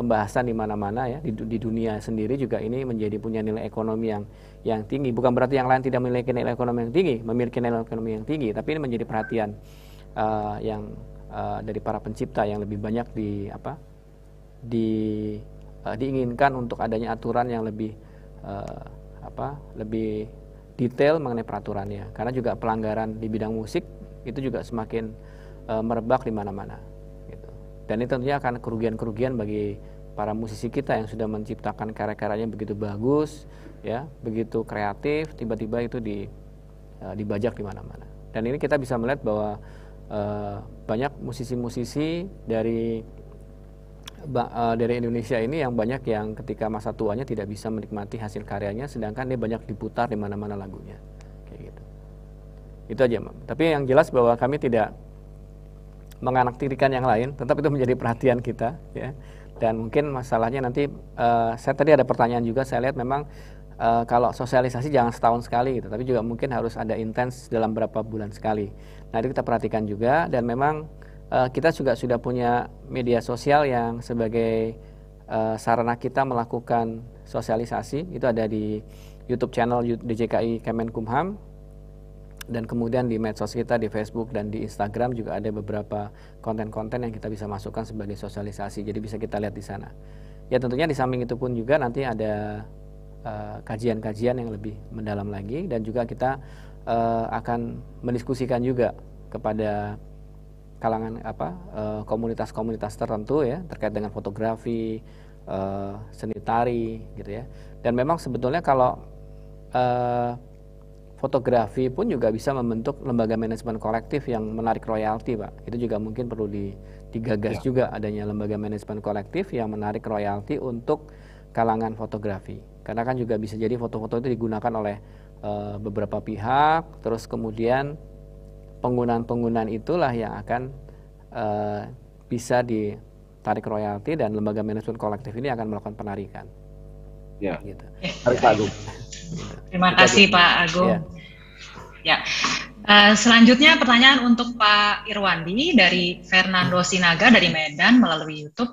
pembahasan di mana-mana ya di, di dunia sendiri juga ini menjadi punya nilai ekonomi yang yang tinggi. Bukan berarti yang lain tidak memiliki nilai ekonomi yang tinggi memiliki nilai ekonomi yang tinggi tapi ini menjadi perhatian uh, yang uh, dari para pencipta yang lebih banyak di apa di uh, diinginkan untuk adanya aturan yang lebih uh, apa lebih detail mengenai peraturannya. Karena juga pelanggaran di bidang musik itu juga semakin uh, merebak di mana-mana gitu. dan ini tentunya akan kerugian-kerugian bagi para musisi kita yang sudah menciptakan karya-karyanya begitu bagus ya begitu kreatif tiba-tiba itu di uh, dibajak di mana-mana dan ini kita bisa melihat bahwa uh, banyak musisi-musisi dari dari Indonesia ini yang banyak yang ketika masa tuanya tidak bisa menikmati hasil karyanya sedangkan dia banyak diputar di mana-mana lagunya itu aja Mam. tapi yang jelas bahwa kami tidak menganaktirikan yang lain tetap itu menjadi perhatian kita ya. Dan mungkin masalahnya nanti uh, saya tadi ada pertanyaan juga saya lihat memang uh, kalau sosialisasi jangan setahun sekali gitu tapi juga mungkin harus ada intens dalam berapa bulan sekali. Nah itu kita perhatikan juga dan memang uh, kita juga sudah punya media sosial yang sebagai uh, sarana kita melakukan sosialisasi. Itu ada di YouTube channel DJKI Kemenkumham dan kemudian di medsos kita di Facebook dan di Instagram juga ada beberapa konten-konten yang kita bisa masukkan sebagai sosialisasi jadi bisa kita lihat di sana ya tentunya di samping itu pun juga nanti ada kajian-kajian uh, yang lebih mendalam lagi dan juga kita uh, akan mendiskusikan juga kepada kalangan apa eh, komunitas-komunitas tertentu ya terkait dengan fotografi, uh, seni tari gitu ya. Dan memang sebetulnya kalau uh, fotografi pun juga bisa membentuk lembaga manajemen kolektif yang menarik royalti, Pak. Itu juga mungkin perlu digagas ya. juga adanya lembaga manajemen kolektif yang menarik royalti untuk kalangan fotografi. Karena kan juga bisa jadi foto-foto itu digunakan oleh uh, beberapa pihak, terus kemudian penggunaan-penggunaan itulah yang akan uh, bisa ditarik royalti dan lembaga manajemen kolektif ini akan melakukan penarikan. Ya. Gitu. Tarik Pak Agung. Terima kasih Pak Agung. Ya. ya. Uh, selanjutnya pertanyaan untuk Pak Irwandi dari Fernando Sinaga dari Medan melalui YouTube.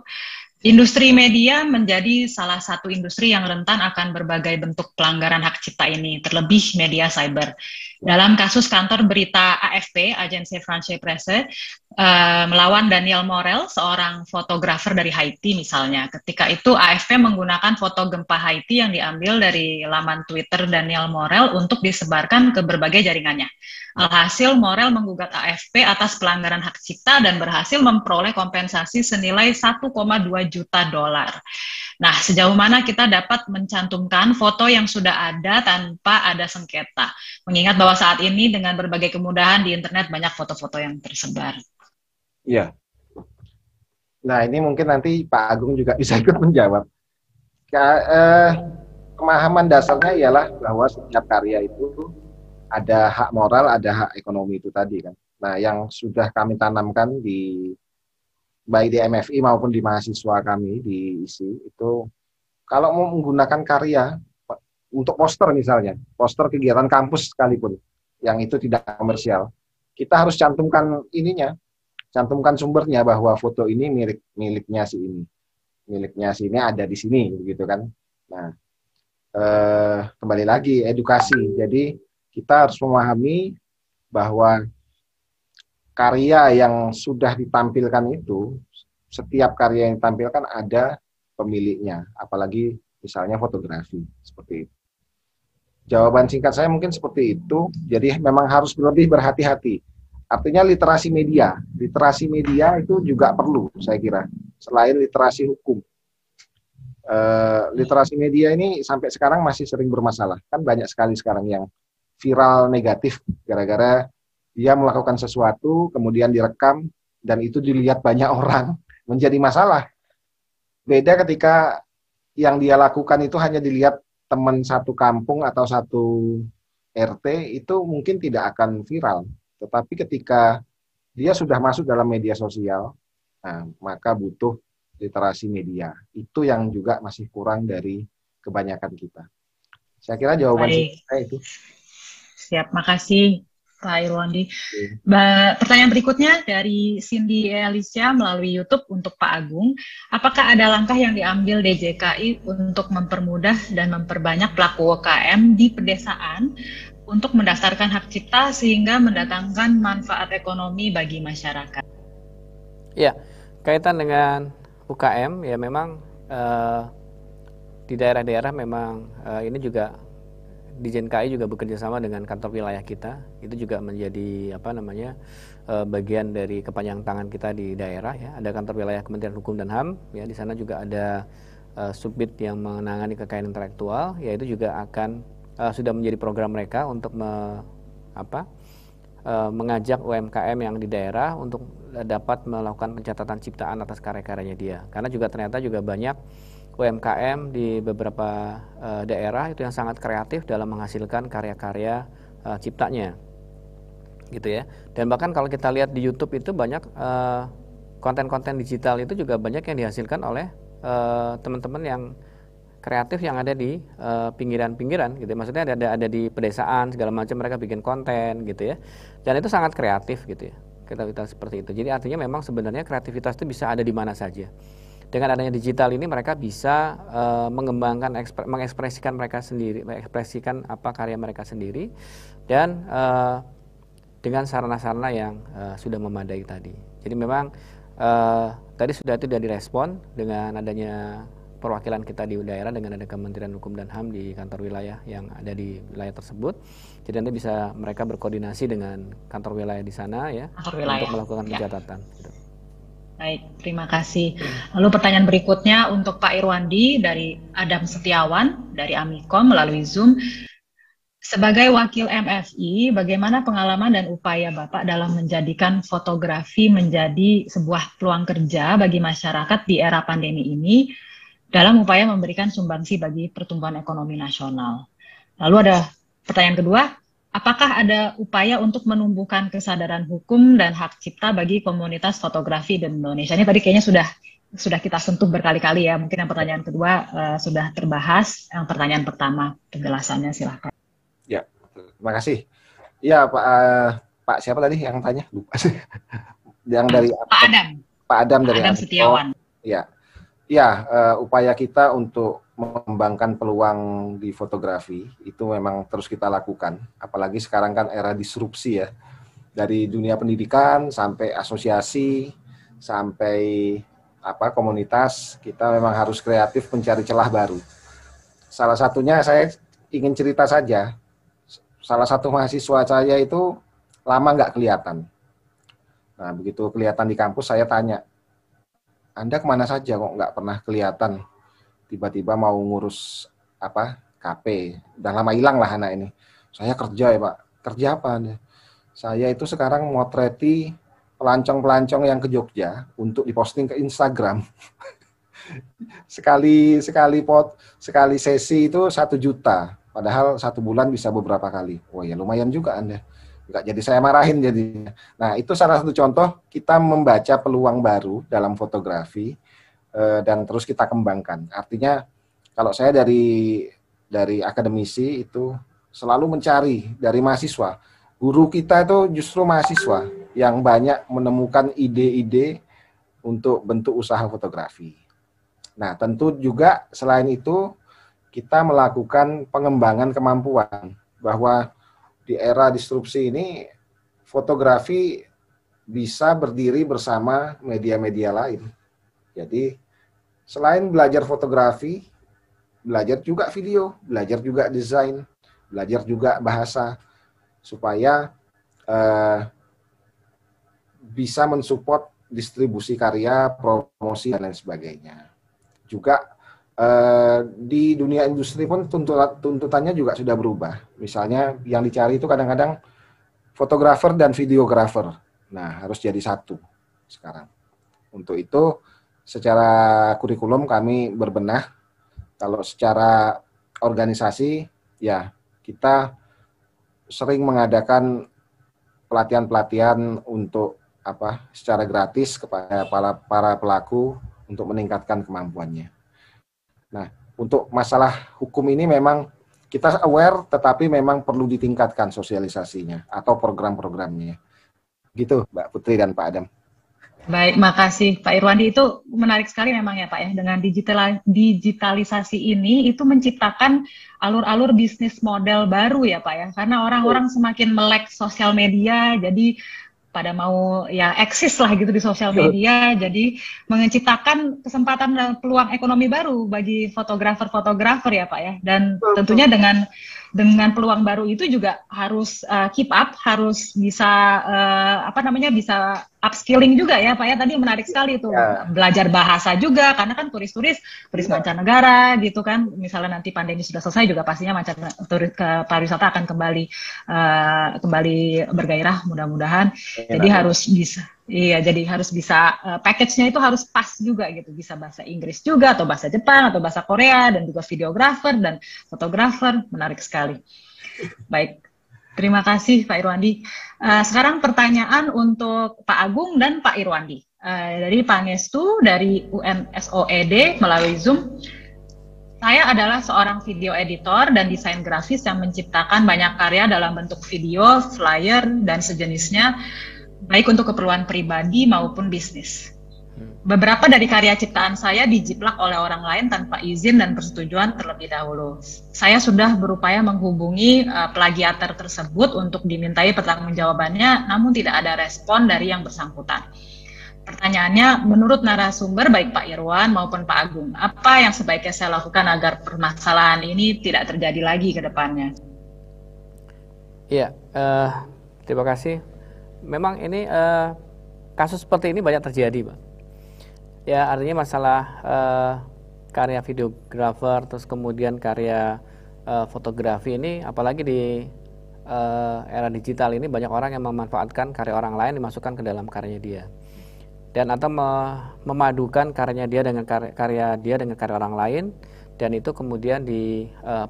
Industri media menjadi salah satu industri yang rentan akan berbagai bentuk pelanggaran hak cipta ini, terlebih media cyber. Dalam kasus kantor berita AFP, Agensi France Presse, uh, melawan Daniel Morel, seorang fotografer dari Haiti misalnya. Ketika itu AFP menggunakan foto gempa Haiti yang diambil dari laman Twitter Daniel Morel untuk disebarkan ke berbagai jaringannya. Alhasil Morel menggugat AFP atas pelanggaran hak cipta dan berhasil memperoleh kompensasi senilai 1,2 juta dolar. Nah, sejauh mana kita dapat mencantumkan foto yang sudah ada tanpa ada sengketa? Mengingat bahwa saat ini dengan berbagai kemudahan di internet banyak foto-foto yang tersebar. Iya. Nah, ini mungkin nanti Pak Agung juga bisa ikut menjawab. Ya, eh, pemahaman dasarnya ialah bahwa setiap karya itu ada hak moral, ada hak ekonomi itu tadi kan. Nah, yang sudah kami tanamkan di baik di MFI maupun di mahasiswa kami di ISI itu kalau mau menggunakan karya untuk poster misalnya, poster kegiatan kampus sekalipun yang itu tidak komersial, kita harus cantumkan ininya, cantumkan sumbernya bahwa foto ini milik miliknya si ini, miliknya si ini ada di sini, begitu kan? Nah, eh, kembali lagi edukasi. Jadi kita harus memahami bahwa karya yang sudah ditampilkan itu setiap karya yang ditampilkan ada pemiliknya, apalagi misalnya fotografi seperti itu. Jawaban singkat saya mungkin seperti itu. Jadi memang harus lebih berhati-hati. Artinya literasi media, literasi media itu juga perlu saya kira selain literasi hukum. Uh, literasi media ini sampai sekarang masih sering bermasalah. Kan banyak sekali sekarang yang viral negatif gara-gara dia melakukan sesuatu kemudian direkam dan itu dilihat banyak orang [laughs] menjadi masalah. Beda ketika yang dia lakukan itu hanya dilihat teman satu kampung atau satu RT itu mungkin tidak akan viral. Tetapi ketika dia sudah masuk dalam media sosial, nah, maka butuh literasi media. Itu yang juga masih kurang dari kebanyakan kita. Saya kira jawaban saya itu. Siap, makasih Pak Irwandi. Pertanyaan berikutnya dari Cindy Alicia melalui YouTube untuk Pak Agung. Apakah ada langkah yang diambil DJKI untuk mempermudah dan memperbanyak pelaku UKM di pedesaan untuk mendaftarkan hak cipta sehingga mendatangkan manfaat ekonomi bagi masyarakat? Ya, kaitan dengan UKM ya memang uh, di daerah-daerah memang uh, ini juga di JNKI juga bekerja sama dengan kantor wilayah kita. Itu juga menjadi apa namanya uh, bagian dari kepanjang tangan kita di daerah ya. Ada kantor wilayah Kementerian Hukum dan HAM ya di sana juga ada uh, subbit yang menangani kekayaan intelektual yaitu juga akan uh, sudah menjadi program mereka untuk me, apa uh, mengajak UMKM yang di daerah untuk dapat melakukan pencatatan ciptaan atas karya-karyanya dia. Karena juga ternyata juga banyak UMKM di beberapa uh, daerah itu yang sangat kreatif dalam menghasilkan karya-karya uh, ciptanya. Gitu ya. Dan bahkan kalau kita lihat di YouTube itu banyak konten konten-konten digital itu juga banyak yang dihasilkan oleh uh, teman-teman yang kreatif yang ada di pinggiran-pinggiran uh, gitu. Maksudnya ada, ada ada di pedesaan segala macam mereka bikin konten gitu ya. Dan itu sangat kreatif gitu ya. Kita kita seperti itu. Jadi artinya memang sebenarnya kreativitas itu bisa ada di mana saja dengan adanya digital ini mereka bisa uh, mengembangkan ekspre mengekspresikan mereka sendiri mengekspresikan apa karya mereka sendiri dan uh, dengan sarana-sarana yang uh, sudah memadai tadi jadi memang uh, tadi sudah itu sudah direspon dengan adanya perwakilan kita di daerah dengan ada Kementerian Hukum dan HAM di kantor wilayah yang ada di wilayah tersebut. Jadi nanti bisa mereka berkoordinasi dengan kantor wilayah di sana ya untuk melakukan ya. pencatatan. Gitu. Baik, terima kasih. Lalu pertanyaan berikutnya untuk Pak Irwandi dari Adam Setiawan dari Amikom melalui Zoom. Sebagai wakil MFI, bagaimana pengalaman dan upaya Bapak dalam menjadikan fotografi menjadi sebuah peluang kerja bagi masyarakat di era pandemi ini dalam upaya memberikan sumbangsi bagi pertumbuhan ekonomi nasional? Lalu ada pertanyaan kedua, Apakah ada upaya untuk menumbuhkan kesadaran hukum dan hak cipta bagi komunitas fotografi di Indonesia? Ini tadi kayaknya sudah sudah kita sentuh berkali-kali ya. Mungkin yang pertanyaan kedua uh, sudah terbahas. Yang pertanyaan pertama penjelasannya silahkan. Ya, terima kasih. Ya Pak uh, Pak siapa tadi yang tanya? Lupa sih. [laughs] yang dari Pak Adam. Pak Adam dari Adam Setiawan. ya, ya uh, upaya kita untuk mengembangkan peluang di fotografi itu memang terus kita lakukan. Apalagi sekarang kan era disrupsi ya. Dari dunia pendidikan sampai asosiasi sampai apa komunitas kita memang harus kreatif mencari celah baru. Salah satunya saya ingin cerita saja. Salah satu mahasiswa saya itu lama nggak kelihatan. Nah begitu kelihatan di kampus saya tanya, Anda ke mana saja kok nggak pernah kelihatan? Tiba-tiba mau ngurus apa KP udah lama hilang lah anak ini. Saya kerja ya pak. Kerja apa anda saya itu sekarang motreti pelancong-pelancong yang ke Jogja untuk diposting ke Instagram. [laughs] Sekali sekali pot sekali sesi itu satu juta. Padahal satu bulan bisa beberapa kali. Oh ya lumayan juga anda. Nggak jadi saya marahin jadi nah itu salah satu contoh kita membaca peluang baru dalam fotografi dan terus kita kembangkan. Artinya kalau saya dari dari akademisi itu selalu mencari dari mahasiswa. Guru kita itu justru mahasiswa yang banyak menemukan ide-ide untuk bentuk usaha fotografi. Nah, tentu juga selain itu kita melakukan pengembangan kemampuan bahwa di era disrupsi ini fotografi bisa berdiri bersama media-media lain Jadi selain belajar fotografi, belajar juga video, belajar juga desain, belajar juga bahasa supaya uh, bisa mensupport distribusi karya, promosi dan lain sebagainya. Juga uh, di dunia industri pun tuntut tuntutannya juga sudah berubah. Misalnya yang dicari itu kadang-kadang fotografer dan videografer. Nah, harus jadi satu sekarang. Untuk itu secara kurikulum kami berbenah. Kalau secara organisasi ya kita sering mengadakan pelatihan-pelatihan untuk apa secara gratis kepada para para pelaku untuk meningkatkan kemampuannya. Nah, untuk masalah hukum ini memang kita aware tetapi memang perlu ditingkatkan sosialisasinya atau program-programnya. Gitu, Mbak Putri dan Pak Adam. Baik, makasih Pak Irwandi. Itu menarik sekali memang ya Pak ya. Dengan digital, digitalisasi ini itu menciptakan alur-alur bisnis model baru ya Pak ya. Karena orang-orang semakin melek sosial media, jadi pada mau ya eksis lah gitu di sosial media. Jadi menciptakan kesempatan dan peluang ekonomi baru bagi fotografer-fotografer ya Pak ya. Dan tentunya dengan dengan peluang baru itu juga harus uh, keep up, harus bisa uh, apa namanya bisa upskilling juga ya Pak ya. Tadi menarik sekali itu ya. belajar bahasa juga karena kan turis-turis turis ya. mancanegara gitu kan. Misalnya nanti pandemi sudah selesai juga pastinya mancan turis ke pariwisata akan kembali uh, kembali bergairah mudah-mudahan. Ya, Jadi harus bisa Iya, jadi harus bisa uh, package-nya itu harus pas juga gitu, bisa bahasa Inggris juga atau bahasa Jepang atau bahasa Korea dan juga videografer dan fotografer, menarik sekali. Baik, terima kasih Pak Irwandi. Uh, sekarang pertanyaan untuk Pak Agung dan Pak Irwandi. Uh, dari Pak Ngestu dari UNSOED melalui Zoom. Saya adalah seorang video editor dan desain grafis yang menciptakan banyak karya dalam bentuk video, flyer, dan sejenisnya baik untuk keperluan pribadi maupun bisnis. Hmm. Beberapa dari karya ciptaan saya dijiplak oleh orang lain tanpa izin dan persetujuan terlebih dahulu. Saya sudah berupaya menghubungi uh, plagiator tersebut untuk dimintai pertanggungjawabannya, namun tidak ada respon dari yang bersangkutan. Pertanyaannya, menurut narasumber baik Pak Irwan maupun Pak Agung, apa yang sebaiknya saya lakukan agar permasalahan ini tidak terjadi lagi ke depannya? Iya, uh, terima kasih memang ini uh, kasus seperti ini banyak terjadi, Pak. Ya, artinya masalah uh, karya videografer terus kemudian karya uh, fotografi ini apalagi di uh, era digital ini banyak orang yang memanfaatkan karya orang lain dimasukkan ke dalam karyanya dia. Dan atau me memadukan karyanya dia dengan karya, karya dia dengan karya orang lain dan itu kemudian di uh.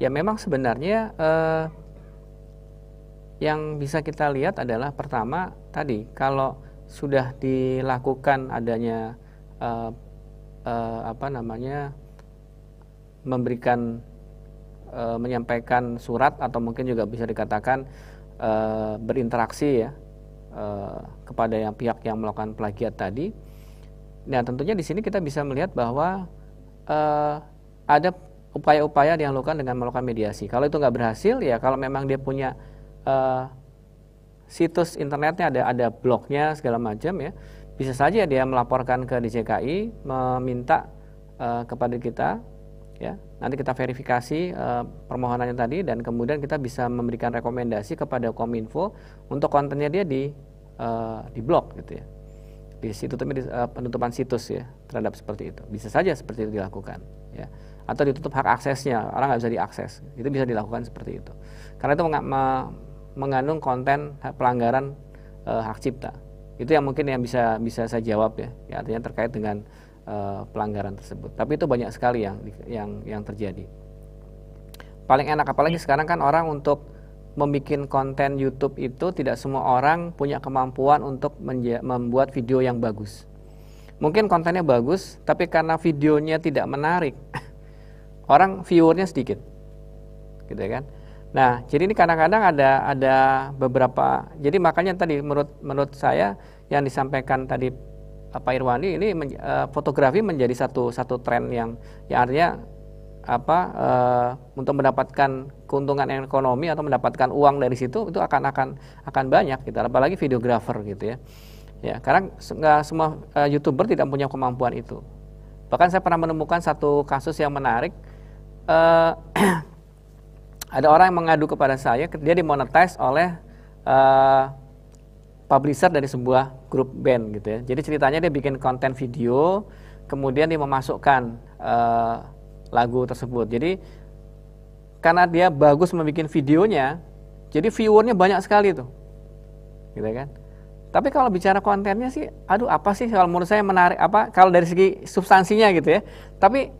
Ya memang sebenarnya uh, yang bisa kita lihat adalah pertama tadi kalau sudah dilakukan adanya uh, uh, apa namanya memberikan uh, menyampaikan surat atau mungkin juga bisa dikatakan uh, berinteraksi ya uh, kepada yang pihak yang melakukan plagiat tadi. Nah tentunya di sini kita bisa melihat bahwa uh, ada upaya-upaya yang dilakukan dengan melakukan mediasi. Kalau itu nggak berhasil ya kalau memang dia punya uh, situs internetnya ada ada blognya segala macam ya. Bisa saja dia melaporkan ke DJKI meminta uh, kepada kita ya. Nanti kita verifikasi uh, permohonannya tadi dan kemudian kita bisa memberikan rekomendasi kepada Kominfo untuk kontennya dia di uh, di blog gitu ya. Di situ di, uh, penutupan situs ya terhadap seperti itu. Bisa saja seperti itu dilakukan ya. Atau ditutup hak aksesnya orang nggak bisa diakses. Itu bisa dilakukan seperti itu. Karena itu mengandung konten pelanggaran e, hak cipta. Itu yang mungkin yang bisa bisa saya jawab ya, ya artinya terkait dengan e, pelanggaran tersebut. Tapi itu banyak sekali yang yang yang terjadi. Paling enak apalagi iya. sekarang kan orang untuk membuat konten YouTube itu tidak semua orang punya kemampuan untuk membuat video yang bagus. Mungkin kontennya bagus, tapi karena videonya tidak menarik, [laughs] orang viewernya sedikit, gitu ya kan? Nah, jadi ini kadang-kadang ada ada beberapa. Jadi makanya tadi menurut menurut saya yang disampaikan tadi Pak Irwani ini men, uh, fotografi menjadi satu satu tren yang yang artinya apa uh, untuk mendapatkan keuntungan ekonomi atau mendapatkan uang dari situ itu akan akan akan banyak gitu apalagi videografer gitu ya Ya, karena nggak semua uh, youtuber tidak punya kemampuan itu. Bahkan saya pernah menemukan satu kasus yang menarik. [clears throat] Ada orang yang mengadu kepada saya, dia dimonetize oleh uh, publisher dari sebuah grup band gitu ya. Jadi ceritanya dia bikin konten video, kemudian dia memasukkan uh, lagu tersebut. Jadi karena dia bagus membuat videonya, jadi viewernya banyak sekali tuh, gitu kan? Tapi kalau bicara kontennya sih, aduh apa sih kalau menurut saya menarik apa kalau dari segi substansinya gitu ya. Tapi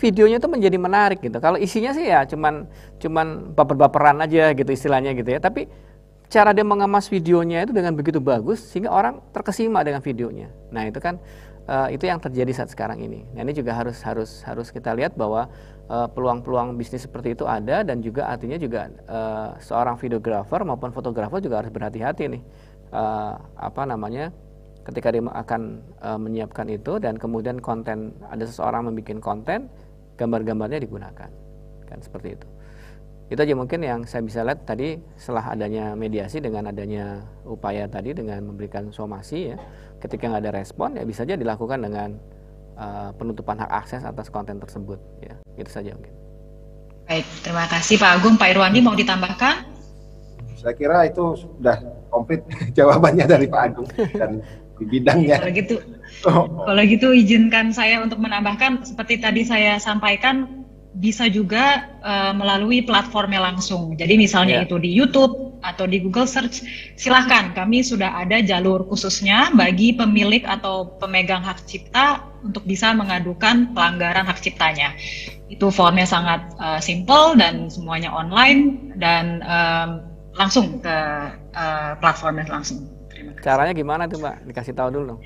videonya itu menjadi menarik gitu. Kalau isinya sih ya cuman cuman baper-baperan aja gitu istilahnya gitu ya. Tapi cara dia mengemas videonya itu dengan begitu bagus sehingga orang terkesima dengan videonya. Nah, itu kan uh, itu yang terjadi saat sekarang ini. Nah, ini juga harus harus harus kita lihat bahwa eh, peluang-peluang uh, bisnis seperti itu ada dan juga artinya juga uh, seorang videografer maupun fotografer juga harus berhati-hati nih uh, apa namanya ketika dia akan uh, menyiapkan itu dan kemudian konten ada seseorang membuat konten gambar-gambarnya digunakan. Kan seperti itu. Itu aja mungkin yang saya bisa lihat tadi setelah adanya mediasi dengan adanya upaya tadi dengan memberikan somasi ya. Ketika nggak ada respon ya bisa saja dilakukan dengan uh, penutupan hak akses atas konten tersebut ya. Itu saja mungkin. Baik terima kasih Pak Agung. Pak Irwandi mau ditambahkan? Saya kira itu sudah komplit [laughs] jawabannya dari Pak Agung dan di bidangnya. Kalau gitu, oh. kalau gitu izinkan saya untuk menambahkan seperti tadi saya sampaikan bisa juga uh, melalui platformnya langsung. Jadi misalnya yeah. itu di YouTube atau di Google Search, silahkan kami sudah ada jalur khususnya bagi pemilik atau pemegang hak cipta untuk bisa mengadukan pelanggaran hak ciptanya. Itu formnya sangat uh, simple dan semuanya online dan um, langsung ke uh, platformnya langsung. Terima kasih. Caranya gimana tuh Mbak? Dikasih tahu dulu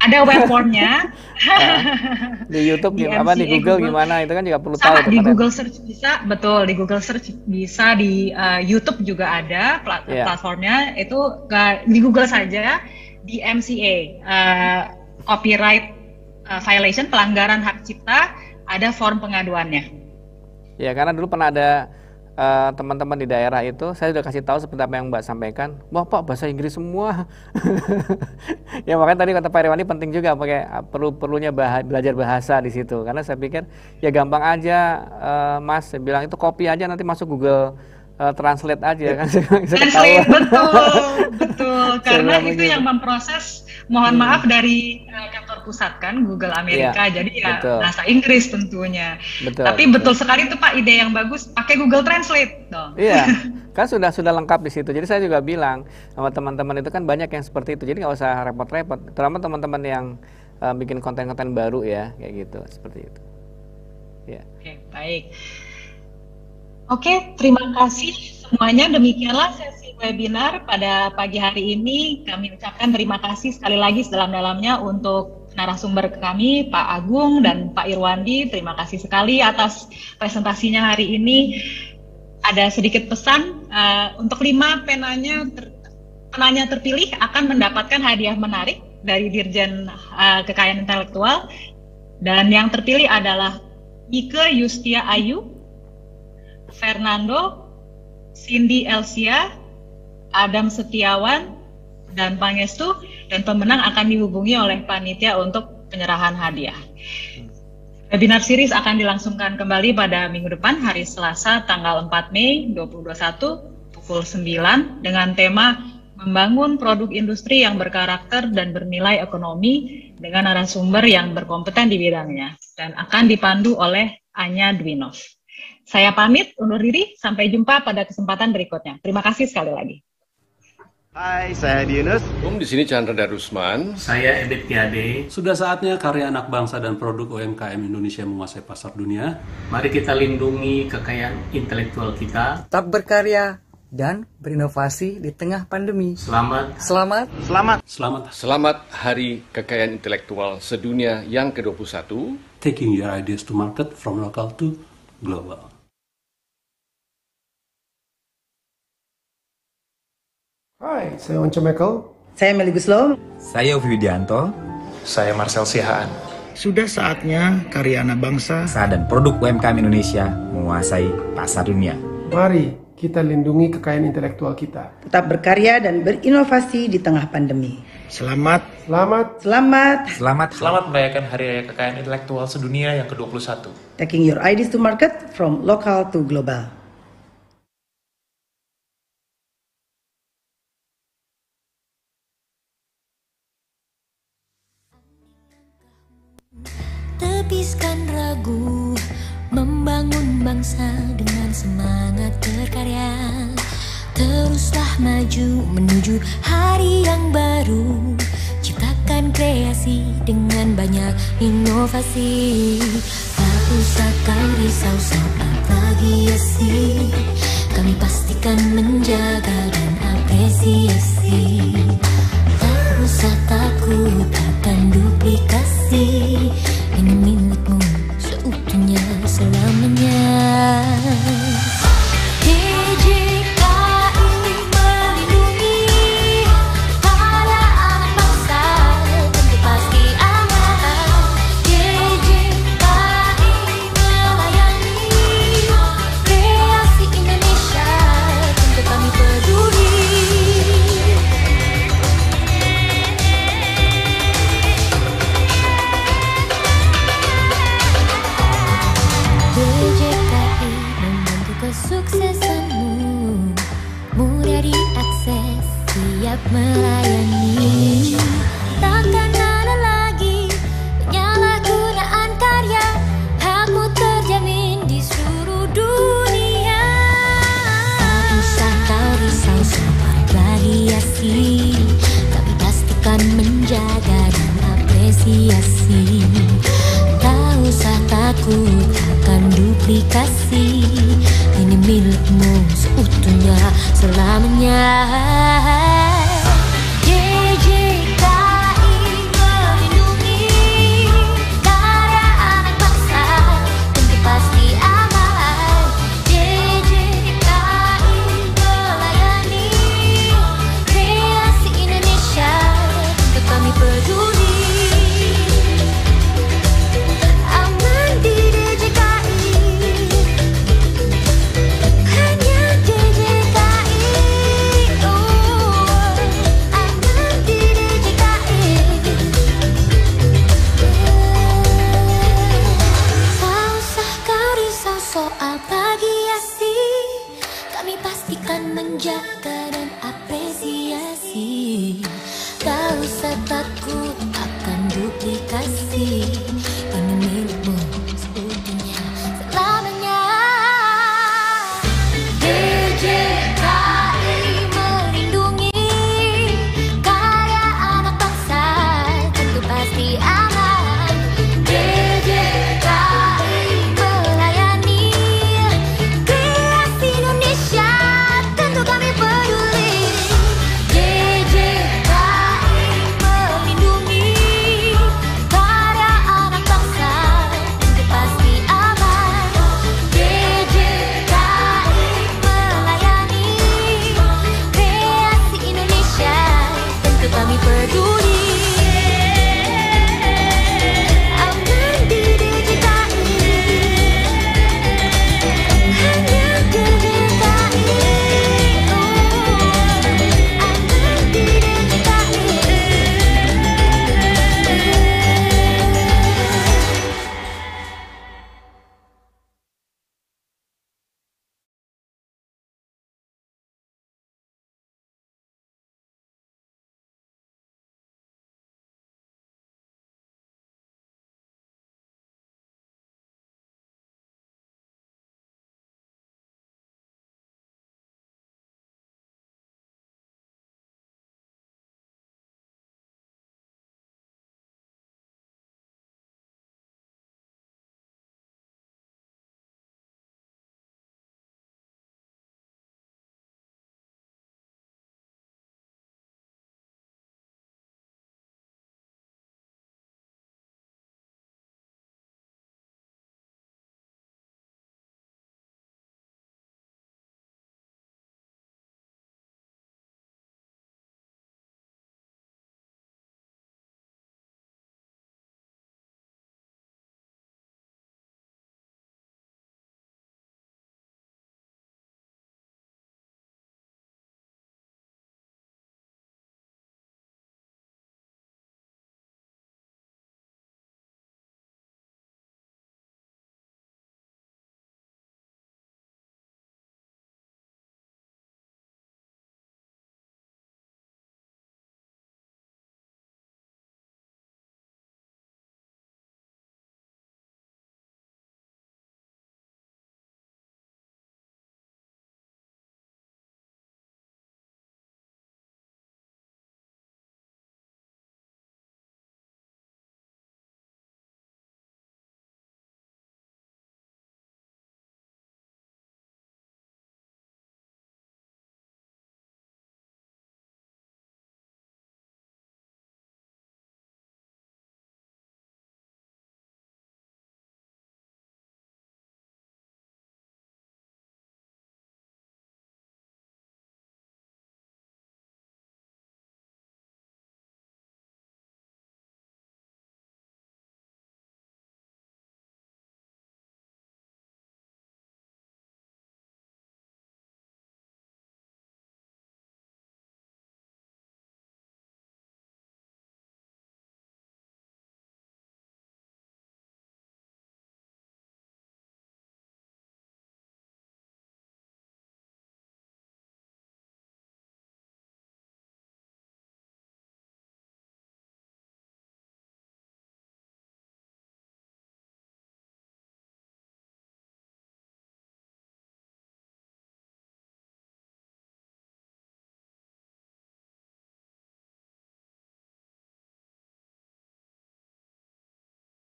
Ada web formnya. [laughs] di YouTube di apa di Google, Google gimana itu kan juga perlu Sama, tahu. Di Google Search bisa, betul di Google Search bisa di uh, YouTube juga ada plat yeah. platformnya itu uh, di Google saja di MCA uh, copyright uh, violation pelanggaran hak cipta ada form pengaduannya. Ya karena dulu pernah ada Eh, teman-teman uh, di daerah itu saya sudah kasih tahu seperti apa yang Mbak sampaikan. Wah Pak bahasa Inggris semua. [laughs] Ya makanya tadi kata Pak Irwani penting juga pakai eh, perlu perlunya bah belajar bahasa di situ. Karena saya pikir ya gampang aja uh, Mas. Saya bilang itu copy aja nanti masuk Google uh, translate aja. [laughs] Kan translate betul betul. [laughs] Karena itu yang memproses mohon hmm. maaf dari uh, kantor pusat kan Google Amerika ya, jadi ya betul. bahasa Inggris tentunya betul, tapi betul. betul sekali itu Pak ide yang bagus pakai Google Translate dong iya [laughs] kan sudah sudah lengkap di situ jadi saya juga bilang sama teman-teman itu kan banyak yang seperti itu jadi nggak usah repot-repot terutama teman-teman yang uh, bikin konten-konten baru ya kayak gitu seperti itu ya oke baik Oke, terima kasih semuanya. Demikianlah sesi webinar pada pagi hari ini. Kami ucapkan terima kasih sekali lagi sedalam-dalamnya untuk narasumber kami, Pak Agung dan Pak Irwandi. Terima kasih sekali atas presentasinya hari ini. Ada sedikit pesan uh, untuk lima penanya ter, penanya terpilih akan mendapatkan hadiah menarik dari Dirjen uh, Kekayaan Intelektual dan yang terpilih adalah Ike Yustia Ayu Fernando, Cindy Elsia, Adam Setiawan, dan Pangestu, dan pemenang akan dihubungi oleh panitia untuk penyerahan hadiah. Webinar series akan dilangsungkan kembali pada minggu depan, hari Selasa, tanggal 4 Mei 2021, pukul 9, dengan tema Membangun produk industri yang berkarakter dan bernilai ekonomi dengan narasumber yang berkompeten di bidangnya, dan akan dipandu oleh Anya Dwinov. Saya pamit undur diri, sampai jumpa pada kesempatan berikutnya. Terima kasih sekali lagi. Hai, saya Yunus. Om di sini Chandra Darusman. Saya Ebit Tiade. Sudah saatnya karya anak bangsa dan produk UMKM Indonesia menguasai pasar dunia. Mari kita lindungi kekayaan intelektual kita. Tetap berkarya dan berinovasi di tengah pandemi. Selamat. Selamat. Selamat. Selamat. Selamat Hari Kekayaan Intelektual Sedunia yang ke-21. Taking your ideas to market from local to global. Hai, saya Once Mekel. Saya Meli Guslo. Saya Ovi Widianto. Saya Marcel Sihaan. Sudah saatnya karya anak bangsa dan produk UMKM Indonesia menguasai pasar dunia. Mari kita lindungi kekayaan intelektual kita. Tetap berkarya dan berinovasi di tengah pandemi. Selamat. Selamat. Selamat. Selamat. Selamat merayakan Hari Raya Kekayaan Intelektual Sedunia yang ke-21. Taking your ideas to market from local to global. Tepiskan ragu Membangun bangsa dengan semangat berkarya. Teruslah maju menuju hari yang baru. Ciptakan kreasi dengan banyak inovasi. Tak usah kau risau soal plagiasi Kami pastikan menjaga dan apresiasi. Tak usah takut akan duplikasi Ini milikmu seutuhnya selamanya melayani. Takkan ada lagi penyalahgunaan karya Hakmu terjamin di seluruh dunia. Usah kau risau soal variasi Kami pastikan menjaga dan apresiasi. Tak usah takut akan duplikasi Ini milikmu seutuhnya selamanya